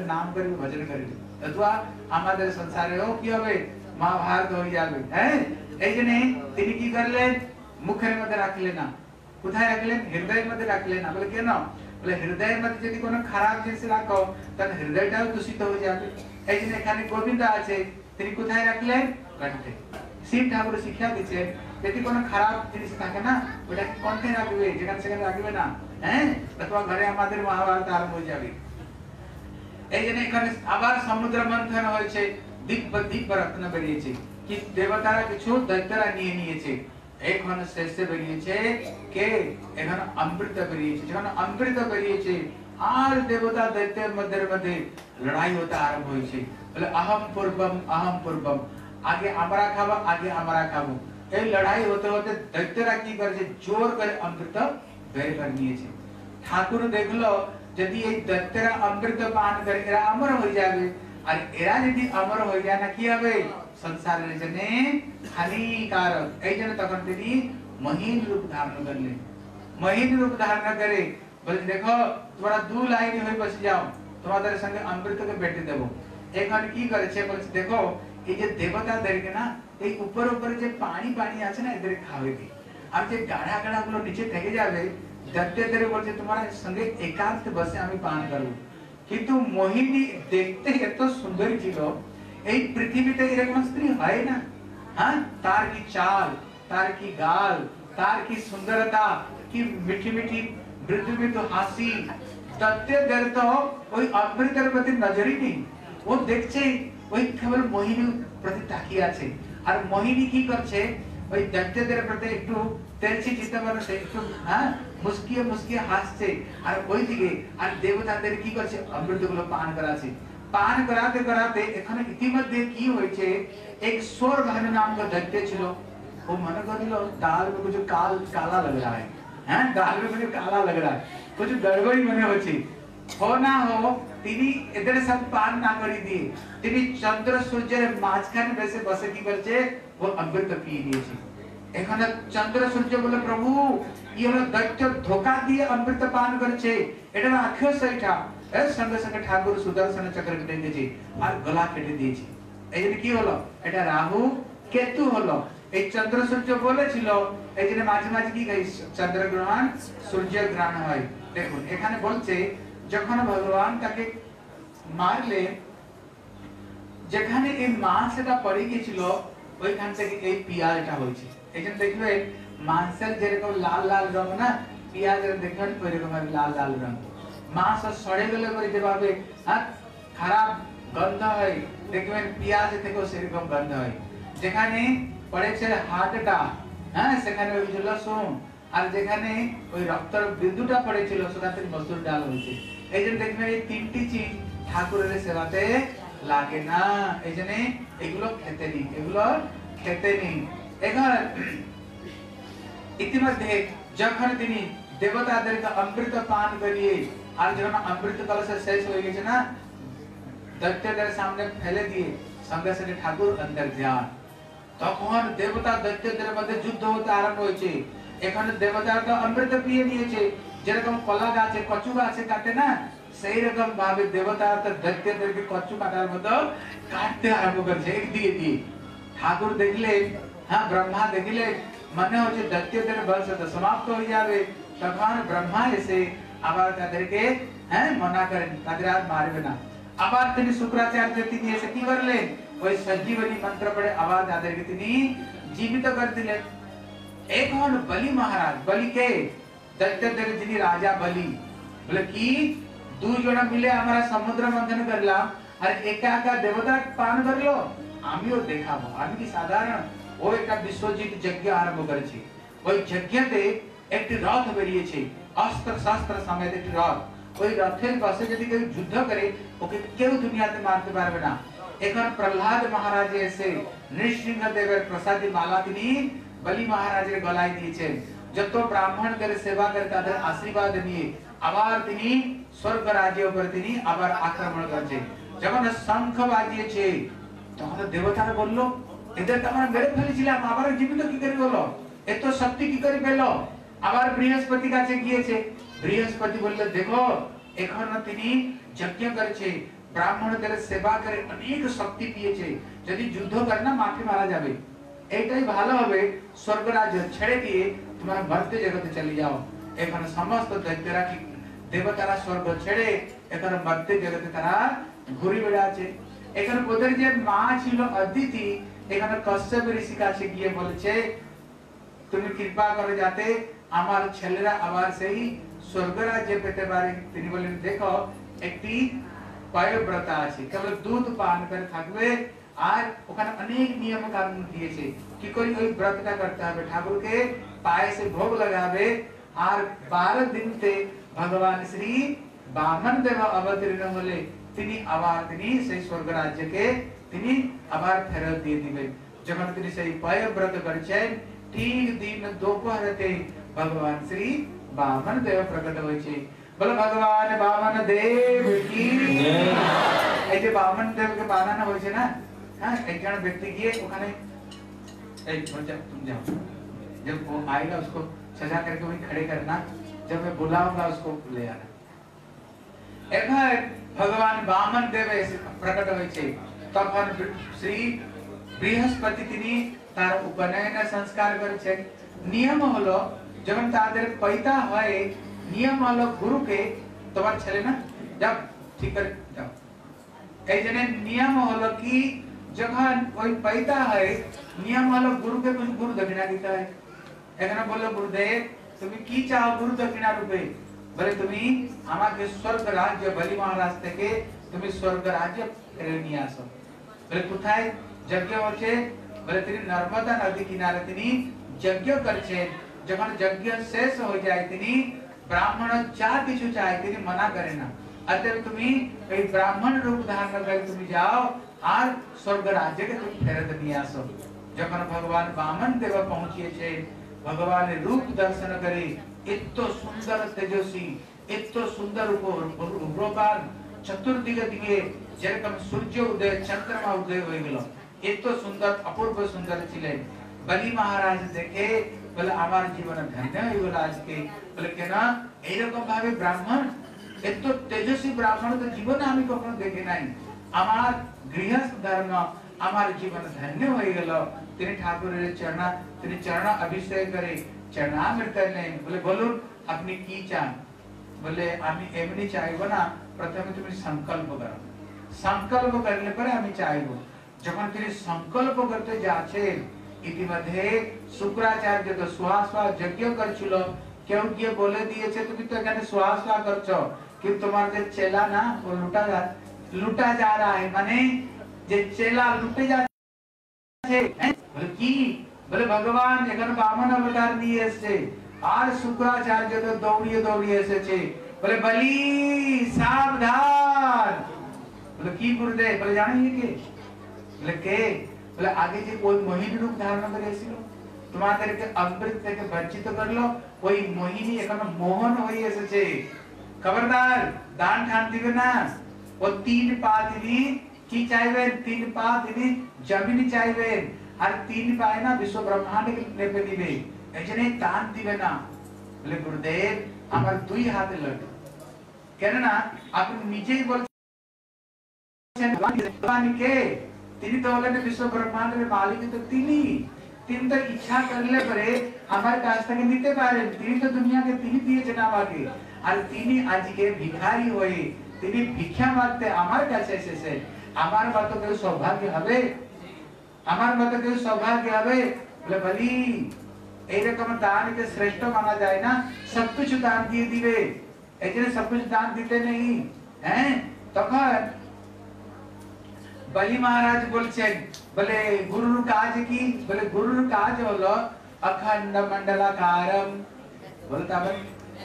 নাম করবে, ভজন করবে। অথবা আমাদের সংসারেও কি হবে? মহাভারত হয়ে যাবে হ্যাঁ? এই জন্য তিনি কি করলেন? মুখের মধ্যে রাখলেন না। কোথায় রাখলেন? হৃদয়ের মধ্যে রাখলেন না। বলে কেন? বলে, হৃদয়ের মধ্যে যদি কোনো খারাপ জিনিস রাখো, তাহলে হৃদয়টাও দূষিত হয়ে যাবে। এই জন্য এখানে গোবিন্দ আছে, তিনি কোথায় রাখলেন? কণ্ঠে। শিব ঠাকুর শিক্ষা দিচ্ছে, যদি কোনো খারাপ জিনিস থাকে না ওটাকে কণ্ঠে রাখবে, যেখানে সেখানে রাখবে না। হ্যাঁ? তোমার ঘরে আমাদের মহাভারত আরম্ভ হয়ে যাবে। এই জন্য এখানে আবার সমুদ্র মন্থন হয়েছে দিব্য দিব্য রত্ন বেরিয়েছে। কি দেবতারা কিছু দৈত্যরা নিয়ে নিয়েছে। এখন শেষে বেরিয়েছে কে এখানে অমৃত বেরিয়েছে যখন অমৃত বেরিয়েছে আর দেবতা দৈত্যের মধ্যে মধ্যে লড়াই হতে আরম্ভ হয়েছে বলে আহম পূর্বম আহম পূর্বম আগে আমরা খাবো আগে আমরা খাবো এই লড়াই হতে হতে দৈত্যরা কি করেছে জোর করে অমৃত বের করে নিয়েছে ঠাকুর দেখলো যদি এই দৈত্যরা অমৃত পান করে এরা অমর হয়ে যাবে আর এরা যদি অমর হয়ে যায় না কি হবে সংসারের জন্য হানিকারক এই জন্য তখন তিনি মহিন রূপ ধারণ করলেন মহিন রূপ ধারণ করে বলে দেখো তোমরা দু লাইন হয়ে বসে যাও তোমাদের সঙ্গে অমৃতকে বেটে দেবো এখন কি করেছে বলছে দেখো এই যে দেবতাদেরকে না এই উপর উপরে যে পানি পানি আছে না এদের খাওয়াবে কি আর যে গাড়া গাড়া গুলো নিচে থেকে যাবে দত্তেদের বলছে তোমার সঙ্গে একান্ত বসে আমি পান করবো কিন্তু মোহিনী দেখতে এত সুন্দর ছিল এই পৃথিবীতে এরকম স্ত্রী হয় না। হ্যাঁ? তার কি চাল, তার কি গাল তার কি সুন্দরতা, কি মিঠি মিঠি মৃদু মৃদু হাসি দত্তেদের তো ওই অমৃতের প্রতি নজরই নেই। ও দেখছে ওই কেবল মোহিনী প্রতি তাকিয়ে আছে। আর মোহিনী কি করছে? ওই দত্তেদের প্রতি একটু তেলছি চিন্তা করছে একটু হ্যাঁ? মুস্কিয়ে মুস্কিয়ে হাসছে। আর ওইদিকে, আর দেবতাদের কি করছে? অমৃতগুলো পান করাচ্ছে পান করাতে করাতে এখানে ইতিমধ্যে কি হয়েছে এক सोर भानु नाम का दैत्य ছিল वो मन करिलो दाल में कुछ काल काला लग रहा है हैं दाल में कुछ काला लग रहा है कुछ गड़बड़ी মনে হচ্ছে हो না हो তিনি এদের সাথে পান না করে দিয়ে তিনি চন্দ্র সূর্যের মাঝখানে বসে বসে কি করছে ও অমৃত পিয়ে নিয়েছে এখানে চন্দ্র সূর্য বলে প্রভু ইয়ে হলো দৈত্য ধোকা দিয়ে অমৃত পান করেছে এটা রাক্ষস এইটা এর সঙ্গে সঙ্গে ঠাকুর সুদর্শন আর গলা কেটে এই কি হলো? এটা রাহু কেতু হলো। এই চন্দ্র সূর্য বলেছিল, এই জন্য মাঝে মাঝে কি গাই চন্দ্রগ্রহণ সূর্য গ্রহণ হয়। দেখুন, এখানে বলছে, যখন ভগবান তাকে মারলে, যেখানে এই মাংসটা পড়ে গিয়েছিল, ওইখান থেকে এই পিয়াজটা হয়েছে। এই জন্য দেখবেন মাংসের যেরকম লাল লাল রং না পিঁয়াজের দেখবেন ওইরকম লাল লাল রং। মাংস সড়ে গেলে পরে যেভাবে হ্যাঁ খারাপ গন্ধ হয়, দেখবেন পেঁয়াজ থেকেও সেরকম গন্ধ হয়। যেখানে পড়েছে হাটটা হ্যাঁ সেখানে ওই লসুন, আর যেখানে ওই রক্তর বিন্দুটা পড়েছিল সেখান থেকে মসুর ডাল হয়েছে। এই জন্য দেখবেন এই তিনটি চিজ ঠাকুরের সেবাতে লাগে না। এই জন্য এগুলো খেতে নেই, এগুলো খেতে নেই। এখানে ইতিমধ্যে যখন তিনি দেবতাদেরকে অমৃত পান করিয়ে আর যখন অমৃত কলস শেষ হয়ে গেছে না দৈত্যদের সামনে ফেলে দিয়ে সঙ্গে সঙ্গে ঠাকুর অন্দর যান তখন দেবতা দৈত্যদের মধ্যে যুদ্ধ হতে আরম্ভ হয়েছে এখানে দেবতারা তো অমৃত পিয়ে নিয়েছে যেরকম কলা গাছে কচু গাছে কাটে না সেই রকম ভাবে দেবতারা তো দৈত্যদেরকে কচু কাটার মতো কাটতে আরম্ভ করেছে একদিকে দিয়ে ঠাকুর দেখলে হ্যাঁ ব্রহ্মা দেখলে মনে হচ্ছে দৈত্যদের বংশ তো সমাপ্ত হয়ে যাবে তখন ব্রহ্মা এসে আবার তাদেরকে হ্যাঁ মনা করেন তাদের আর মারবে না আবার তিনি শুক্রাচার্য তিনি এসে কি করলেন ওই সঞ্জীবনী মন্ত্র পড়ে আবার তাদেরকে তিনি জীবিত করে দিলেন এখন বলি মহারাজ বলি কে দৈত্যদের যিনি রাজা বলি বলে কি দুজন মিলে আমরা সমুদ্র মন্থন করলাম আর একা একা দেবতা পান করলো আমিও দেখাবো আমি কি সাধারণ ও একটা বিশ্বজিৎ যজ্ঞ আরম্ভ করেছি ওই যজ্ঞতে একটি রথ বেরিয়েছে অস্ত্র শাস্ত্র সমেত রথ ওই রথের বসে যদি কেউ যুদ্ধ করে ওকে কেউ দুনিয়াতে মারতে পারবে না এখন প্রহ্লাদ মহারাজ এসে নৃসিংহ দেবের প্রসাদী মালা তিনি বলি মহারাজের গলায় দিয়েছেন যত ব্রাহ্মণদের সেবা করে তাদের আশীর্বাদ নিয়ে আবার তিনি স্বর্গ রাজ্য উপর তিনি আবার আক্রমণ করছে যখন শঙ্খ বাজিয়েছে তখন দেবতারা বলল এদের তো আমরা মেরে ফেলেছিলাম আবার জীবিত কি করে বলো এত শক্তি কি করে পেল আবার বৃহস্পতি কাছে গিয়েছে। বৃহস্পতি বললে, দেখো, এখন তিনি যজ্ঞ করেছে, ব্রাহ্মণদের সেবা করে অনেক শক্তি পেয়েছে। যদি যুদ্ধ করে না মাঠে মারা যাবে। এইটাই ভালো হবে। স্বর্গরাজ্য ছেড়ে দিয়ে তোমরা মর্তে জগতে চলে যাও। এখানে সমস্ত দৈত্যরা কি দেবতারা স্বর্গ ছেড়ে এখানে মর্তে জগতে তারা ঘুরে বেড়াচ্ছে? এখানে ওদের যে মা ছিল অদিতি, এখানে কশ্যপ ঋষি কাছে গিয়ে বলেছে, তুমি কৃপা করে যাতে আমার ছেলেরা আবার সেই স্বর্গরাজ্যে পেতে পারে তিনি বলেন দেখো একটি পয়ব্রতা আছে কেবল দুধ পান করে থাকবে আর ওখানে অনেক নিয়ম কানুন দিয়েছে কি করে ওই ব্রতটা করতে হবে ঠাকুরকে পায়ে সে ভোগ লাগাবে আর বারো দিনতে ভগবান শ্রী বামন দেব অবতীর্ণ হলে তিনি আবার তিনি সেই স্বর্গ রাজ্যকে তিনি আবার ফেরত দিয়ে দিবেন যখন তিনি সেই পয় ব্রত করছেন ঠিক দিন দুপুরতে ভগবান শ্রী বামন দেব প্রকট হয়েছে বলো ভগবান বামন দেব কি এই যে বামন দেবকে বানানো হয়েছে না হ্যাঁ একজন ব্যক্তি গিয়ে ওখানে এই बच्चा तुम जाओ जब वो आएगा उसको सजा करके वहीं खड़े करना जब मैं बुलाऊंगा उसको ले आना এবার ভগবান বামন দেব এসে প্রকট হয়েছে তখন শ্রী বৃহস্পতি তিনি তার উপনয়ন সংস্কার করেছেন নিয়ম হলো যখন তাদের পৈতা হয় নিয়ম হলো গুরুকে তোমার ছেলে না যাও ঠিক করে যাও এই জন্য নিয়ম হলো কি যখন ওই পৈতা হয় নিয়ম হলো গুরুকে कुछ গুরু দক্ষিণা দিতে হয় এখানে বললো গুরুদেব তুমি কি চাও গুরু দক্ষিণা রূপে বলে তুমি আমাকে স্বর্গ রাজ্য বলি মহারাজ থেকে তুমি স্বর্গ রাজ্য ফেরে নিয়ে আসো বলে কোথায় যজ্ঞ হচ্ছে বলে তিনি নর্মদা নদী কিনারে তিনি যজ্ঞ করছেন যখন যজ্ঞ শেষ হয়ে যায় তিনি ব্রাহ্মণ যা কিছু চায় তিনি মানা করে না অতএব তুমি এই ব্রাহ্মণ রূপ ধারণ করে তুমি যাও আর স্বর্গ রাজ্যকে তুমি ফেরত নিয়ে আসো যখন ভগবান বামন দেব পৌঁছিয়েছে ভগবানের রূপ দর্শন করে এত সুন্দর তেজস্বী এত সুন্দর উপরকার চতুর্দিকে দিকে যেরকম সূর্য উদয় চন্দ্রমা উদয় হয়ে গেল এত সুন্দর অপূর্ব সুন্দর ছিলেন বলি মহারাজ দেখে বলে আমার জীবন ধন্য হয়ে গেল আজকে বলে কেন এইরকম ভাবে ব্রাহ্মণ এত তেজস্বী ব্রাহ্মণ তো জীবনে আমি কখনো দেখি নাই আমার গৃহস্থ ধর্ম আমার জীবন ধন্য হয়ে গেল তিনি ঠাকুরের চরণ তিনি চরণ অভিষেক করে চরণামৃত নেন বলে বলুন আপনি কি চান বলে আমি এমনি চাইবো না প্রথমে তুমি সংকল্প করো সংকল্প করলে পরে আমি চাইবো যখন তিনি সংকল্প করতে যাচ্ছেন इतिमध्ये शुक्राचार्य तो सुहास्वा यज्ञ करछुल। क्यों किए बोले दिए छे तुम तो कहने सुहास्वा करछो। कि तुम्हारे जो चेला ना, वो लूटा जा लूटा जा रहा है। माने जे चेला लूटे जा बोले की? बोले भगवान एखन बामन अवतार दिए से आर शुक्राचार्य तो दौड़िए दौड़िए से छे बोले बलि, सावधान। बोले की गुरुदेव, बोले जाने के? बोले के? কে বলে আগে যে ওই মোহিনী রূপ ধারণ করে এসেছিল তোমাদেরকে অমৃত থেকে বঞ্চিত করলো ওই মোহিনী এখন মোহন হয়ে এসেছে খবরদার দান ঠান দিবে না ও তিন পা তিনি কি চাইবেন তিন পা তিনি জমিনি চাইবেন আর তিন পায়ে না বিশ্ব ব্রহ্মাণ্ডকে লেপে দিবে এই জন্য দান দিবে না বলে গুরুদেব আমার দুই হাতে লড়বে কেননা আপনি নিজেই বলছেন ভগবান কে তিনি তো হলেন বিশ্ব ব্রহ্মাণ্ডের মালিক তো তিনি তিনি তো ইচ্ছা করলে পরে আমার কাছ থেকে নিতে পারেন তিনি তো দুনিয়াকে তিনি দিয়েছেন আমাকে আর তিনি আজকে ভিখারি হয়ে তিনি ভিক্ষা মাগতে আমার কাছে এসেছে আমার মতো কেউ সৌভাগ্য হবে আমার মতো কেউ সৌভাগ্য হবে বলে বলি এইরকম দানকে শ্রেষ্ঠ মানা যায় না সব কিছু দান দিয়ে দিবে এই জন্য সব কিছু দান দিতে নেই হ্যাঁ তখন বলি মহারাজ বলছেন বলে গুরুর কাজ কি বলে গুরুর কাজ হলো অখণ্ড মণ্ডলাকারম বলতে হবে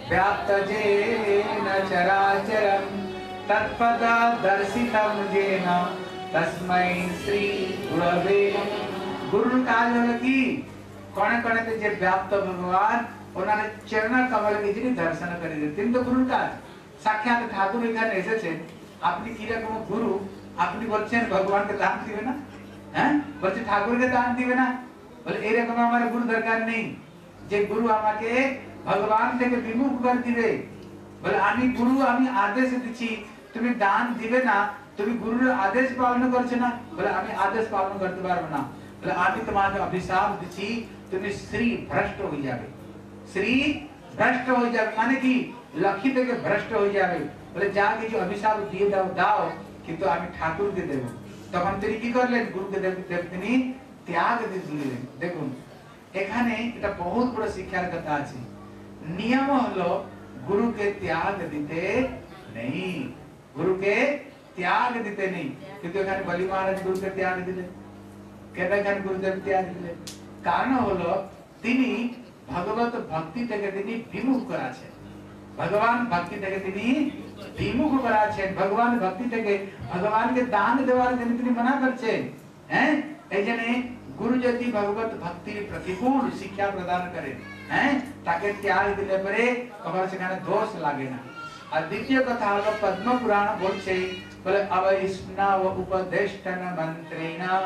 व्याप्त जेन चराचरं तत्पदा दर्शितं जेन तस्मै श्री गुरवे গুরুর কাজ হলো কি কণে কণেতে যে ব্যাপ্ত ভগবান ওনার চরণ কমলকে যিনি দর্শন করে দেন তিনি তো গুরুর কাজ সাক্ষাৎ ঠাকুর এখানে এসেছেন আপনি কিরকম গুরু আপনি বলছেন ভগবানকে দান দিবে না হ্যাঁ বলছে ঠাকুরকে দান দিবে না বলে এরকম আমার গুরু দরকার নেই যে গুরু আমাকে ভগবান থেকে বিমুখ করে দিবে বলে আমি গুরু আমি আদেশ দিচ্ছি তুমি দান দিবে না তুমি গুরুর আদেশ পালন করছো না বলে আমি আদেশ পালন করতে পারবো না বলে আমি তোমাকে অভিশাপ দিচ্ছি তুমি শ্রী ভ্রষ্ট হয়ে যাবে শ্রী ভ্রষ্ট হয়ে যাবে মানে কি লক্ষ্মী থেকে ভ্রষ্ট হয়ে যাবে বলে যা কিছু অভিশাপ দিয়ে দাও দাও কিন্তু আমি ঠাকুরকে দেব। তখন তিনি কি করলেন? গুরুকে দেব দেব- তিনি ত্যাগ দিলেন দেখুন, এখানে এটা বহুত বড় শিক্ষার কথা আছে। নিয়ম হলো গুরুকে ত্যাগ দিতে নেই। গুরুকে ত্যাগ দিতে নেই। কিন্তু এখানে বলি মহারাজ গুরুকে ত্যাগ দিলেন। কেন এখানে গুরুদেব ত্যাগ দিলেন? কারণ হলো তিনি ভগবত ভক্তি থেকে তিনি বিমুখ করাছেন भगवान भक्ति देखे तिनी विमुख करा छे, भगवान भक्ति देखे भगवान के दान देवार दिन तिनी मना कर छे, हैं? एजने गुरु जति भगवत भक्ति प्रतिकूल शिक्षा प्रदान करे, हैं? ताकि त्याग दिले परे कबर से कने दोष लागे ना। और द्वितीय कथा हलो पद्म पुराण बोल छे बोले अब इष्णा व उपदेष्टन मंत्रेना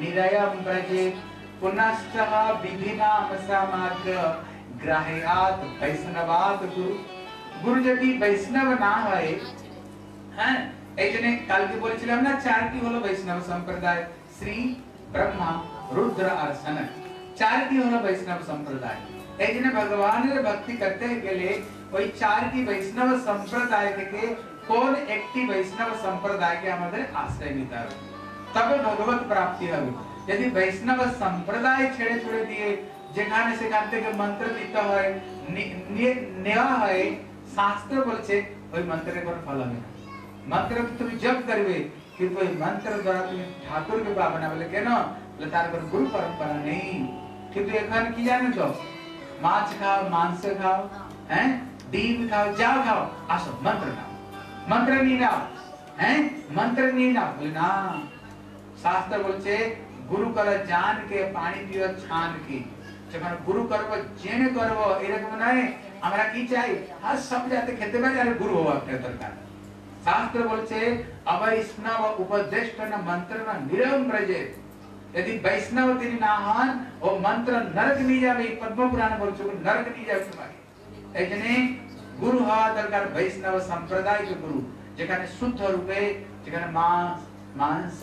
निरयम ब्रजे पुनश्च विधिनाम समाग्र ग्रहयात वैष्णवात गुरु গুরু যদি বৈষ্ণব না হয় হ্যাঁ এই জন্য কালকে বলেছিলাম না চারটি হলো বৈষ্ণব সম্প্রদায় শ্রী ব্রহ্মা রুদ্র আর সনক চারটি হলো বৈষ্ণব সম্প্রদায় এই জন্য ভগবানের ভক্তি করতে গেলে ওই চারটি বৈষ্ণব সম্প্রদায় থেকে কোন একটি বৈষ্ণব সম্প্রদায়কে আমাদের আশ্রয় নিতে হবে তবে ভগবত প্রাপ্তি হবে যদি বৈষ্ণব সম্প্রদায় ছেড়ে ছুড়ে দিয়ে যেখানে সেখান থেকে মন্ত্র দিতে হয় নি- নিয়ে নেওয়া হয় শাস্ত্র বলছে ওই মন্ত্রের উপর ফল হবে না মন্ত্র তুমি জপ করবে কিন্তু ওই মন্ত্র দ্বারা তুমি ঠাকুরকে পাবে না বলে কেন বলে তার উপর গুরু পরম্পরা নেই কিন্তু এখানে কি জানো তো মাছ খাও মাংস খাও হ্যাঁ ডিম খাও যা খাও আসো মন্ত্র নাও মন্ত্র নিয়ে নাও হ্যাঁ মন্ত্র নিয়ে নাও বলে না শাস্ত্র বলছে গুরু করা জান কে পানি দিও ছান কি যখন গুরু করব জেনে করব এরকম নয় আমরা কি চাই আর সব যাতে খেতে পারি আর গুরু হওয়া একটা দরকার শাস্ত্র বলছে অবৈষ্ণব উপদেষ্টন মন্ত্র নিরম ব্রজে यदि वैष्णव তিনি না হন ও মন্ত্র নরক নিয়ে যাবে এই পদ্ম পুরাণ বলছে ও নরক নিয়ে যাবে তোমাকে এই জন্য গুরু হওয়া দরকার বৈষ্ণব সম্প্রদায় के গুরু যেখানে শুদ্ধ রূপে যেখানে মাছ মাংস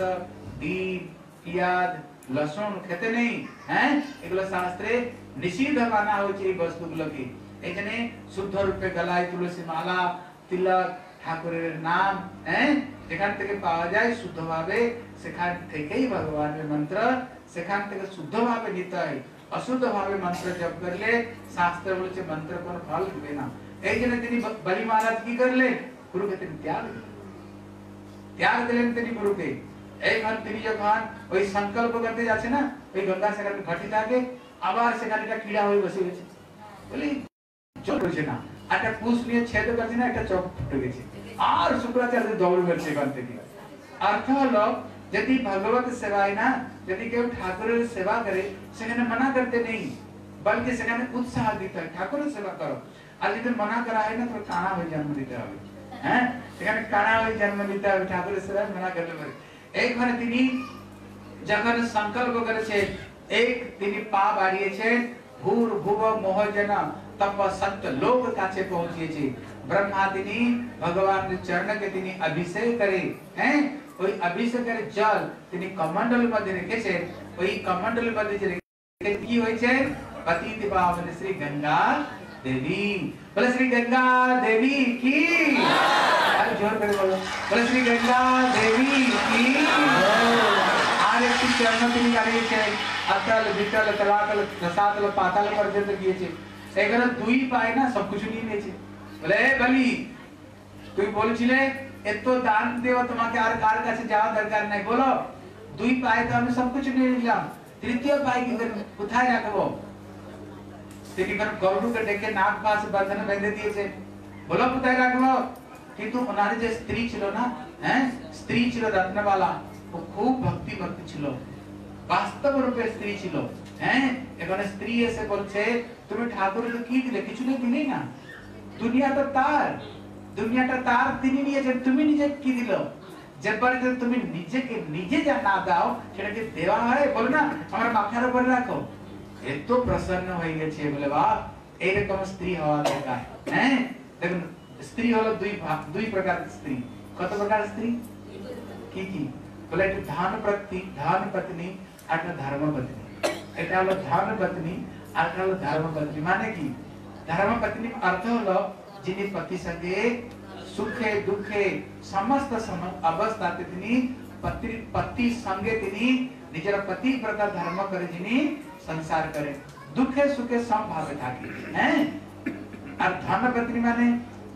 ডিম পিয়াজ লসুন খেতে নেই হ্যাঁ এগুলো শাস্ত্রে নিষিদ্ধ মানা হয়েছে এই বস্তুগুলোকে এই জন্য শুদ্ধ রূপে গলায় তুলসী মালা তিলক ঠাকুরের নাম হ্যাঁ যেখান থেকে পাওয়া যায় শুদ্ধভাবে সেখান থেকেই ভগবানের মন্ত্র সেখান থেকে শুদ্ধভাবে নিতে হয় অশুদ্ধ ভাবে মন্ত্র জপ করলে শাস্ত্র বলছে মন্ত্র কোনো ফল দিবে না এই জন্য তিনি ব- বলি মহারাজ কি করলেন গুরুকে তিনি ত্যাগ দিলেন ত্যাগ দিলেন তিনি গুরুকে এইবার তিনি যখন ওই সংকল্প করতে যাচ্ছে না ওই গঙ্গা সেখানে ঘটি থাকে আবার সেখানে একটা ক্রীড়া হয়ে বসে গেছে বলি করছে না। একটা নিয়ে না, একটা চোখ ফুটে গেছে। আর শুক্রাচার্য দৌড় এখান থেকে। অর্থ হলো, যদি ভগবত সেবায় না, যদি কেউ ঠাকুরের সেবা করে, সেখানে মানা করতে নেই, বলকে সেখানে উৎসাহ দিতে হয়, ঠাকুরের সেবা করো। আর যদি করা হয় না কানা হয়ে জন্ম দিতে হবে। হ্যাঁ? সেখানে কানা হয়ে জন্ম দিতে হবে, ঠাকুরের সেবায় মানা করতে পারে। এইখানে তিনি যখন সংকল্প করেছে এক তিনি পা বাড়িয়েছেন, ভূর ভুব মোহজন তপ সত্য লোক কাছে পৌঁছিয়েছে ব্রহ্মা তিনি ভগবানের চরণকে তিনি অভিষেক করে হ্যাঁ ওই অভিষেকের জল তিনি কমণ্ডল মধ্যে রেখেছেন ওই কমণ্ডল মধ্যে যে রেখে কি হয়েছে পতিত পাবন শ্রী গঙ্গা দেবী বলে শ্রী গঙ্গা দেবী কি আর জোর করে বলো বলে শ্রী গঙ্গা দেবী কি আর একটি চরণ তিনি দাঁড়িয়েছেন আতল বিতল তলাতল রসাতল পাতাল পর্যন্ত গিয়েছে এখানে দুই পায় না, সবকিছু নিয়ে নিয়েছে। বলে, "এ তুই বলছিলে এত দান দেওয়া তোমাকে আর কার কাছে যাওয়া দরকার নাই। বলো, দুই পায়ে তো আমি সবকিছু নিয়ে নিলাম। তৃতীয় পায়ে কি করব? কোথায় রাখব? তিনি কোন গরুকে ডেকে নাক পাশে বন্ধনে বেঁধে দিয়েছে। বলো, কোথায় রাখব? কিন্তু ওনার যে স্ত্রী ছিল না হ্যাঁ স্ত্রী ছিল রত্নবালা, ও খুব ভক্তি ভক্তি ছিল। বাস্তব রূপে স্ত্রী ছিল। হ্যাঁ এখানে স্ত্রী এসে বলছে তুমি ঠাকুরকে কি দিলে কিছু তো দিলেই না দুনিয়া তো তার দুনিয়াটা তার তিনি নিয়েছেন তুমি নিজে কি দিল যে পর্যন্ত তুমি নিজেকে নিজে যা না দাও সেটাকে দেওয়া হয় বলো না আমার মাথার উপরে রাখো এত প্রসন্ন হয়ে গেছে বলে বাহ এইরকম স্ত্রী হওয়া দরকার হ্যাঁ দেখুন স্ত্রী হলো দুই ভাগ দুই প্রকার স্ত্রী কত প্রকার স্ত্রী কি কি বলে একটা ধান পত্নী ধান পত্নী আর একটা ধর্ম পত্নী એટલે ધર્મ પત્ની આટલો ધર્મ પત્ની માને કી ધર્મ પત્ની અર્થ હલો જેની પતિ સંગે સુખે દુઃખે સમસ્ત અવસ્થા તેની પતિ પતિ સંગે તેની નિજર પતિ પ્રતા ધર્મ કરે જેની સંસાર કરે दुखे सुखे सब भावे थाके हैं और धन पत्नी माने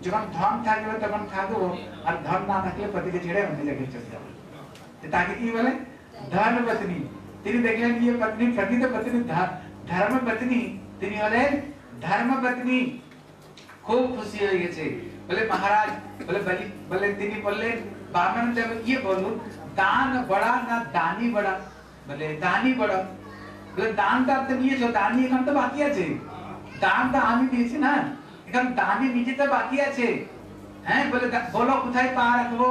जब हम धन थाके तब हम थाके वो और धन ना थाके पति के छेड़े हम जगह चल जाओ ताकि की बोले धन पत्नी তিনি দেখলেন গিয়ে পত্নী প্রকৃত পত্নী ধর্ম পত্নী। তিনি হলেন ধর্ম পত্নী। খুব খুশি হয়ে গেছে। বলে, মহারাজ, বলে, বলি তিনি বললেন, বামন দেব ইয়ে বলুন দান বড়া না দানি বড়া? বলে, দানি বড়। বলে দানটা তো নিয়েছো দানি এখন তো বাকি আছে। দানটা আমি দিয়েছি না, এখন দানি নিজেতে বাকি আছে। হ্যাঁ বলে বলো, কোথায় পা রাখব?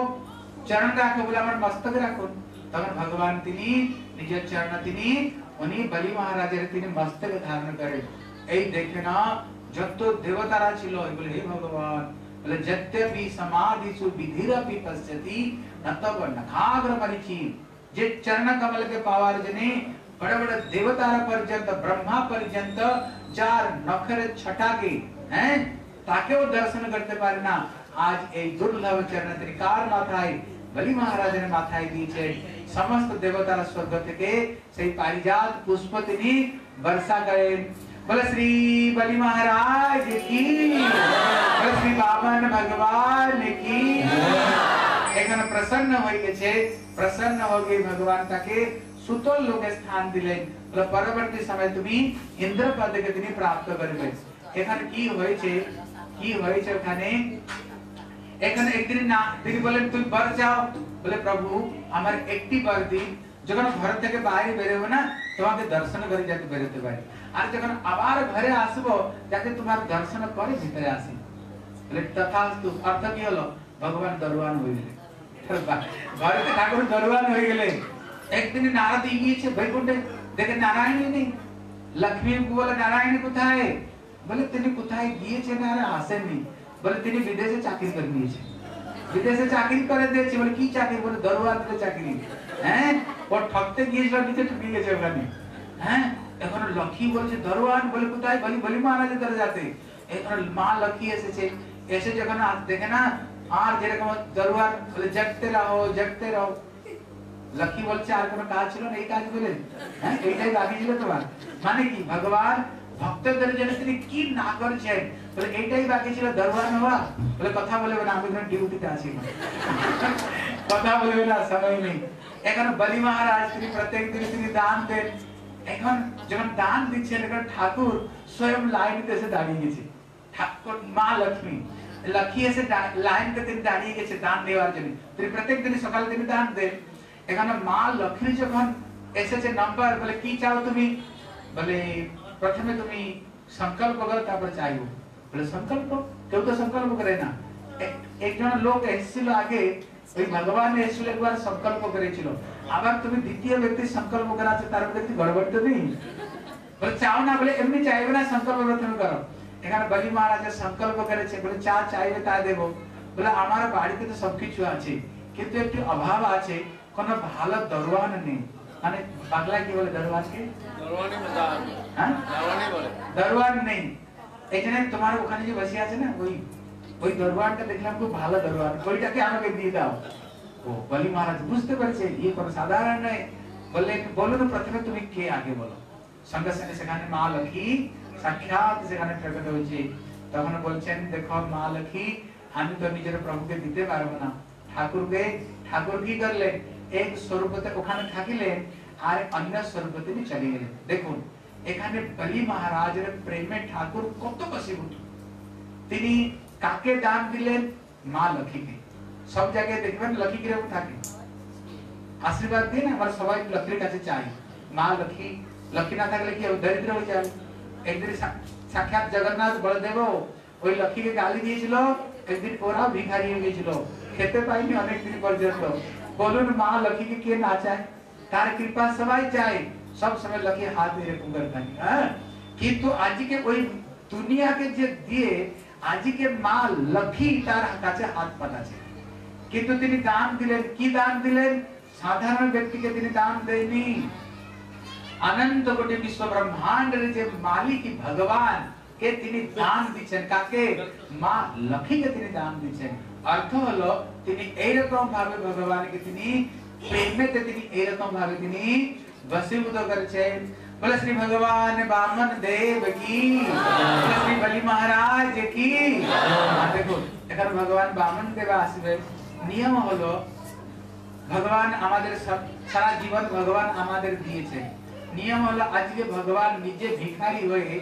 চরণ রাখব বলে, আমার মস্তকে রাখুন। তখন ভগবান তিনি निज चरणतिनी उन्हीं बलि महाराजेर तिने मस्तक धारण करे। এই দেখে না যত দেবতারা ছিল বলে হে ভগবান বলে যদ্যপি সমাধিসু বিধিরপি পশ্যতি নতব নখাগ্র পরিচীন যে চরণ कमल के पावार जने बड़े बड़े देवता पर्यंत, ब्रह्मा पर्यंत चार नखर छटा के हैं? ताके वो दर्शन करते पारे ना, आज एक दुर्लभ चरण त्रिकार मात्राएँ ಬಲಿ ಮಹಾರಾಜನ ಮಾತಾಯಿದೀಚೆ ಸಮಸ್ತ ದೇವತಾರ ಸ್ವರ್ಗಕ್ಕೆ ಸೈ ಪಾರಿಜಾತ ಪುಷ್ಪತಿನಿ ವರ್ಷಾ ಗಯೆ बोल श्री बलि महाराज की बोल श्री बामन भगवान की एखन प्रसन्न होय के छे प्रसन्न हो गई भगवान ताके सुतल लोग स्थान दिले बोल परवर्ती समय तुम्ही इंद्र पद के दिन प्राप्त करबे एखन की होय छे की होय छे खाने এখানে একদিন না, তিনি বলেন তুই বর যাও। বলে, প্রভু, আমার একটি বর দিন যখন ঘর থেকে বাইরে বেরোবো না, তোমাকে দর্শন করে যাতে বেরোতে পারি। আর যখন আবার ঘরে আসব, যাতে তোমার দর্শন করে ভিতরে আসি। বলে অর্থ কি হলো? ভগবান দরওয়ান হয়ে গেলে ঘরে ঠাকুর দরওয়ান হয়ে গেলে একদিন নারদ গিয়েছে বৈকুণ্ঠে, দেখে নারায়ণই নেই। লক্ষ্মী বলে, নারায়ণ কোথায়? বলে, তিনি কোথায় গিয়েছেন আর আসেননি। বলে তিনি বিদেশে চাকরি করে নিয়েছেন বিদেশে চাকরি করে দিয়েছে বলে কি চাকরি বলে দরওয়ার চাকরি হ্যাঁ ও ঠকতে গিয়েছিল নিচে ঠকে গেছে ওখানে হ্যাঁ এখন লক্ষ্মী বলছে দরওয়ান বলে কোথায় বলি বলি মহারাজের দরে যাতে এখন মা লক্ষ্মী এসেছে এসে যখন আ- দেখে না আর যেরকম দরওয়ান বলে জাগতে রহো জাগতে রহো লক্ষ্মী বলছে আর কোনো কাজ ছিল না এই কাজ বলে হ্যাঁ এইটাই বাকি ছিল তোমার মানে কি ভগবান ভক্তদের জন্য তিনি কি না করেছেন বলে, এইটাই বাকি ছিল, দরবার হওয়া বলে, কথা বলবে না আমি এখানে ডিউটিতে আছি। কথা বলবে না সময় নেই। এখন বলি মহারাজ, তিনি প্রত্যেক দিন তিনি দান দেন। এখন যখন দান দিচ্ছেন, এখন ঠাকুর স্বয়ং লাইন এসে দাঁড়িয়ে গেছে। ঠাকুর, মা লক্ষ্মী। লক্ষ্মী এসে লাইনতে তিনি দাঁড়িয়ে গেছে দান দেওয়ার জন্য। তিনি প্রত্যেক দিন সকালে তিনি দান দেন। এখানে মা লক্ষ্মী যখন এসেছে নাম্বার বলে, কি চাও তুমি? বলে, প্রথমে তুমি সংকল্প করো, তারপরে চাইব। বলে সংকল্প কেউ তো সংকল্প করে না একজন লোক এসেছিল আগে ওই ভগবান এসেছিল একবার সংকল্প করেছিল আবার তুমি দ্বিতীয় ব্যক্তি সংকল্প করাচ্ছে তার মধ্যে কি গড়বড় তো নেই বলে চাও না বলে এমনি চাইবে না সংকল্প প্রথমে করো এখানে বলি মহারাজের সংকল্প করেছে বলে চা চাইবে তা দেবো বলে আমার বাড়িতে তো সবকিছু আছে কিন্তু একটু অভাব আছে কোনো ভালো দরওয়ান নেই মানে বাংলায় কি বলে দরওয়ানকে দরওয়ানি হ্যাঁ দরওয়ানি বলে দরবার নেই এখানে তোমার ওখানে যে বসে আছে না, ওই ওই দরবারটা দেখলাম খুব ভালো দরবার। ওইটাকে আমাকে দিয়ে দাও। ও, বলি মহারাজ, বুঝতে পারছে ইয়ে কোনো সাধারণ নয়। বললে, বলো না প্রথমে তুমি কে, আগে বলো। সঙ্গে সঙ্গে সেখানে মা লক্ষ্মী, সাক্ষাৎ সেখানে প্রকট হয়েছে। তখন বলছেন, দেখো মা লক্ষ্মী, আমি তো নিজের প্রভুকে দিতে পারব না। ঠাকুরকে, ঠাকুর কি করলেন এক স্বরূপতে ওখানে থাকিলেন আর অন্য স্বরূপে তিনি চলে গেলেন দেখুন এখানে বলি মহারাজের প্রেমে ঠাকুর কত বসীভূত তিনি কাকে দান দিলেন মা লক্ষ্মীকে সব জায়গায় দেখবেন লক্ষ্মী কিরকম থাকে আশীর্বাদ দিন আমরা সবাই লক্ষ্মীর কাছে চাই মা লক্ষ্মী লক্ষ্মী না থাকলে কি হবে? দরিদ্র হয়ে যাবে একদিন সা- সাক্ষাৎ জগন্নাথ বলদেব ওই লক্ষ্মীকে গালি দিয়েছিল একদিন ওরাও ভিখারি হয়ে গেছিল খেতে পাইনি অনেক দিন পর্যন্ত বলুন মা লক্ষ্মীকে কে না চায় তার কৃপা সবাই চায় সব সময় লক্ষ্মী হাত এরকম করে। থাকে হ্যাঁ? কিন্তু আজকে ওই দুনিয়াকে যে দিয়ে আজকে মা লক্ষ্মী তার কাছে হাত পাঠাচ্ছে। কিন্তু তিনি দান দিলেন, কি দান দিলেন? সাধারণ ব্যক্তিকে তিনি দান দেয়নি। অনন্ত কোটি বিশ্ব ব্রহ্মাণ্ডের যে মালিক ভগবান, কে তিনি দান দিচ্ছেন, কাকে? মা লক্ষ্মীকে তিনি দান দিচ্ছেন। অর্থ হলো, তিনি এইরকম ভাবে ভগবানকে তিনি প্রেমেতে তিনি এইরকম ভাবে তিনি বসীভূত করেছেন বলে শ্রী ভগবান বামন দেব কি বলে শ্রী বলি মহারাজ কি আর দেখুন এখানে ভগবান বামন দেব আসবে নিয়ম হলো ভগবান আমাদের সব- সারা জীবন ভগবান আমাদের দিয়েছে নিয়ম হলো আজকে ভগবান নিজে ভিখারি হয়ে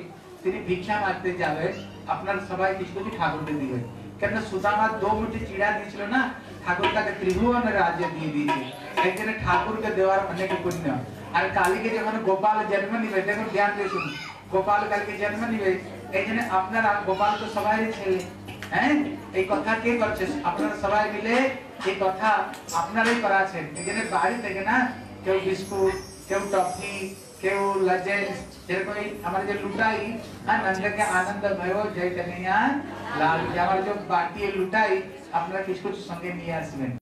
তিনি ভিক্ষা মারতে যাবে আপনার সবাই কিছু কিছু ঠাকুরকে দিবে কেন সুদামা দো মুঠি চিড়া দিয়েছিল না ঠাকুর তাকে ত্রিভুবন রাজ্য দিয়ে দিয়েছে একদিনে ঠাকুরকে দেওয়ার অনেক পুণ্য আর কালীকে যখন গোপাল জন্ম নিবে, দেখুন, ধ্যান দিয়ে শুনুন। গোপাল কালকে জন্ম নিবে, এই জন্য আপনারা, গোপাল তো সবাই ছেলে হ্যাঁ? এই কথা কে করছে আপনারা সবাই মিলে এই কথা আপনারাই করাছেন এই জন্য বাড়ি থেকে না, কেউ বিস্কুট, কেউ টফি, কেউ লজেন্স, যেরকম এই আমার যে লুটাই হ্যাঁ নন্দকে আনন্দ भयो জয় কন্যা লাল। আমার যে বাটি লুটাই, আপনারা কিছু কিছু সঙ্গে নিয়ে আসবেন।